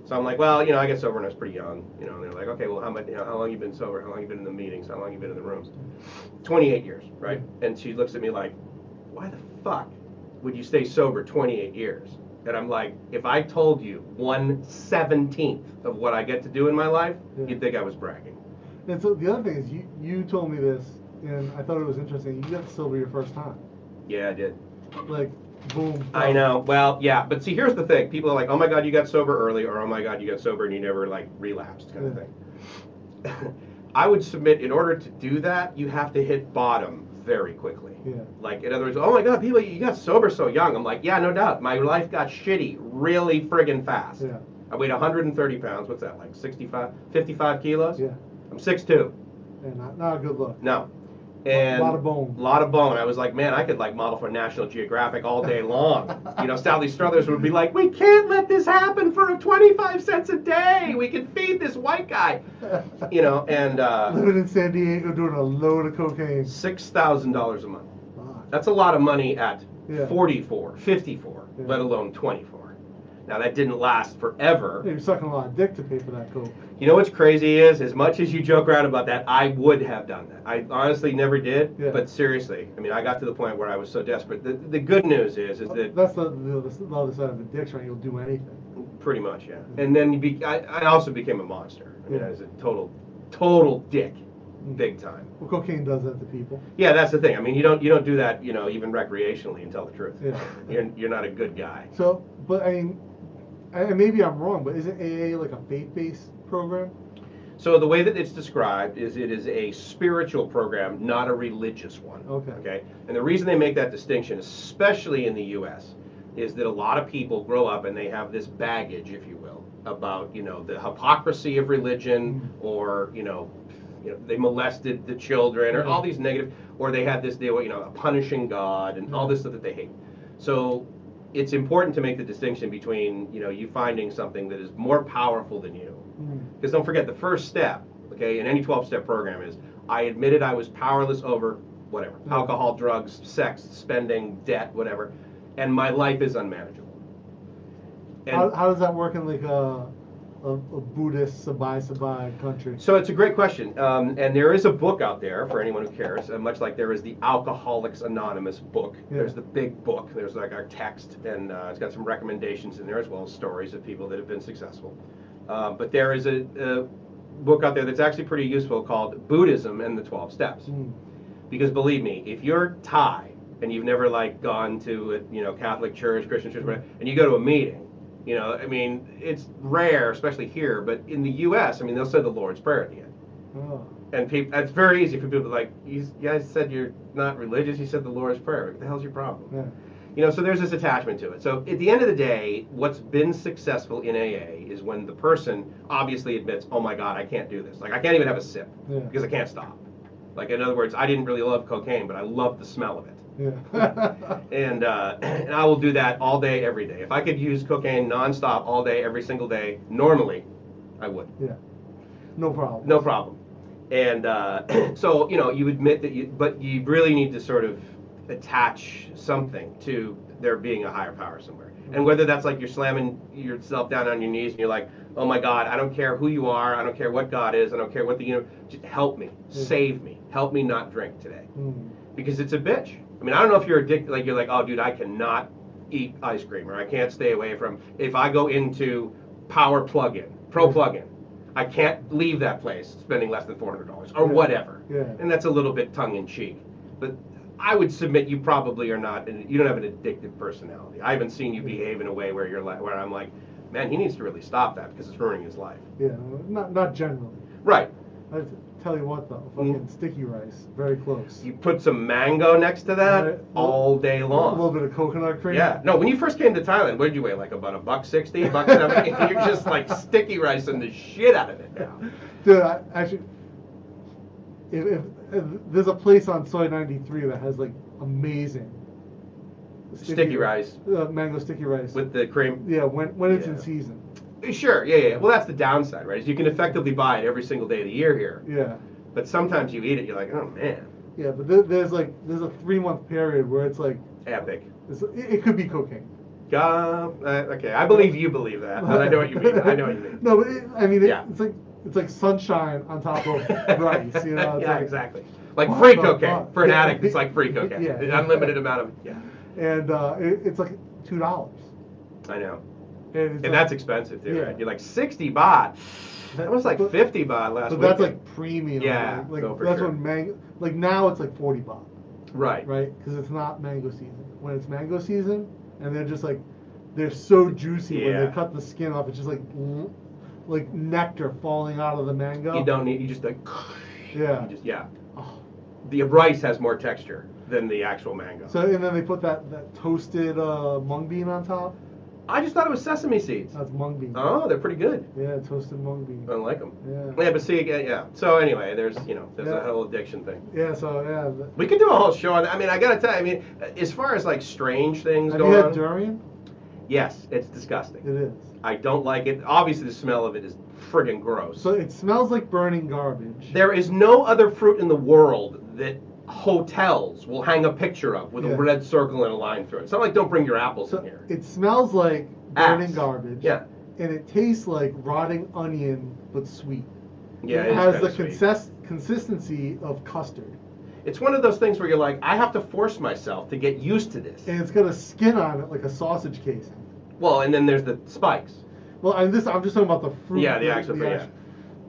So I'm like, well, you know, I get sober when I was pretty young. You know, and they're like, okay, well, how much, you know, how long you been sober? How long you been in the meetings? How long you been in the rooms? 28 years, right? Mm. And she looks at me like, why the fuck would you stay sober 28 years? And I'm like, if I told you one seventeenth of what I get to do in my life, Yeah. you'd think I was bragging. And so the other thing is, you you told me this, and I thought it was interesting. You got sober your first time. Yeah, I did. Like, boom. I know. Well, yeah, but see, here's the thing. People are like, "Oh my God, you got sober early," or "Oh my God, you got sober and you never like relapsed," kind of thing. I would submit, in order to do that, you have to hit bottom very quickly. Yeah. Like, in other words, "Oh my God, people, you got sober so young." I'm like, "Yeah, no doubt. My life got shitty really friggin' fast." Yeah. I weighed 130 pounds. What's that? Like 65, 55 kilos? Yeah. I'm 6'2". And not, not a good look. No. And a lot of bone. A lot of bone. I was like, man, I could like model for National Geographic all day long. you know, Sally Struthers would be like, we can't let this happen for 25 cents a day. We can feed this white guy. You know, and uh, Living in San Diego doing a load of cocaine. six thousand dollars a month. Fuck. That's a lot of money at Yeah. 44, 54, Yeah. let alone 24. Now that didn't last forever. You're sucking a lot of dick to pay for that coke. You know what's crazy is, as much as you joke around about that, I would have done that. I honestly never did, Yeah. but seriously, I mean, I got to the point where I was so desperate. The, the good news is, is that That's the, the, the other side of addiction. right? You'll do anything. pretty much, yeah. And then you be, I, I also became a monster. I mean, Yeah. I was a total, total dick, mm. big time. Well, cocaine does that to people. Yeah, that's the thing. I mean, you don't, you don't do that, you know, even recreationally, and tell the truth. Yeah. You're, you're not a good guy. So, but I mean, and maybe I'm wrong, but isn't AA like a faith-based program? So the way that it's described is it is a spiritual program, not a religious one. Okay. Okay. And the reason they make that distinction, especially in the U.S., is that a lot of people grow up and they have this baggage, if you will, about you know the hypocrisy of religion, mm-hmm. or you know, you know they molested the children, or mm-hmm. all these negative, or they had this they deal, you know, a punishing God, and all mm-hmm. this stuff that they hate. So it's important to make the distinction between you know you finding something that is more powerful than you mm-hmm. because don't forget, the first step, okay, in any 12 step program is I admitted I was powerless over whatever Yeah. alcohol, drugs, sex, spending, debt, whatever, and my life is unmanageable. And How, how does that work in like a, a, a Buddhist sabai sabai country? so it's a great question. Um, and there is a book out there for anyone who cares, uh, much like there is the Alcoholics Anonymous book. Yeah. There's the big book, there's like our text, and uh, it's got some recommendations in there as well as stories of people that have been successful. Uh, but there is a, a book out there that's actually pretty useful called Buddhism and the 12 Steps. Mm. Because believe me, if you're Thai and you've never like gone to a you know Catholic church, Christian church, whatever, and you go to a meeting, you know, I mean, it's rare, especially here, but in the U.S., I mean, they'll say the Lord's Prayer at the end, Oh. and people, it's very easy for people to like, you guys said you're not religious, you said the Lord's Prayer. What the hell's your problem? Yeah. You know, so there's this attachment to it. So at the end of the day, what's been successful in AA is when the person obviously admits, oh my God, I can't do this. Like I can't even have a sip Yeah. because I can't stop. Like in other words, I didn't really love cocaine, but I loved the smell of it. Yeah. And uh, and I will do that all day, every day. If I could use cocaine nonstop all day, every single day, normally, I would. yeah. No problem. No problem. And uh, so, you know, you admit that you, but you really need to sort of attach something to there being a higher power somewhere. And whether that's like you're slamming yourself down on your knees and you're like, oh my God, I don't care who you are, I don't care what God is, I don't care what the just help me, save me, help me not drink today, Mm. because it's a bitch. I mean, I don't know if you're addicted, like you're like, oh dude, I cannot eat ice cream or I can't stay away from. If I go into Power Plug-in, Pro Plug-in, I can't leave that place spending less than four hundred dollars or Yeah. whatever. Yeah. And that's a little bit tongue in cheek, but I would submit you probably are not. You don't have an addictive personality. I haven't seen you behave in a way where you're like, where I'm like, man, he needs to really stop that because it's ruining his life. Yeah, not not generally. Right. I t- tell you what though, fucking sticky rice, very close. You put some mango next to that Right. all day long. A little bit of coconut cream. Yeah. No, when you first came to Thailand, what did you weigh? Like about a buck sixty, buck seventy? You're just like sticky ricing the shit out of it now. Dude, I, actually, if, if, if there's a place on Soi 93 that has like amazing Sticky rice. uh, mango sticky rice. With the cream. yeah, when when it's in season. Sure, yeah, yeah. Well, that's the downside, right? Is you can effectively buy it every single day of the year here, Yeah, but sometimes you eat it, you're like, oh man, yeah, but there, there's like there's a three month period where it's like epic. it's, it, could be cocaine. Uh, okay, I believe you believe that, but I know what you mean. I know what you mean. no, but it, I mean, it, Yeah. it's like it's like sunshine on top of rice. You know, it's yeah, like, exactly. Like free cocaine for an Yeah. addict. It's like free cocaine. Yeah. An unlimited amount of. Yeah, And uh, it, it's like two dollars. I know. And, And that's expensive too, Yeah. right? You're like 60 baht. That was like But- 50 baht last But week. that's like premium. Yeah, Like, like no, that's sure. when mango. Like now it's like forty baht, right. right? Because it's not mango season. When it's mango season, and they're just like, they're so juicy when they cut the skin off. It's just like, like nectar falling out of the mango. You don't need. You just like. Yeah. Just yeah. Oh. The rice has more texture than the actual mango. So and then they put that that toasted uh, mung bean on top. I just thought it was sesame seeds. That's mung bean. Oh, they're pretty good. Yeah, toasted mung bean. I like them. Yeah. Yeah, but see, yeah, yeah. So anyway, there's you know there's Yeah. a whole addiction thing. Yeah. So yeah. the- We could do a whole show on that. I mean, I gotta tell you, I mean, as far as like strange things Have you going had on, durian? yes, it's disgusting. It is. I don't like it. Obviously, the smell of it is friggin' gross. So it smells like burning garbage. There is no other fruit in the world that hotels will hang a picture of with Yeah. a red circle and a line through it. It's not like don't bring your apples So in here. it smells like Ass. burning garbage. Yeah. And it tastes like rotting onion, but sweet. Yeah, it, it has the consist- consistency of custard, It's one of those things where you're like, I have to force myself to get used to this. and it's got a skin on it like a sausage casing. Well, and then there's the spikes. Well, and this I'm just talking about the fruit. Yeah, the actual fruit, yeah.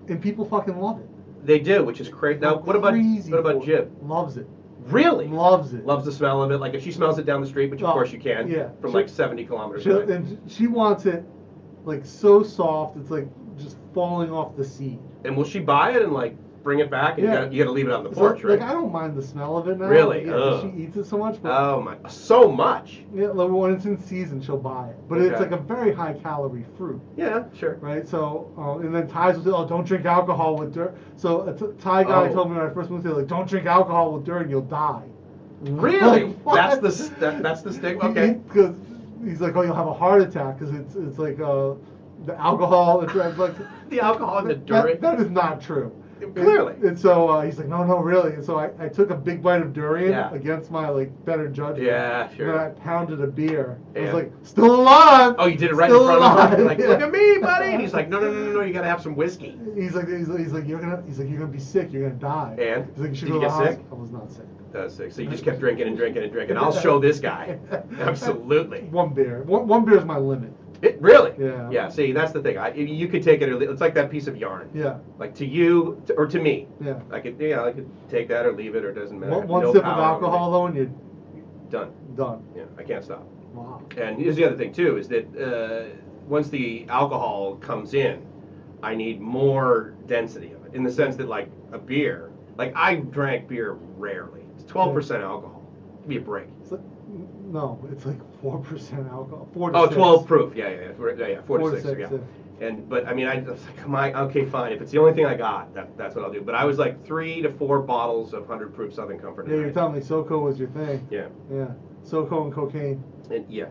And people fucking love it. They do, which is crazy. Now, what about Crazy what about for it. Jib? Loves it. Really? Loves it. Loves the smell of it. Like if she smells it down the street, which of Oh, course you can, yeah. from She- like 70 kilometers She, away. and she wants it like so soft. It's like just falling off the seat. And will she buy it and like bring it back? And Yeah. you, gotta, you gotta leave it on the So, porch, right? Like I don't mind the smell of it now. Really? Yeah, she eats it so much. But oh my, so much. Yeah, like when it's in season, she'll buy it. But it's like a very high calorie fruit, Yeah, sure. right? So, uh, and then Thais will say, oh, don't drink alcohol with dirt. So a t- Thai guy Oh. told me when I first moved here, like, don't drink alcohol with dirt, you'll die. Really? Like, that's the s- that, that's the stigma. Okay. Because he's like, oh, you'll have a heart attack because it's it's like uh, the alcohol. It's like the alcohol and the that, durian. that is not true. Clearly. And, and so uh, he's like, no, no, really. And so I, I took a big bite of durian Yeah. against my like better judgment. Yeah, And sure. then I pounded a beer. I was Yeah. like, still alive. Oh, you did it right Still in front of alive. him. Like, Yeah. look at me, buddy. And he's like, no, no, no, no, no. You gotta have some whiskey. He's like, he's like, he's like, you're gonna, he's like, you're gonna be sick. You're gonna die. And? he's like, you should Did go you get sick? I was not sick. That's sick. So you just kept drinking and drinking and drinking. I'll show this guy. Absolutely. One beer. One, one beer is my limit. It really. Yeah. Yeah. See, that's the thing. I, you could take it or leave. It's like that piece of yarn. Yeah. Like to you to, or to me. Yeah. I could, yeah, I could take that or leave it or it doesn't matter. One, one No sip of alcohol though, and you're Done. done. Yeah. I can't stop. Wow. And here's the other thing too: is that uh, once the alcohol comes in, I need more density of it. In the sense that, like a beer, like I drank beer rarely. It's 12% alcohol. Give me a break. No, it's like four percent alcohol. Four to Oh, six. 12 proof. Yeah, yeah, yeah. Four, yeah, yeah, four, to six. yeah. And but I mean, I was like, my okay, fine. If it's the only thing I got, that, that's what I'll do. But I was like three to four bottles of 100 proof Southern Comfort. a Yeah, you're night. telling me SoCo was your thing. Yeah, Yeah. SoCo and cocaine. and yeah,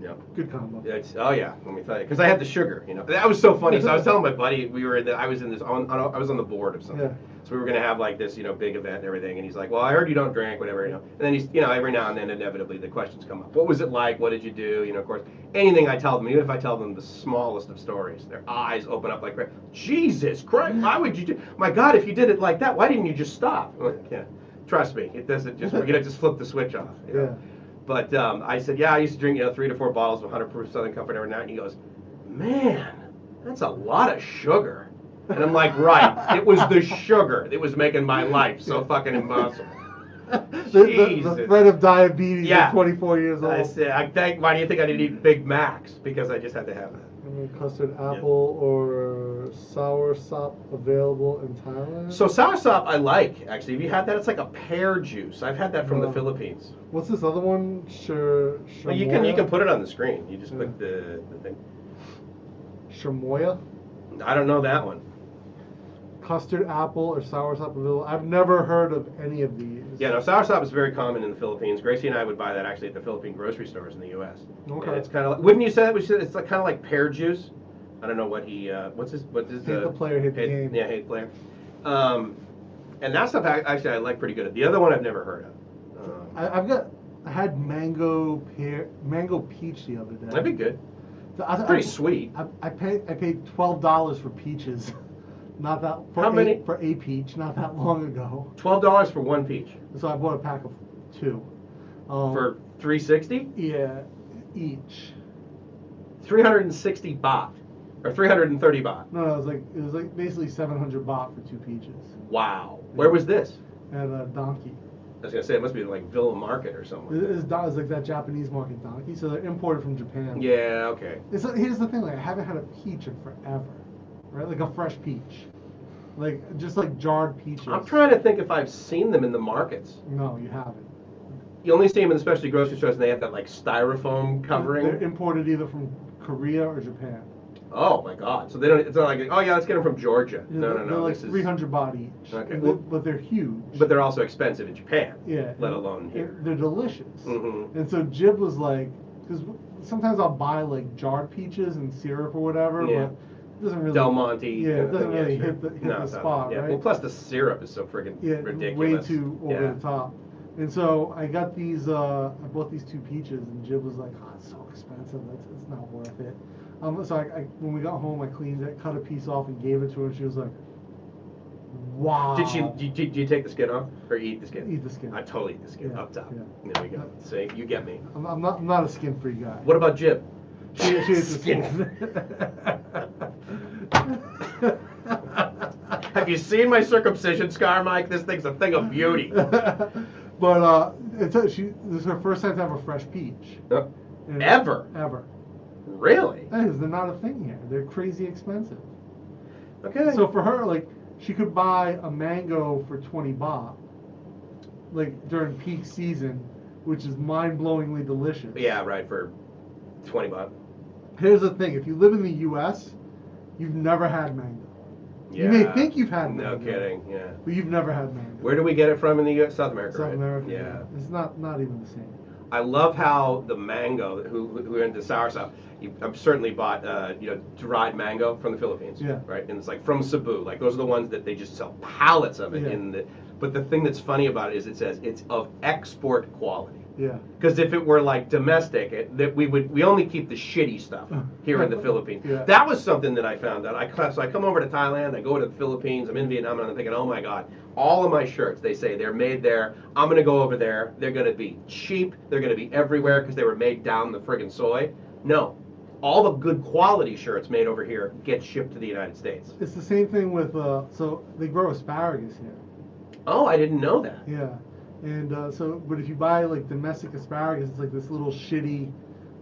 Yeah. Good combo. It's, oh yeah, let me tell you, because I had the sugar. You know, that was so funny. So I was telling my buddy we were in the, I was in this on, on I was on the board of something. Yeah. So we were gonna have like this you know big event and everything, and he's like, well, I heard you don't drink, whatever, you know. And then he's you know every now and then inevitably the questions come up. What was it like? What did you do? You know, of course, anything I tell them, even if I tell them the smallest of stories, their eyes open up like, Jesus Christ, why would you do? My God, if you did it like that, why didn't you just stop? Like, yeah, trust me, it doesn't just we're gonna just flip the switch off. you know? Yeah. But um, I said, yeah, I used to drink, you know, three to four bottles of 100 proof Southern Comfort every night. And he goes, man, that's a lot of sugar. And I'm like, right, it was the sugar that was making my life so fucking impossible. the, the, the threat of diabetes Yeah. at 24 years old. I said, I think, why do you think I didn't eat Big Macs? Because I just had to have that. Custard apple or sour sop available in Thailand. So sour soursop I like actually. Have you had that? It's like a pear juice. I've had that from the Philippines. what's this other one? Sher, Well, you can you can put it on the screen. You just Yeah. click the, the thing. Cherimoya? I don't know that one. Custard apple or sour sop available. I've never heard of any of these. Yeah, no, soursop is very common in the Philippines. Gracie and I would buy that actually at the Philippine grocery stores in the U.S. Okay. And it's kind of like, wouldn't you say that? was- It's like kind of like pear juice. I don't know what he, uh, what's his, what's his, Hate uh, the player, hate the game. Yeah, hate player. Um, and that stuff actually I like pretty good. The other one I've never heard of. Um, I, I've got. I had mango pear, mango peach the other day. that'd be good. So I- I- Pretty sweet. I, I paid I paid twelve dollars for peaches, not that for How a, many? for a peach not that long ago. Twelve dollars for one peach So I bought a pack of two. Um, for three sixty. yeah, each. Three hundred and sixty baht, or three hundred and thirty baht. No, no, it was like it was like basically seven hundred baht for two peaches Wow. Where was this? and a Donki. I was gonna say it must be like Villa Market or It something. is it's like that Japanese market Donki, so they're imported from Japan. Yeah. Okay. It's here's the thing, like I haven't had a peach in forever, right? Like a fresh peach, like just like jarred peaches. I'm trying to think if I've seen them in the markets. No, you haven't. You only see them in the specialty grocery stores, and they have that like styrofoam covering. They're imported either from Korea or Japan. Oh my God! So they don't. It's not like, oh yeah, let's get them from Georgia. Yeah, No, they're, no, They're no. like This is. 300 baht each. Okay, well- they- but they're huge. But they're also expensive in Japan. yeah. Let alone here. They're delicious. Mm-hmm. And so Jib was like, because sometimes I'll buy like jarred peaches and syrup or whatever, Yeah. but doesn't really. Del Monte. Yeah, it doesn't really sure. hit the, hit No, the spot, yeah. right? Well, plus the syrup is so friggin' yeah, ridiculous. way too over yeah. the top. And so I got these. Uh, I bought these two peaches, and Jib was like, "Oh, it's so expensive. It's, it's not worth it." Um, so I, I, when we got home, I cleaned it, cut a piece off, and gave it to her. And she was like, "Wow." Did she? Did, did you take the skin off or eat the skin? Eat the skin. I totally eat the skin Yeah, up top. yeah. There we go. See, you get me. I'm, I'm not. I'm not a skin-free guy. What about Jib? She, she Skin. skin. Have you seen my circumcision scar, Mike? This thing's a thing of beauty. but uh, it's a, she. This is her first time to have a fresh peach. Uh, Ever? Ever. Really? That is, they're not a thing here. They're crazy expensive. Okay. So for her, like, she could buy a mango for 20 baht, like during peak season, which is mind-blowingly delicious. yeah, right for twenty baht. Here's the thing: if you live in the U.S., you've never had mango, You may think you've had No mango. kidding. Yeah. but you've never had mango. Where do we get it from in the U.S. South America? South right? America. Yeah. It's not not even the same. I love how the mango, who who are into sour stuff, you, I've certainly bought uh, you know dried mango from the Philippines. Yeah. Right, and it's like from Cebu. Like those are the ones that they just sell pallets of it Yeah. in the. But the thing that's funny about it is it says it's of export quality. Yeah. Because if it were like domestic, it, that we would we only keep the shitty stuff here in the Philippines. Yeah. That was something that I found out. I so I come over to Thailand, I go to the Philippines, I'm in Vietnam, and I'm thinking, oh my god, all of my shirts they say they're made there. I'm gonna go over there. They're gonna be cheap. They're gonna be everywhere because they were made down the friggin' soi. No, all the good quality shirts made over here get shipped to the United States. It's the same thing with uh, so they grow asparagus here. Oh, I didn't know that. Yeah, and uh, so but if you buy like domestic asparagus, it's like this little shitty,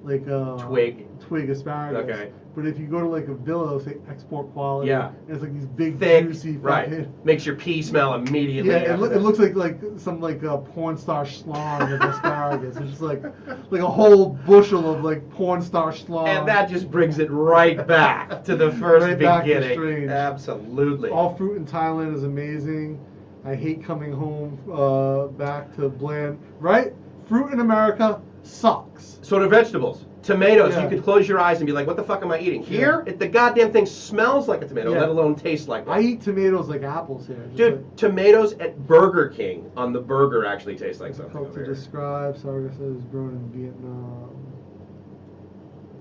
like uh, Twig. twig asparagus. Okay. But if you go to like a villa, say export quality. Yeah. It's like these big Thick, juicy right? fucking- Makes your pee smell immediately. Yeah, it, that. it looks like like some like uh, porn star schlong of asparagus. It's just like like a whole bushel of like porn star schlong. And that just brings it right back to the first Right beginning. Absolutely. all fruit in Thailand is amazing. I hate coming home uh, back to bland. Right? Fruit in America sucks. So do vegetables. Tomatoes, Yeah. you could close your eyes and be like, "What the fuck am I eating?" Here, it, the goddamn thing smells like a tomato, Yeah. let alone tastes like one. I eat tomatoes like apples here. Dude, tomatoes at Burger King on the burger actually taste like like, something. difficult to here. describe. Sauerkraut is grown in Vietnam.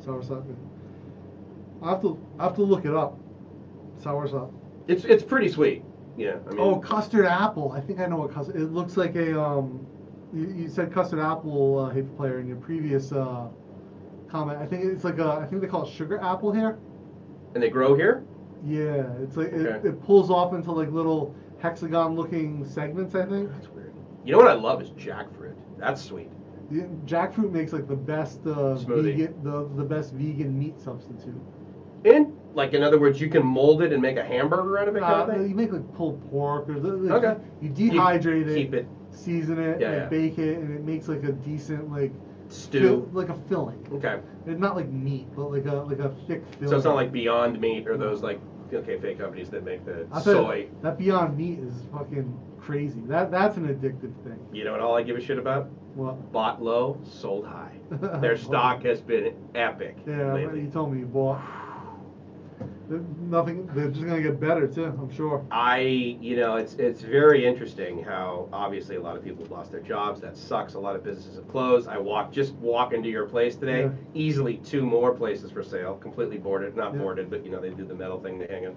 Sauerkraut. I have to I have to look it up. Sauerkraut. It's it's pretty sweet. Yeah. I mean, Oh, custard apple. I think I know what custard. It looks like a um. You, you said custard apple, uh, Hateful player, in your previous uh, comment. I think it's like a. I think they call it sugar apple here. and they grow here. Yeah, it's like it, Okay. it pulls off into like little hexagon-looking segments. I think. That's weird. You know what I love is jackfruit. That's sweet. The, jackfruit makes like the best uh, vegan, the the best vegan meat substitute. And like in other words, you can mold it and make a hamburger out of it. Kind of Uh, you make like pulled pork or like, Okay. You dehydrate it, Keep it season it, Yeah, and yeah. bake it, and it makes like a decent like stew. fill- like a filling. Okay. It's not like meat, but like a like a thick filling. So it's not like Beyond Meat or those like okay fake companies that make the I'll you, soy. that Beyond Meat is fucking crazy. That that's an addictive thing. You know what all I give a shit about? What? Bought low, sold high. Their stock has been epic Yeah, lately. you told me you bought. Nothing. They're just gonna get better too. I'm sure. I, you know, it's it's very interesting how obviously a lot of people have lost their jobs. That sucks. A lot of businesses have closed. I walk just walk into your place today. Yeah. Easily two more places for sale, completely boarded. Not Yeah. boarded, but you know they do the metal thing they hang in.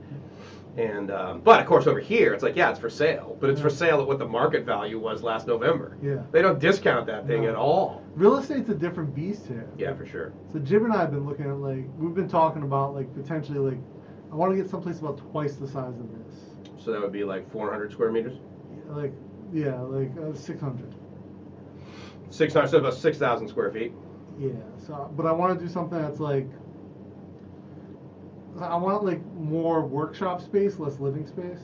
And um, but of course over here it's like yeah it's for sale, but it's for sale at what the market value was last November. Yeah. They don't discount that thing No. at all. Real estate's a different beast here. Yeah, for sure. So Jim and I have been looking at like we've been talking about like potentially like I want to get someplace about twice the size of this. So that would be like 400 square meters. Like yeah, like uh, 600. Six hundred, so about 6,000 square feet. Yeah. So but I want to do something that's like I want like more workshop space, less living space.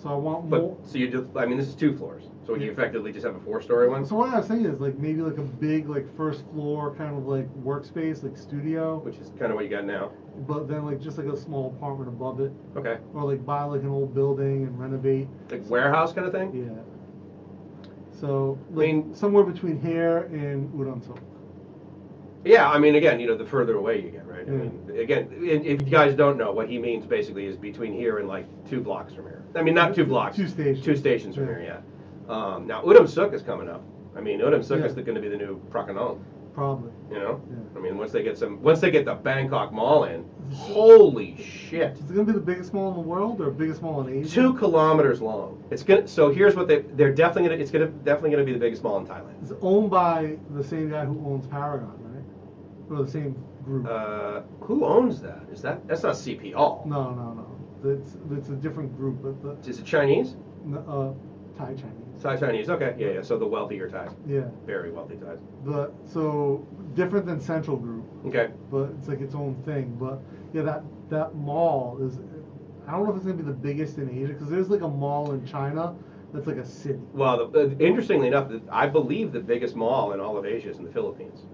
So I want But more. so you just, I mean, this is two floors. So you Yeah. effectively just have a four-story one, So what I was saying is like maybe like a big like first floor kind of like workspace like studio, which is kind of what you got now. but then like just like a small apartment above it, Okay. or like buy like an old building and renovate. Like warehouse kind of thing. Yeah. So I like mean- somewhere between here and Udom Suk. Yeah, I mean, again, you know, the further away you get, right? I mean, again, i- if you guys don't know, what he means basically is between here and like two blocks from here. I mean, not two blocks. Two stations. Two stations from here, yeah. Um, now, Udom Suk is coming up. I mean, Udom Suk Yeah. is going to be the new Phra Khanong. Probably. You know, Yeah. I mean, once they get some, once they get the Bangkok Mall in, holy shit! Is it gonna be the biggest mall in the world or biggest mall in Asia? Two kilometers long. It's gonna. So here's what they. They're definitely gonna. It's gonna definitely gonna be the biggest mall in Thailand. It's owned by the same guy who owns Paragon, right? Or the same group. Uh, who owns that? Is that? That's not CP All. no, no, no. It's it's a different group, but the Is it Chinese? uh, Thai Chinese. Thai Chinese. Okay. Yeah, yeah. So the wealthier Thais, Yeah. very wealthy Thais. The so different than Central Group, Okay. but it's like its own thing. But yeah, that that mall is. I don't know if it's gonna be the biggest in Asia because there's like a mall in China that's like a city. Well, the, uh, interestingly enough, I believe the biggest mall in all of Asia is in the Philippines.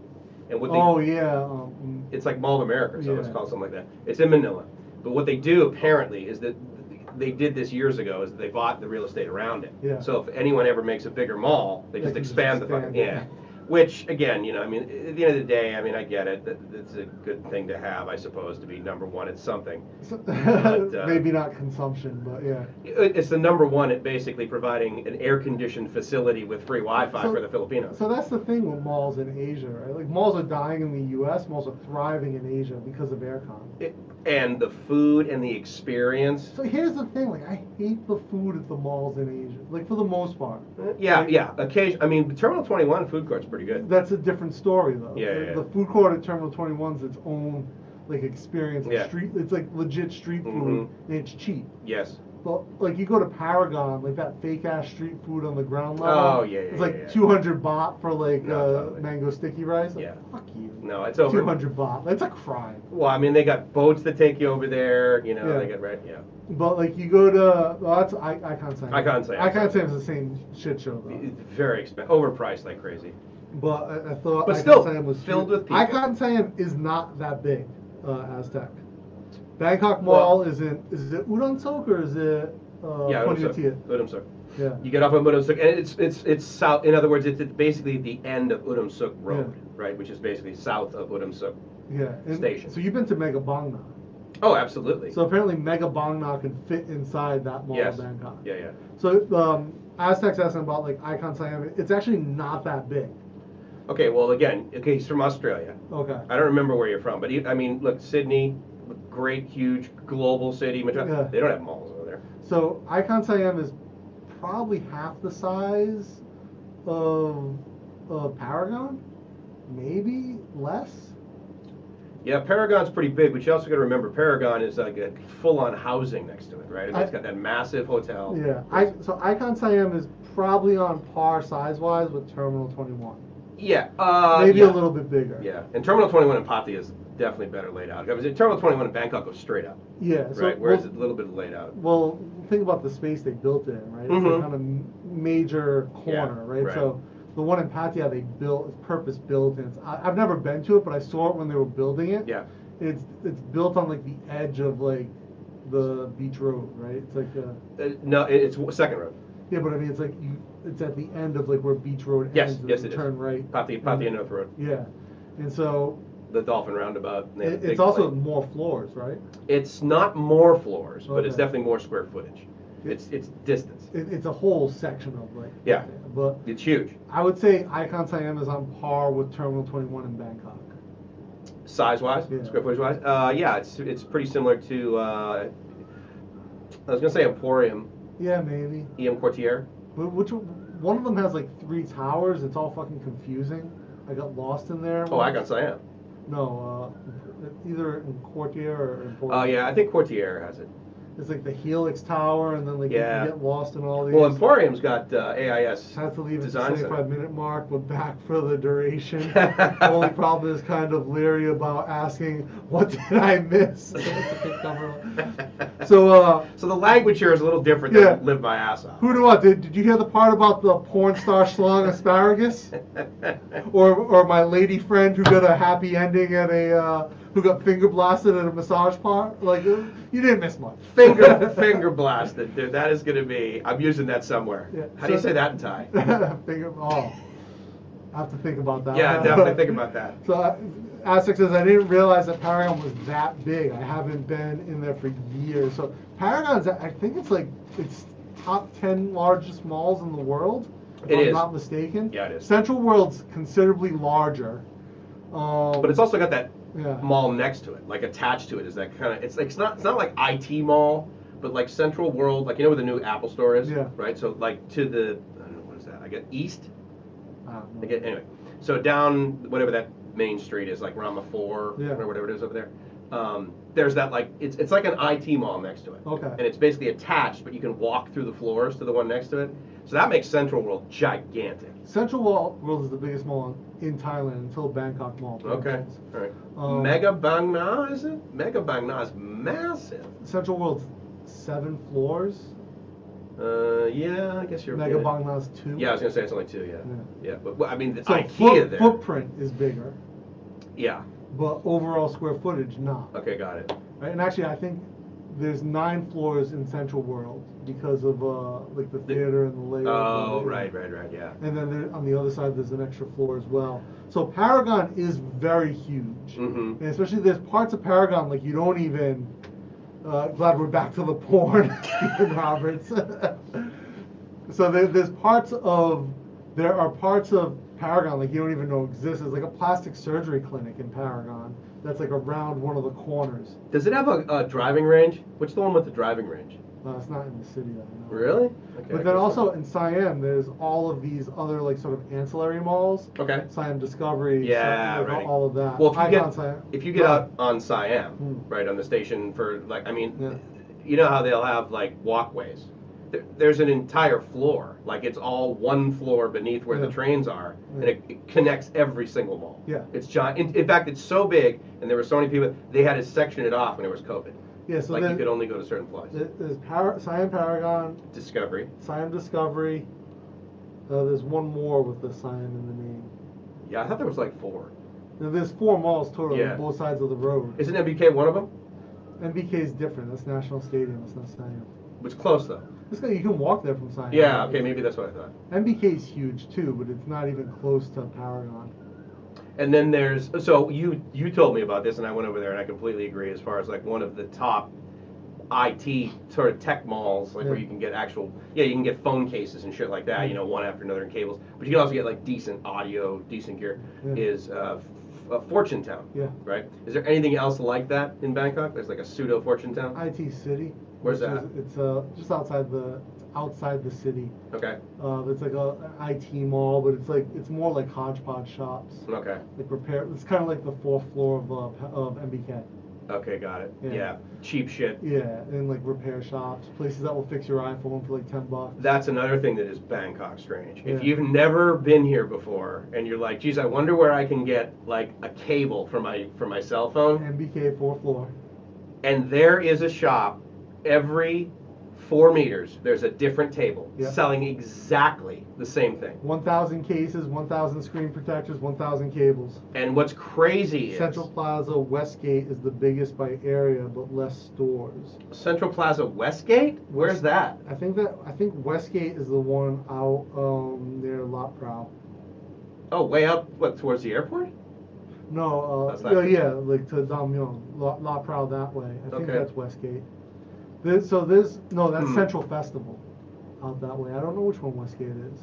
And what they, Oh yeah. Um, it's like Mall of America, so it's called something like that. It's in Manila. But what they do apparently is that they did this years ago is they bought the real estate around it. Yeah. So if anyone ever makes a bigger mall, they They just can just expand the expand fucking yeah. Which again, you know, I mean, at the end of the day, I mean, I get it. That it's a good thing to have, I suppose, to be number one at something. so- But, uh, maybe not consumption, but yeah. It's the number one at basically providing an air-conditioned facility with free Wi-Fi So- for the Filipinos. So that's the thing with malls in Asia, right? Like malls are dying in the U.S., malls are thriving in Asia because of aircon. It- and the food and the experience. So here's the thing, like I hate the food at the malls in Asia, like for the most part. Yeah, yeah. Occasion. I mean, Terminal 21 food court's pretty good. That's a different story though. Yeah, the, yeah, the food court at Terminal 21 is its own like experience. Yeah. Street, it's like legit street food, Mhm. and it's cheap. Yes. But like you go to Paragon, like that fake ass street food on the ground level. Oh, yeah, yeah, It's like yeah, yeah. 200 baht for like No, uh, totally. mango sticky rice. Like, Yeah. Fuck you. No, it's over. 200 baht. That's a crime. Well, I mean, they got boats that take you over there. You know, Yeah. they got right. Yeah. But like you go to well, that's I, I can't say I can't say. I can't say it's the same shit show though. It's very expensive, overpriced like crazy. But I, I thought But Icon still, Siam was filled cheap. with people. Icon Siam is not that big, uh, Aztec. Bangkok Mall is in is it Udon or is it uh, yeah. Udom Suk. Yeah. You get off of Udom Suk, and it's it's it's south. In other words, it's basically the end of Udom Suk Road, right, which is basically south of Udom Suk. Yeah. and Station. So you've been to Mega Bangna. Oh, absolutely. So apparently Mega Bangna can fit inside that mall yes. of Bangkok. Yeah, yeah. So um, Aztec's asking about like Icon Siam. It's actually not that big. Okay, well, again, okay, he's from Australia. Okay. I don't remember where you're from, but he, I mean, look, Sydney, great, huge, global city. metro- Yeah. They don't have malls over there. So Icon Siam is probably half the size of, of Paragon, maybe less. Yeah, Paragon's pretty big, but you also got to remember Paragon is like a full-on housing next to it, right? And I- it's got that massive hotel. Yeah. I, so Icon Siam is probably on par size-wise with Terminal 21. Yeah. Uh, maybe yeah. a little bit bigger. Yeah, and Terminal 21 in Pattaya is definitely better laid out. Because Terminal 21 in Bangkok goes straight up, Yeah. So, right? Whereas well, a little bit laid out. well, think about the space they built it in, right? It's Mhm. a kind of major corner, Yeah, right? right. So the one in Pattaya they built is purpose built, and I, I've never been to it, but I saw it when they were building it. Yeah. It's it's built on like the edge of like the beach road, right? It's like uh Uh, no, it's second road. yeah, but I mean it's like you it's at the end of like where beach road Yes, ends. and yes, then it is. Turn right. Pattaya, Pattaya North Road. Yeah, and so The Dolphin Roundabout. and they have a it, it's also more floors, right? It's not more floors, but it's definitely more square footage. It's it's distance. It, it's a whole section of like Yeah. But It's huge. I would say Icon Siam is on par with Terminal 21 in Bangkok. Size wise, Yeah. square footage wise, uh, yeah, it's it's pretty similar to. Uh, I was gonna say Emporium, Yeah, maybe. EM. But which one of them has like three towers? It's all fucking confusing. I got lost in there. Oh, once. Icon Siam. No, uh, either in Quartier or in Oh yeah, I think Quartier has it. It's like the Helix Tower, and then like Yeah. you can get lost in all these. Well, Emporium's got uh, AIS. Have to leave at the Design Center. 75 minute mark, but back for the duration. the only problem is kind of leery about asking, what did I miss? so, uh, so the language here is a little different Yeah. than live my ass off. who do I? Did, did you hear the part about the porn star schlong asparagus? Or, or my lady friend who got a happy ending at a, uh, who got finger blasted at a massage part? Like, uh, you didn't miss much. finger finger blasted, dude. That is gonna be. I'm using that somewhere. Yeah, How do you say that in Thai? finger, oh. I have to think about that. Yeah, definitely think about that. So, uh, Aztec says, I didn't realize that Paragon was that big. I haven't been in there for years. So, Paragon's, I think it's like, it's top 10 largest malls in the world. If It I'm is. not mistaken. Yeah, it is. Central World's considerably larger. Um, But it's also got that Yeah. mall next to it, like attached to it. Is that kind of? It's like it's not. It's not like IT mall, but like Central World, like you know where the new Apple store is. Yeah. Right. So like to the I don't know what is that? I get east. I. I get anyway. So down whatever that main street is, like Rama Four Yeah. or whatever it is over there. Um, there's that like it's it's like an IT mall next to it. Okay. And it's basically attached, but you can walk through the floors to the one next to it. So that makes Central World gigantic. Central World is the biggest mall in Thailand until Bangkok Mall. Okay. All right. Um, Mega Bang Na is it? Mega Bang Na is massive. Central World's seven floors. Uh, yeah, I guess you're. Mega yeah. Bangna's two. Yeah, I was gonna say it's only two. Yeah. Yeah. Yeah, but well, I mean, the So IKEA foot- there. footprint is bigger, Yeah. but overall square footage not. Okay, got it. Right? And actually, I think there's nine floors in Central World because of uh, like the theater and the layout. Oh, right, right, right. Yeah. And then there, on the other side, there's an extra floor as well. So Paragon is very huge, Mhm. and especially there's parts of Paragon like you don't even. Uh, glad we're back to the porn, Roberts. so there, there's parts of there are parts of Paragon like you don't even know exists. There's like a plastic surgery clinic in Paragon that's like around one of the corners. Does it have a, a driving range? Which the one with the driving range? Uh, it's not in the city I. Really? Okay. But then also in Siam, there's all of these other like sort of ancillary malls. Okay. Siam Discovery. Yeah, Siam, like, right. all of that. Well, if you Icon get Siam. if you get out on Siam, Hmm. right on the station for like, I mean, Yeah. you know how they'll have like walkways. There, there's an entire floor, like it's all one floor beneath where the trains are, and it, it connects every single mall. Yeah. It's giant. In, in fact, it's so big, and there were so many people. They had to section it off when it was COVID. Yeah, so like you could only go to certain places. there's Par- Siam Paragon, Discovery. Siam Discovery. Uh, there's one more with the Siam in the name. Yeah, I thought there was like four. Now, there's four malls total Yeah. on both sides of the road. Isn't MBK one of them? MBK is different. That's National Stadium. It's not Siam. It's close though. This guy, you can walk there from Sinai. Yeah, okay, maybe that's what I thought. MBK is huge too, but it's not even close to Paragon. And then there's so you you told me about this, and I went over there, and I completely agree. As far as like one of the top IT sort of tech malls, like where you can get actual, yeah, you can get phone cases and shit like that, you know, one after another and cables. But you can also get like decent audio, decent gear. Yeah. Is uh, Uh, Fortune Town, Yeah. right? Is there anything else like that in Bangkok? There's like a pseudo Fortune Town. IT City. Where's that? is- it's uh just outside the outside the city. Okay, Uh, it's like a an IT mall, but it's like it's more like hodgepodge shops. okay, Like repair. It's kind of like the fourth floor of uh, of MBK. Okay, got it. Yeah, Yeah. cheap shit. Yeah, and like repair shops, places that will fix your iPhone for like ten bucks. That's another thing that is Bangkok strange. If you've never been here before and you're like, geez, I wonder where I can get like a cable for my for my cell phone, MBK fourth floor. and there is a shop every four meters. There's a different table Yeah. selling exactly the same thing. 1,000 cases, 1,000 screen protectors, 1,000 cables. And what's crazy is Central Plaza Westgate is the biggest by area, but less stores. Central Plaza Westgate. Where's that? I think that I think Westgate is the one out um, near Lat Phrao. Oh, way up. What towards the airport? No, uh, yeah, yeah, like to Don Mueang, La, Lat Phrao that way. I think Okay. that's Westgate. This, so this, no, that's Hmm. Central Festival out that way. I don't know which one Westgate is.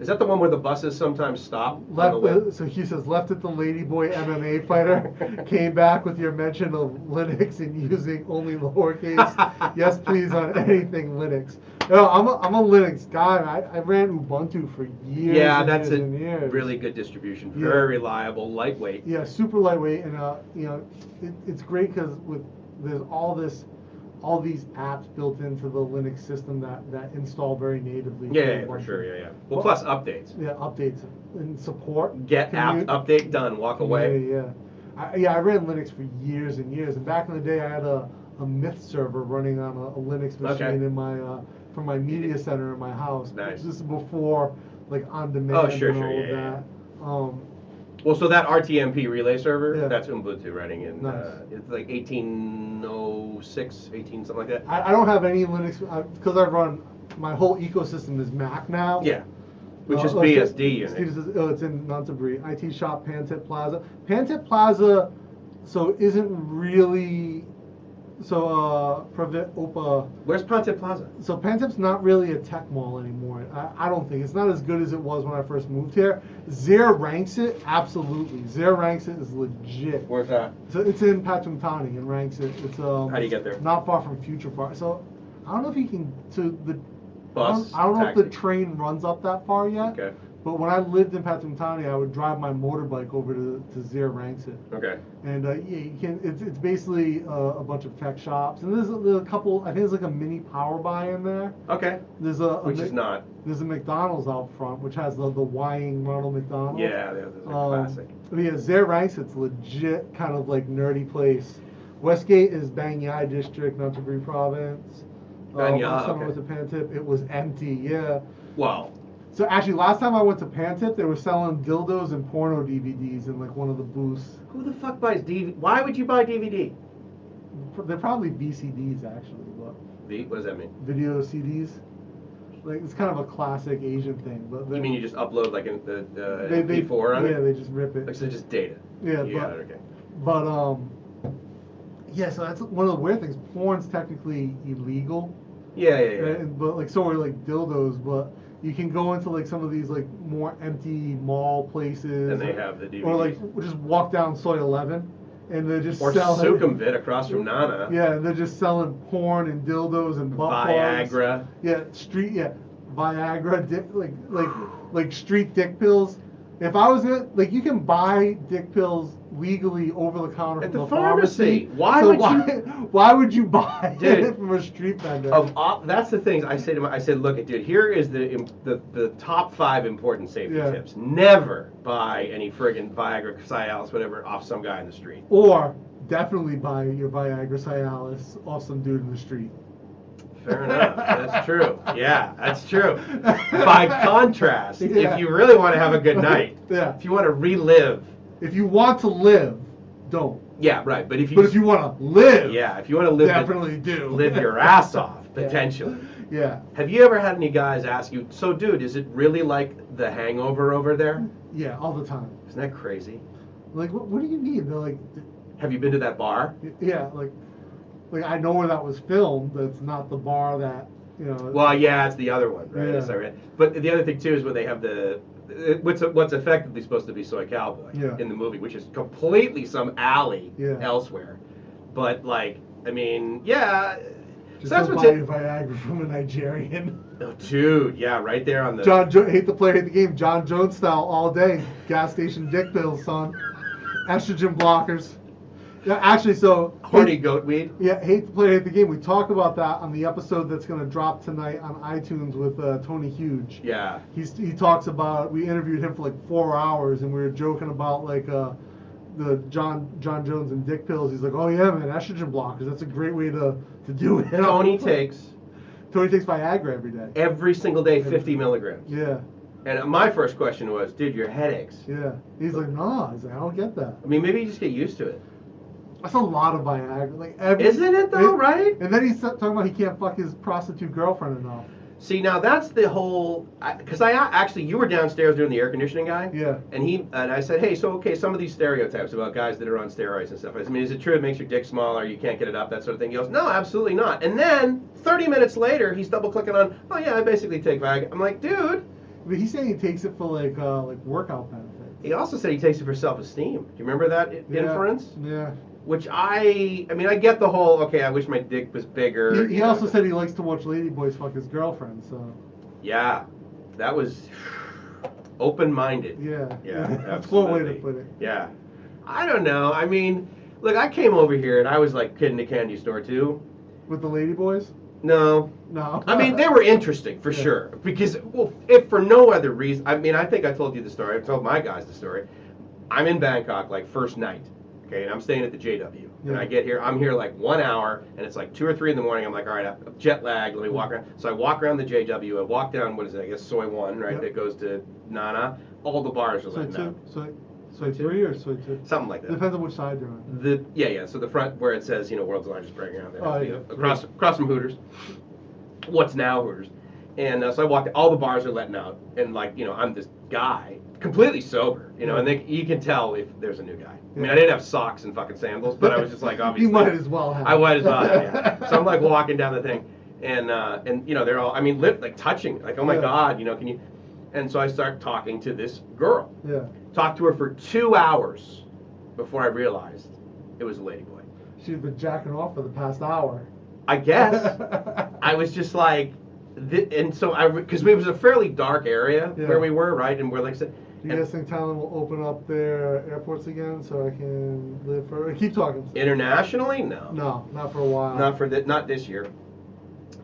Is that the one where the buses sometimes stop? on the Left, way? the, so he says, left at the Ladyboy MMA fighter. Came back with your mention of Linux and using only lowercase. yes, please on anything Linux. No, I'm a, I'm a Linux guy. I, I ran Ubuntu for years. yeah, and that's years a and years. really good distribution. Yeah. Very reliable, lightweight. Yeah, super lightweight, and uh, you know, it, it's great because with there's all this, all these apps built into the Linux system that that install very natively. Yeah, yeah, for sure. Yeah, yeah. Well, Well- plus updates. Yeah, updates and support. Get app update done. Walk away. Yeah, yeah. I, yeah, I ran Linux for years and years, and back in the day, I had a, a Myth server running on a, a Linux machine Okay. in my uh, for my media center in my house. Nice. This is before like on demand Oh, sure, and sure, all yeah, of that. Um, Well, so that RTMP relay server, Yeah. that's Ubuntu running in. Nice. Uh, it's like 1806, 18 something like that. I, I don't have any Linux because I run my whole ecosystem is Mac now. Yeah. Which Uh, is oh, BSD it's- unit. it's- Oh, it's in Nonthaburi. IT shop Pantip Plaza. Pantip Plaza, so isn't really so uh Pravit Opa. Where's Pantip Plaza? So Pantip's not really a tech mall anymore. I, I don't think it's not as good as it was when I first moved here. Zeer Rangsit absolutely. Zeer Rangsit is legit. Where's that? So it's in Pathum Thani and Rangsit. It's um. How do you get there? Not far from Future Park. So I don't know if you can to the. I Bus? don't, I don't know if the train runs up that far yet. Okay. But when I lived in Pathum Thani, I would drive my motorbike over to to Zeer Rangsit. Okay. And uh, yeah, you can. It's, it's basically uh, a bunch of tech shops, and there's a, there's a couple. I think there's like a mini power buy in there. Okay. There's a, a Which is not. There's a McDonald's out front, which has the the Wying Ronald McDonald. Yeah, that's a Um, classic. But yeah, Zeer Rangsit's legit kind of like nerdy place. Westgate is Bang Yai district, Nonthaburi province. Bang Um, Yai, last time I okay. went to Pantip, it was empty. Yeah. Well, So actually, last time I went to Pantip, they were selling dildos and porno DVDs in like one of the booths. who the fuck buys DVD? Why would you buy DVD? They're probably VCDs actually, but V? What does that mean? video CDs. Like it's kind of a classic Asian thing, but You mean you just upload like an, the, the they, they, MP4 on yeah, it? they just rip it. Like, so just data. Yeah, You but- okay. But um, yeah. So that's one of the weird things. Porn's technically illegal, Yeah, yeah, yeah. and, but like so are like dildos. But you can go into like some of these like more empty mall places, And they or- have the DVDs. or like just walk down Soi 11, and they're just Or selling. Sukhumvit across from Nana. Yeah, and they're just selling porn and dildos and butt plugs. Viagra. Yeah, street. Yeah, Viagra. Dick, like like like street dick pills. If I was gonna like, you can buy dick pills legally over the counter At the the pharmacy. pharmacy. Why So would why, you- Why would you buy Dude. it from a street vendor? Of all, that's the things I say to my, I said, look, dude, here is the the, the top five important safety Yeah. tips. Never buy any friggin' Viagra, Cialis, whatever, off some guy in the street. or definitely buy your Viagra Cialis off some dude in the street. Fair enough. That's true. Yeah, that's true. By contrast, Yeah. if you really want to have a good night, Yeah. if you want to relive, If you want to live, don't. Yeah, right. But if you, But if you want to live, yeah, if you want to live, definitely do. live your ass off Yeah. potentially. Yeah. Have you ever had any guys ask you, so dude, is it really like The Hangover over there? Yeah, all the time. Isn't that crazy? Like, what, what do you mean? They're like, Have you been to that bar? yeah, like, like I know where that was filmed. That's not the bar that you know. Well, yeah, it's the other one, right? Yeah. Right? But the other thing too is when they have the what's what's effectively supposed to be Soi Cowboy Yeah. in the movie, which is completely some alley Yeah. elsewhere. But like, I mean, yeah. just so that's what's buy. Viagra from a Nigerian. Oh, dude, yeah, right there on the. John, jo- hate to play, hate the game. Jon Jones style all day. Gas station dick pills, son. Estrogen blockers. Yeah, actually, so Horny goat weed. Yeah, hate to play, hate the game. We talk about that on the episode that's going to drop tonight on iTunes with uh, Tony Huge. Yeah. He's, he talks about we interviewed him for like four hours and we were joking about like uh, the John Jon Jones and dick pills. He's like, oh yeah, man, estrogen blockers. That's a great way to, to do it. Tony takes Tony takes Viagra every day. every single day 50 milligrams. Yeah, And my first question was, dude, your headaches. yeah. He's like, nah. He's like, I don't get that. I mean, maybe you just get used to it. That's a lot of Viagra. Like, every, Isn't it though, right? And then he's talking about he can't fuck his prostitute girlfriend enough. See, now that's the whole. Because I, actually, you were downstairs doing the air conditioning guy. Yeah. And he and I said, hey, so okay, some of these stereotypes about guys that are on steroids and stuff. I mean, is it true it makes your dick smaller? You can't get it up, that sort of thing. He goes, no, absolutely not. And then 30 minutes later, he's double clicking on, oh yeah, I basically take Viagra. I'm like, dude. But he's saying he takes it for like uh, like workout benefits. He also said he takes it for self-esteem. Do you remember that i- Yeah. inference? Yeah. Which I, I mean, I get the whole. Okay, I wish my dick was bigger. He, he know, also said he likes to watch ladyboys fuck his girlfriend. So Yeah, that was open-minded. yeah. Yeah, That's one way to put it. Yeah. I don't know. I mean, look, I came over here and I was like kid in a candy store too. With the ladyboys? No. No. I mean, they were interesting for Yeah. sure. Because, well, if for no other reason, I mean, I think I told you the story. I told my guys the story. I'm in Bangkok like first night, okay, and I'm staying at the JW. And I get here, I'm here like one hour, and it's like two or three in the morning. I'm like, all right, I'm jet lag. Let me walk around. So I walk around the JW. I walk down, what is it? I guess Soi One, right? Yep. That goes to Nana. All the bars are Soi letting two, out. soi, soi three or soi two? Something like that. Depends on which side you're on. The yeah yeah so the front where it says you know world's largest playground there Oh, yeah. across across from Hooters, what's now Hooters, and uh, so I walked all the bars are letting out and like you know I'm this guy completely sober you know and they, you can tell if there's a new guy. I mean I didn't have socks and fucking sandals but I was just like obviously you might as well have. I might as well have, yeah. So I'm like walking down the thing and uh, and you know they're all I mean lit, like touching like oh my Yeah. god you know can you and so I start talking to this girl Yeah. talked to her for two hours before I realized it was a ladyboy. She's been jacking off for the past hour. I guess I was just like, and so I because it was a fairly dark area Yeah. where we were, right? And we're like, said, Do you guys think Thailand will open up their airports again so I can live for? Keep talking. internationally, no, No, not for a while. not for the, not this year.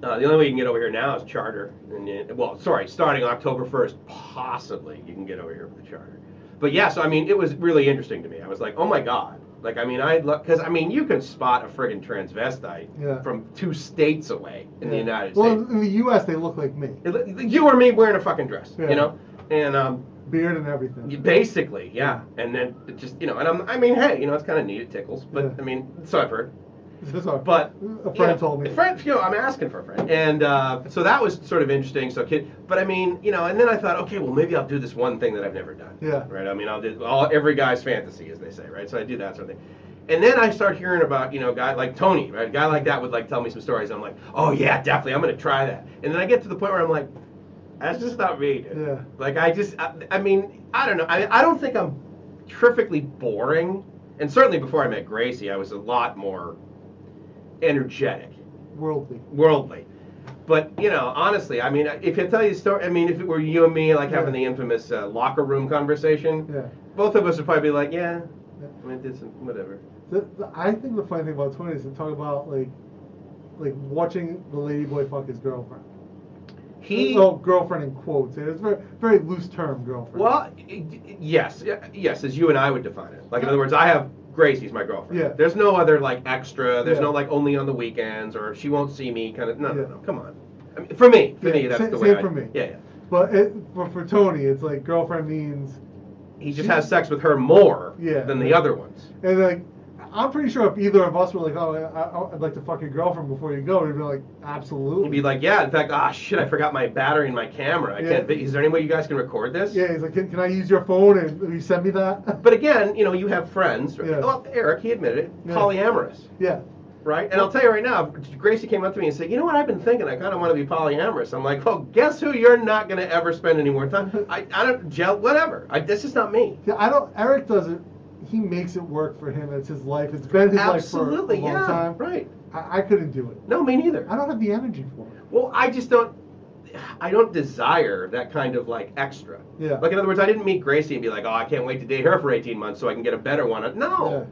Uh, the only way you can get over here now is charter. And well, sorry, starting October first, possibly you can get over here with a charter. But yeah, so I mean, it was really interesting to me. I was like, oh my god. Like I mean, I look, because I mean, you can spot a friggin' transvestite Yeah. from two states away in the United well, States. Well, in the U.S. they look like me, It- You or me wearing a fucking dress, Yeah. you know, and um, beard and everything. basically, yeah. And then it just you know, and I'm, I mean, hey, you know, it's kind of neat. It tickles, but Yeah. I mean, so I've heard. Sorry. But a you friend know, told me. A friend, you know, I'm asking for a friend, and uh, so that was sort of interesting. So kid, but I mean, you know, and then I thought, okay, well, maybe I'll do this one thing that I've never done. Yeah. Right. I mean, I'll do all every guy's fantasy, as they say, right? So I do that sort of thing. And then I start hearing about, you know, a guy like Tony, right? A guy like that would like tell me some stories. I'm like, oh yeah, definitely, I'm gonna try that. And then I get to the point where I'm like, that's just not me, dude. Yeah. Like I just, I, I mean, I don't know. I, I don't think I'm terrifically boring. And certainly before I met Gracie, I was a lot more energetic, Worldly. worldly. But you know, honestly, I mean, if I tell you a story, I mean, if it were you and me, like having the infamous uh, locker room conversation, Yeah. both of us would probably be like, yeah, Yeah. I mean, I did some whatever. The, the, I think the funny thing about Tony is to talk about like, like watching the ladyboy fuck his girlfriend. He, well, girlfriend in quotes. It's a very, very loose term, girlfriend. well, yes, yes, as you and I would define it. Like in other words, I have Gracie's my girlfriend. Yeah. There's no other like extra. There's Yeah. no like only on the weekends or she won't see me kind of. No, no, Yeah. no. Come on. I mean, for me, for Yeah, me, that's sa- the way. same I, for me. Yeah, yeah. But it, but for Tony, it's like girlfriend means, He just has sex with her more Yeah. than the other ones. and like, I'm pretty sure if either of us were like, oh, I, I'd like to fuck your girlfriend before you go, we'd be like, absolutely. He'd be like, yeah. In fact, ah, shit, I forgot my battery in my camera. I Yeah. can't. Is there any way you guys can record this? yeah, he's like, can, can I use your phone and you send me that? But again, you know, you have friends. Yeah. Well, Eric, he admitted it, Yeah. polyamorous, yeah. right? And I'll tell you right now, Gracie came up to me and said, you know what, I've been thinking, I kind of want to be polyamorous. I'm like, well, guess who? You're not going to ever spend any more time. I, I don't gel, whatever. I, that's just not me. Yeah, I don't. Eric doesn't. He makes it work for him. It's his life. It's been his Absolutely, life for a long yeah, time. right. I, I couldn't do it. No, me neither. I don't have the energy for it. Well, I just don't. I don't desire that kind of like extra. Yeah. Like in other words, I didn't meet Gracie and be like, oh, I can't wait to date her for 18 months so I can get a better one. No. Yeah.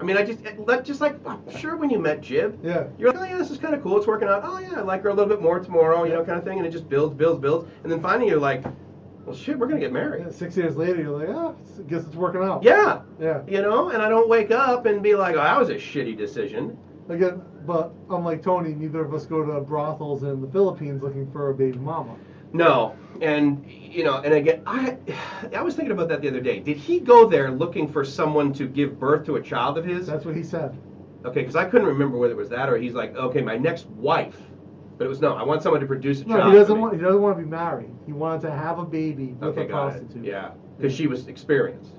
I mean, I just let just like I'm sure when you met Jib, Yeah. you're like, oh yeah, this is kind of cool. It's working out. Oh yeah, I like her a little bit more tomorrow, you know, kind of thing. And it just builds, builds, builds, and then finally you're like, well, shit, we're gonna get married. Yeah, Six years later, you're like, ah, I guess it's working out. Yeah. Yeah. You know, and I don't wake up and be like, oh, that was a shitty decision. Again, but unlike Tony, neither of us go to brothels in the Philippines looking for a baby mama. No, and you know, and again, I I was thinking about that the other day. Did he go there looking for someone to give birth to a child of his? That's what he said. Okay, because I couldn't remember whether it was that or he's like, okay, my next wife. But it was no, I want someone to produce a No, child. he doesn't want. He doesn't want to be married. He wanted to have a baby with Okay, a got it. prostitute. Yeah, because she was experienced,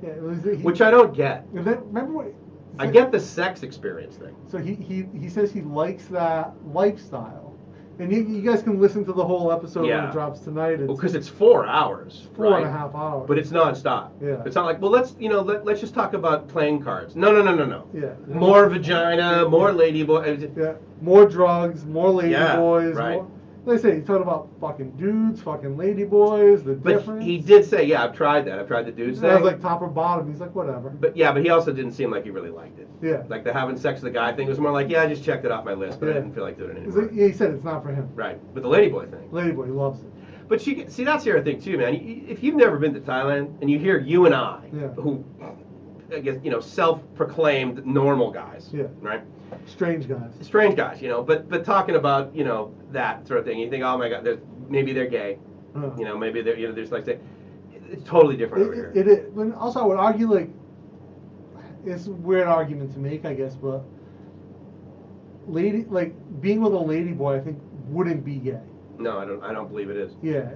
Yeah. It was, he, which I don't get. And then remember what? I get the sex experience thing. So he, he he says he likes that lifestyle, and you, you guys can listen to the whole episode when Yeah. it drops tonight. It's Well, because it's four hours, four and a half hours. But it's nonstop. Yeah. It's not like, well, let's you know, let, let's just talk about playing cards. No, no, no, no, no. yeah. More vagina, more lady boy. Yeah. More drugs, more lady Yeah, boys. right. More, I say, he's talking about fucking dudes, fucking lady boys, the But difference. he did say, yeah, I've tried that. I've tried the dudes And I was like top or bottom. He's like, whatever. But yeah, but he also didn't seem like he really liked it. Yeah. Like the having sex with the guy thing was more like, yeah, I just checked it off my list, but I didn't feel like doing it anymore. like, yeah, he said it's not for him. Right. But the ladyboy thing. Lady boy, he loves it. But you see, that's the other thing too, man. If you've never been to Thailand and you hear you and I, Yeah. who, I guess you know, self-proclaimed normal guys, Yeah. right? Strange guys. Strange guys, you know. But but talking about you know that sort of thing, you think, oh my God, there's, maybe they're gay, Uh. you know, maybe they're you know, there's like say, it's totally different over here. It, it, it, also, I would argue like it's a weird argument to make, I guess, but lady like being with a lady boy, I think wouldn't be gay. no, I don't. I don't believe it is. Yeah,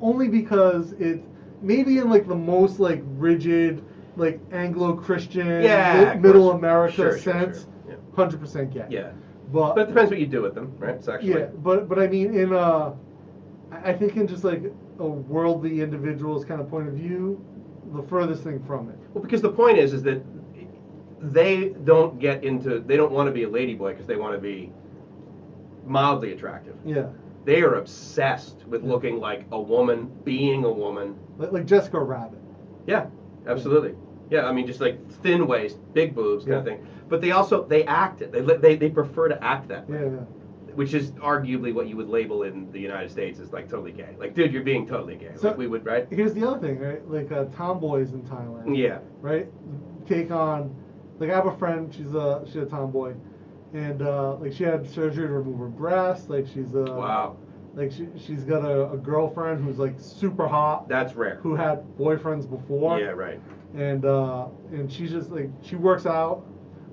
only because it maybe in like the most like rigid like Anglo-Christian Yeah, mi- middle. America Sure, sure, sense, sure. Yeah. hundred percent gay. Yeah. But, But it depends what you do with them, right? Sexually. yeah, but but I mean in uh, I think in just like a worldly individual's kind of point of view, the furthest thing from it. Well, because the point is, is that they don't get into, they don't want to be a ladyboy because they want to be mildly attractive. Yeah. They are obsessed with looking like a woman, being a woman. Like, like Jessica Rabbit. Yeah, absolutely. Yeah, I mean, just like thin waist, big boobs, kind of thing. But they also they act it. They they they prefer to act that way, Yeah, yeah. which is arguably what you would label in the United States as like totally gay. Like, dude, you're being totally gay. So- like we would, right? Here's the other thing, right? Like uh, tomboys in Thailand. Yeah. Right. Take on, like I have a friend. She's a she's a tomboy, and uh, like she had surgery to remove her breast. Like she's a Wow, Like she she's got a, a girlfriend who's like super hot, that's rare. who had boyfriends before. Yeah, right. And uh, and she's just like she works out.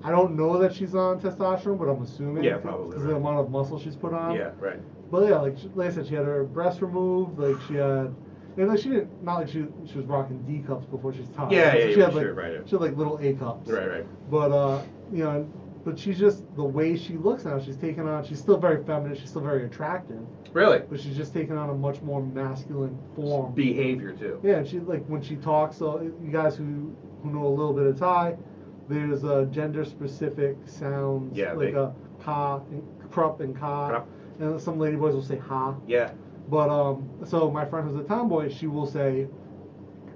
I don't know that she's on testosterone, but I'm assuming. Yeah, probably, Because of the amount of muscle she's put on. Yeah, right. But yeah, like, like I said, she had her breast removed. Like she had, and like she didn't not like she she was rocking D cups before she's tied. Yeah, So yeah, she yeah, had like right. she had like little A cups. Right, right. But uh, you know, but she's just the way she looks now. She's taken on. She's still very feminine. She's still very attractive, Really? but she's just taken on a much more masculine form. Behavior too. Yeah, and she like when she talks. So you guys who who know a little bit of Thai, there's a gender specific sounds Yeah, like big. a ka, and krup and ka, Krup. and some ladyboys will say ha. Yeah. But um, so my friend who's a tomboy, she will say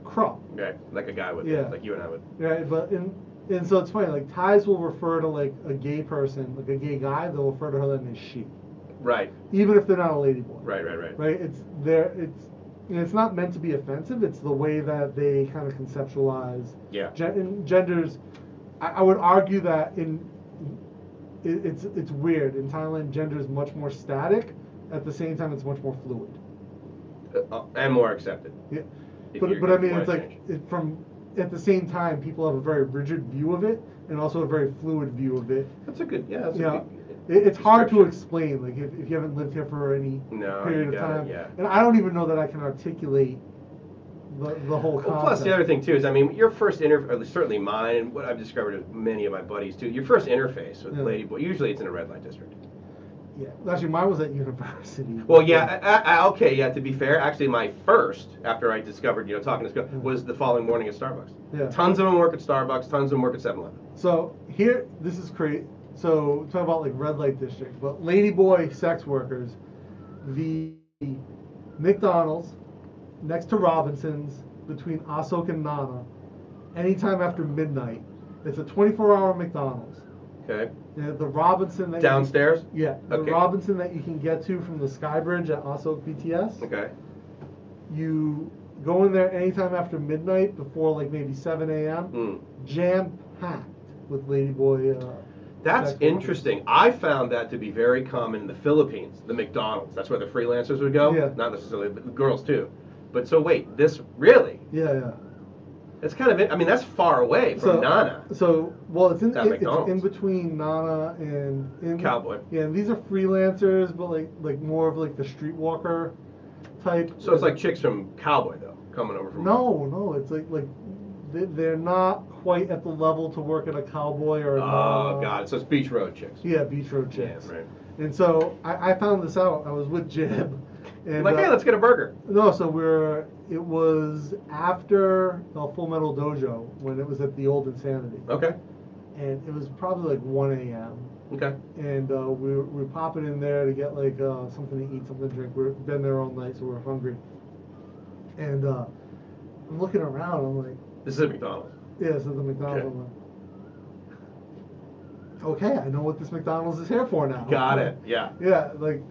krup. Right. Like a guy would. Yeah. Like you and I would. Right, but in and so it's funny. Like Thais will refer to like a gay person, like a gay guy, they'll refer to her then as she, Right. even if they're not a ladyboy. Right. Right. Right. Right. It's there. It's and it's not meant to be offensive. It's the way that they kind of conceptualize Yeah. gen- genders. I, I would argue that in it, it's it's weird in Thailand. Gender is much more static. At the same time, it's much more fluid. Uh, uh, and more accepted. Yeah. But but I mean, it's like it, from at the same time, people have a very rigid view of it and also a very fluid view of it. That's a good, yeah, that's a good. it, it's hard to explain, like if, if you haven't lived here for any No, period of it, time. yeah. And I don't even know that I can articulate the, the whole concept. Well, plus the other thing too is, I mean, your first inter, or certainly mine, and what I've discovered with many of my buddies too, your first interface with Yeah. Lady Boy, usually it's in a red light district. Yeah, actually, mine was at university. Well, yeah, I, I, okay, yeah. To be fair, actually, my first after I discovered, you know, talking to Mm. was the following morning at Starbucks. Yeah. Tons of them work at Starbucks. Tons of them work at 7-Eleven. So here, this is great. So talking about like red light district, but ladyboy sex workers, the McDonald's next to Robinson's between Asok and Nana, anytime after midnight. It's a 24-hour McDonald's. Okay. The, the Robinson that Downstairs. You, yeah, the Okay. Robinson that you can get to from the Sky Bridge at Asok BTS. Okay. You go in there anytime after midnight, before like maybe 7 a.m. Mm. Jam packed with ladyboy. Uh, That's interesting. I found that to be very common in the Philippines, the McDonald's. That's where the freelancers would go. Yeah. Not necessarily, but the girls too. But so wait, this really? Yeah, yeah. It's kind of. it- I mean, that's far away from So- Nana. So, well, it's in it- it's in between Nana and in, Cowboy. Yeah, and these are freelancers, but like like more of like the streetwalker type. So it's like chicks from Cowboy though, coming over from. no, no, it's like like they, they're not quite at the level to work at a cowboy or. A Oh. God! So it's Beach Road chicks. Yeah, beach road Yeah, chicks. right. And so I, I found this out. I was with Jib, and like, uh, hey, let's get a burger. No, so we're. It was after the Full Metal Dojo when it was at the old Insanity, Okay. and it was probably like 1 a.m. Okay. and uh, we were, we were popping in there to get like uh, something to eat, something to drink. We've been there all night, so we're hungry. And uh, I'm looking around. I'm like, This is at McDonald's. yeah, this is the McDonald's. Okay. Like, Okay, I know what this McDonald's is here for now. Got it. Yeah. Yeah, like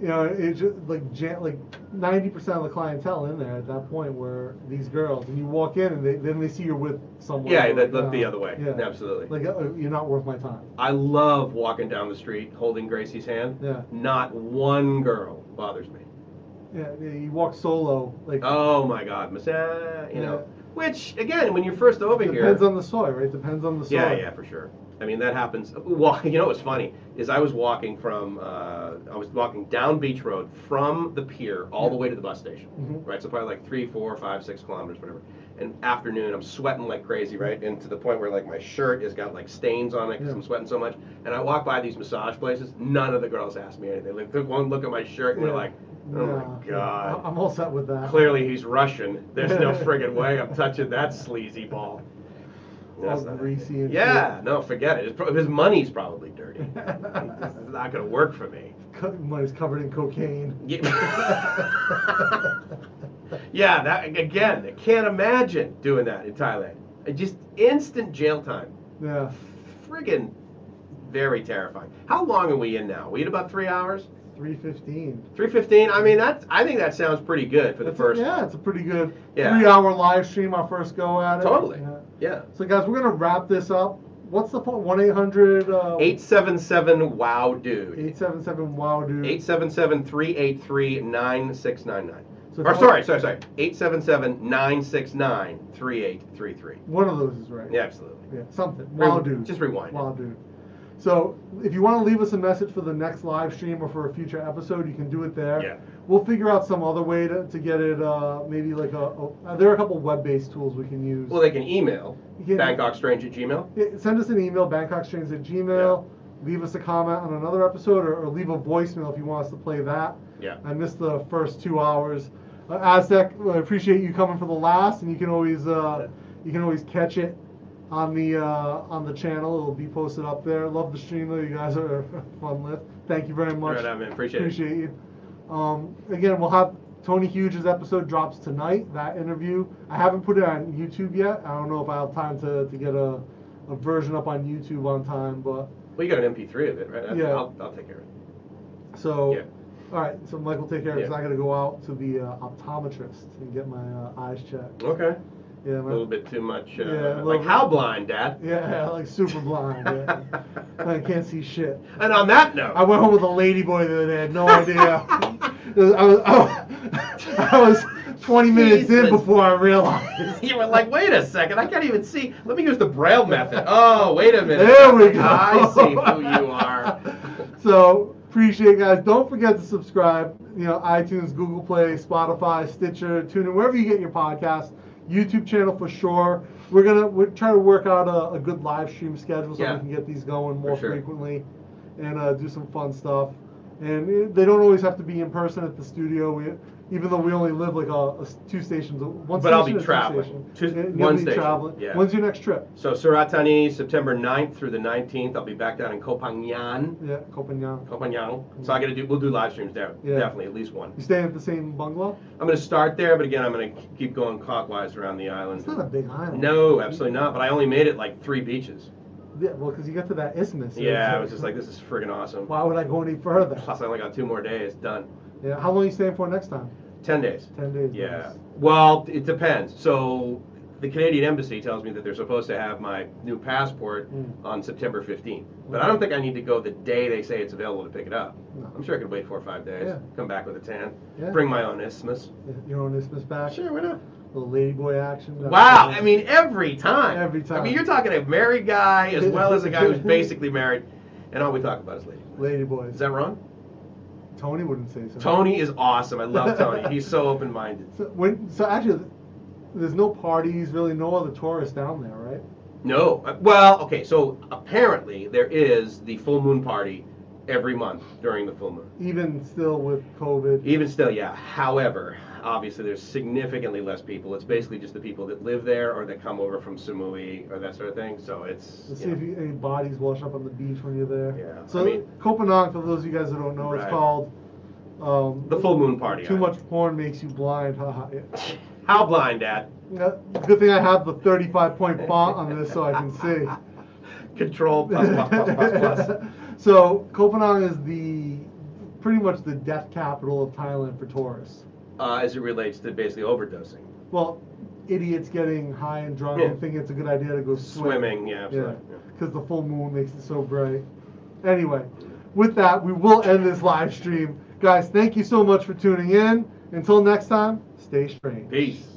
you know, it's just like jam, like ninety percent of the clientele in there at that point were these girls, and you walk in and they, then they see you're with someone. Yeah, look the other way. Yeah, Absolutely. Like uh, you're not worth my time. I love walking down the street holding Gracie's hand. Yeah. Not one girl bothers me. Yeah, you walk solo. Like Oh my God, Miss, uh, you know. Yeah. Which again, when you're first over here. depends on the soi, right? Depends on the soi. Yeah, yeah, for sure. I mean, that happens. Well, you know what's funny is I was walking from, uh, I was walking down Beach Road from the pier all the way to the bus station, Mhm. right? So probably like three, four, five, six kilometers, whatever. And afternoon, I'm sweating like crazy, right? And to the point where like my shirt has got like stains on it because Yeah. I'm sweating so much. And I walk by these massage places. None of the girls ask me anything. They took one look at my shirt and Yeah. they're like, "Oh Yeah, my god." I'm all set with that. Clearly he's Russian. There's no friggin' way I'm touching that sleazy ball. All not- greasy and yeah, no, forget it. His, pro- his money's probably dirty. this is not gonna work for me. Co- Money's covered in cocaine. Yeah, yeah that again. I can't imagine doing that in Thailand. Uh, Just instant jail time. Yeah. Friggin' very terrifying. How long are we in now? We in about three hours? Three fifteen. Three fifteen. I mean, that's. I think that sounds pretty good for the That's a- first. yeah, it's a pretty good Yeah. three-hour live stream. Our first go at it. Totally. Yeah. Yeah. So guys, we're gonna wrap this up. What's the phone? One eight hundred. uh, Eight seven seven. Wow, dude. Eight seven seven. Wow, dude. 877-383-9699. So or sorry, sorry, sorry. 877-969-3833. One of those is right. Yeah, absolutely. Yeah. Something. Wow, dude. just rewind. Wow, dude. So if you want to leave us a message for the next live stream or for a future episode, you can do it there. Yeah. We'll figure out some other way to, to get it. Uh, maybe like a, a uh, there are a couple web-based tools we can use. Well, they can email can- BangkokStrange at Gmail. Yeah, send us an email, BangkokStrange at Gmail. Leave us a comment on another episode, or, or leave a voicemail if you want us to play that. Yeah. I missed the first two hours. Uh, Aztec, I appreciate you coming for the last, and you can always uh, you can always catch it on the uh, on the channel. It'll be posted up there. Love the stream though. You guys are fun with. Thank you very much. Right on, man. Appreciate it. Appreciate you. Um, again, we'll have Tony Huge's episode drops tonight. That interview. I haven't put it on YouTube yet. I don't know if I have time to, to get a, a version up on YouTube on time, but Well, you got an MP3 of it, right? Yeah. I'll, I'll take care of it. so. Yeah. All right, so Michael, take care Yeah. I got to go out to the uh, optometrist and get my uh, eyes checked. Okay. Yeah, A little bit too much. Uh, Yeah, like bit. how blind, Dad? yeah, like super blind. Yeah. I can't see shit. And on that note, I went home with a lady boy the other day. I had no idea. I was, I was 20 minutes in before I realized. You were like, wait a second, I can't even see. Let me use the braille method. Oh, wait a minute. There we go. I see who you are. So appreciate it, guys. Don't forget to subscribe. You know, iTunes, Google Play, Spotify, Stitcher, TuneIn, wherever you get your podcasts. YouTube channel for sure. We're gonna we're trying to work out a, a good live stream schedule so Yeah. we can get these going more sure. frequently and uh, do some fun stuff. And it- they don't always have to be in person at the studio. We, even though we only live like a, a two stations, one But I'll station be or two traveling. stations. Two- one be station, traveling. yeah. When's your next trip? So Surat Thani, September 9th through the 19th. I'll be back down in Koh Phangan. Yeah, Copenhagen. Koh Phangan. So I gotta do. We'll do live streams there. Yeah. Definitely, at least one. You staying at the same bungalow? I'm gonna start there, but again, I'm gonna keep going clockwise around the island. It's not a big island. No, absolutely not. But I only made it like three beaches. Yeah, well, because you got to that isthmus. Yeah, I was just like, this is friggin' awesome. Why would I go any further? Plus, I only got two more days. Done. Yeah, how long are you staying for next time? Ten days. Ten days. Yeah. nice. Well, it depends. So the Canadian Embassy tells me that they're supposed to have my new passport Mm. on September 15th. But I don't think I need to go the day they say it's available to pick it up. No. I'm sure I could wait four or five days, Yeah. come back with a tan, Yeah. bring my own isthmus. Your own isthmus back. Sure, why not? Little ladyboy action. Wow, I mean, every time. Every time. I mean, you're talking a married guy as well as a guy who's basically married, and all we talk about is lady. ladyboys. Is that wrong? Tony wouldn't say so. Tony is awesome. I love Tony. He's so open-minded. So when so actually, there's no parties really, no other tourists down there, right? No. Uh, Well, okay, so apparently there is the full moon party every month during the full moon. Even still with COVID. Even still, yeah. However, obviously there's significantly less people. It's basically just the people that live there or that come over from Samui or that sort of thing. So it's Let's see know, if you, any bodies wash up on the beach when you're there. Yeah, So I mean- Copenhagen, for those of you guys that don't know, it's called. Um, the full moon party. Too much porn makes you blind. How blind, Dad? Yeah, Good thing I have the 35 point font on this so I can see. Control plus plus plus plus plus. so Copenhagen is the pretty much the death capital of Thailand for tourists. Uh, as it relates to basically overdosing. Well, idiots getting high and drunk Yeah. and thinking it's a good idea to go swim. Swimming, yeah, Yeah, absolutely. yeah. because the full moon makes it so bright. Anyway, with that, we will end this live stream. Guys, thank you so much for tuning in. Until next time, stay strange. Peace.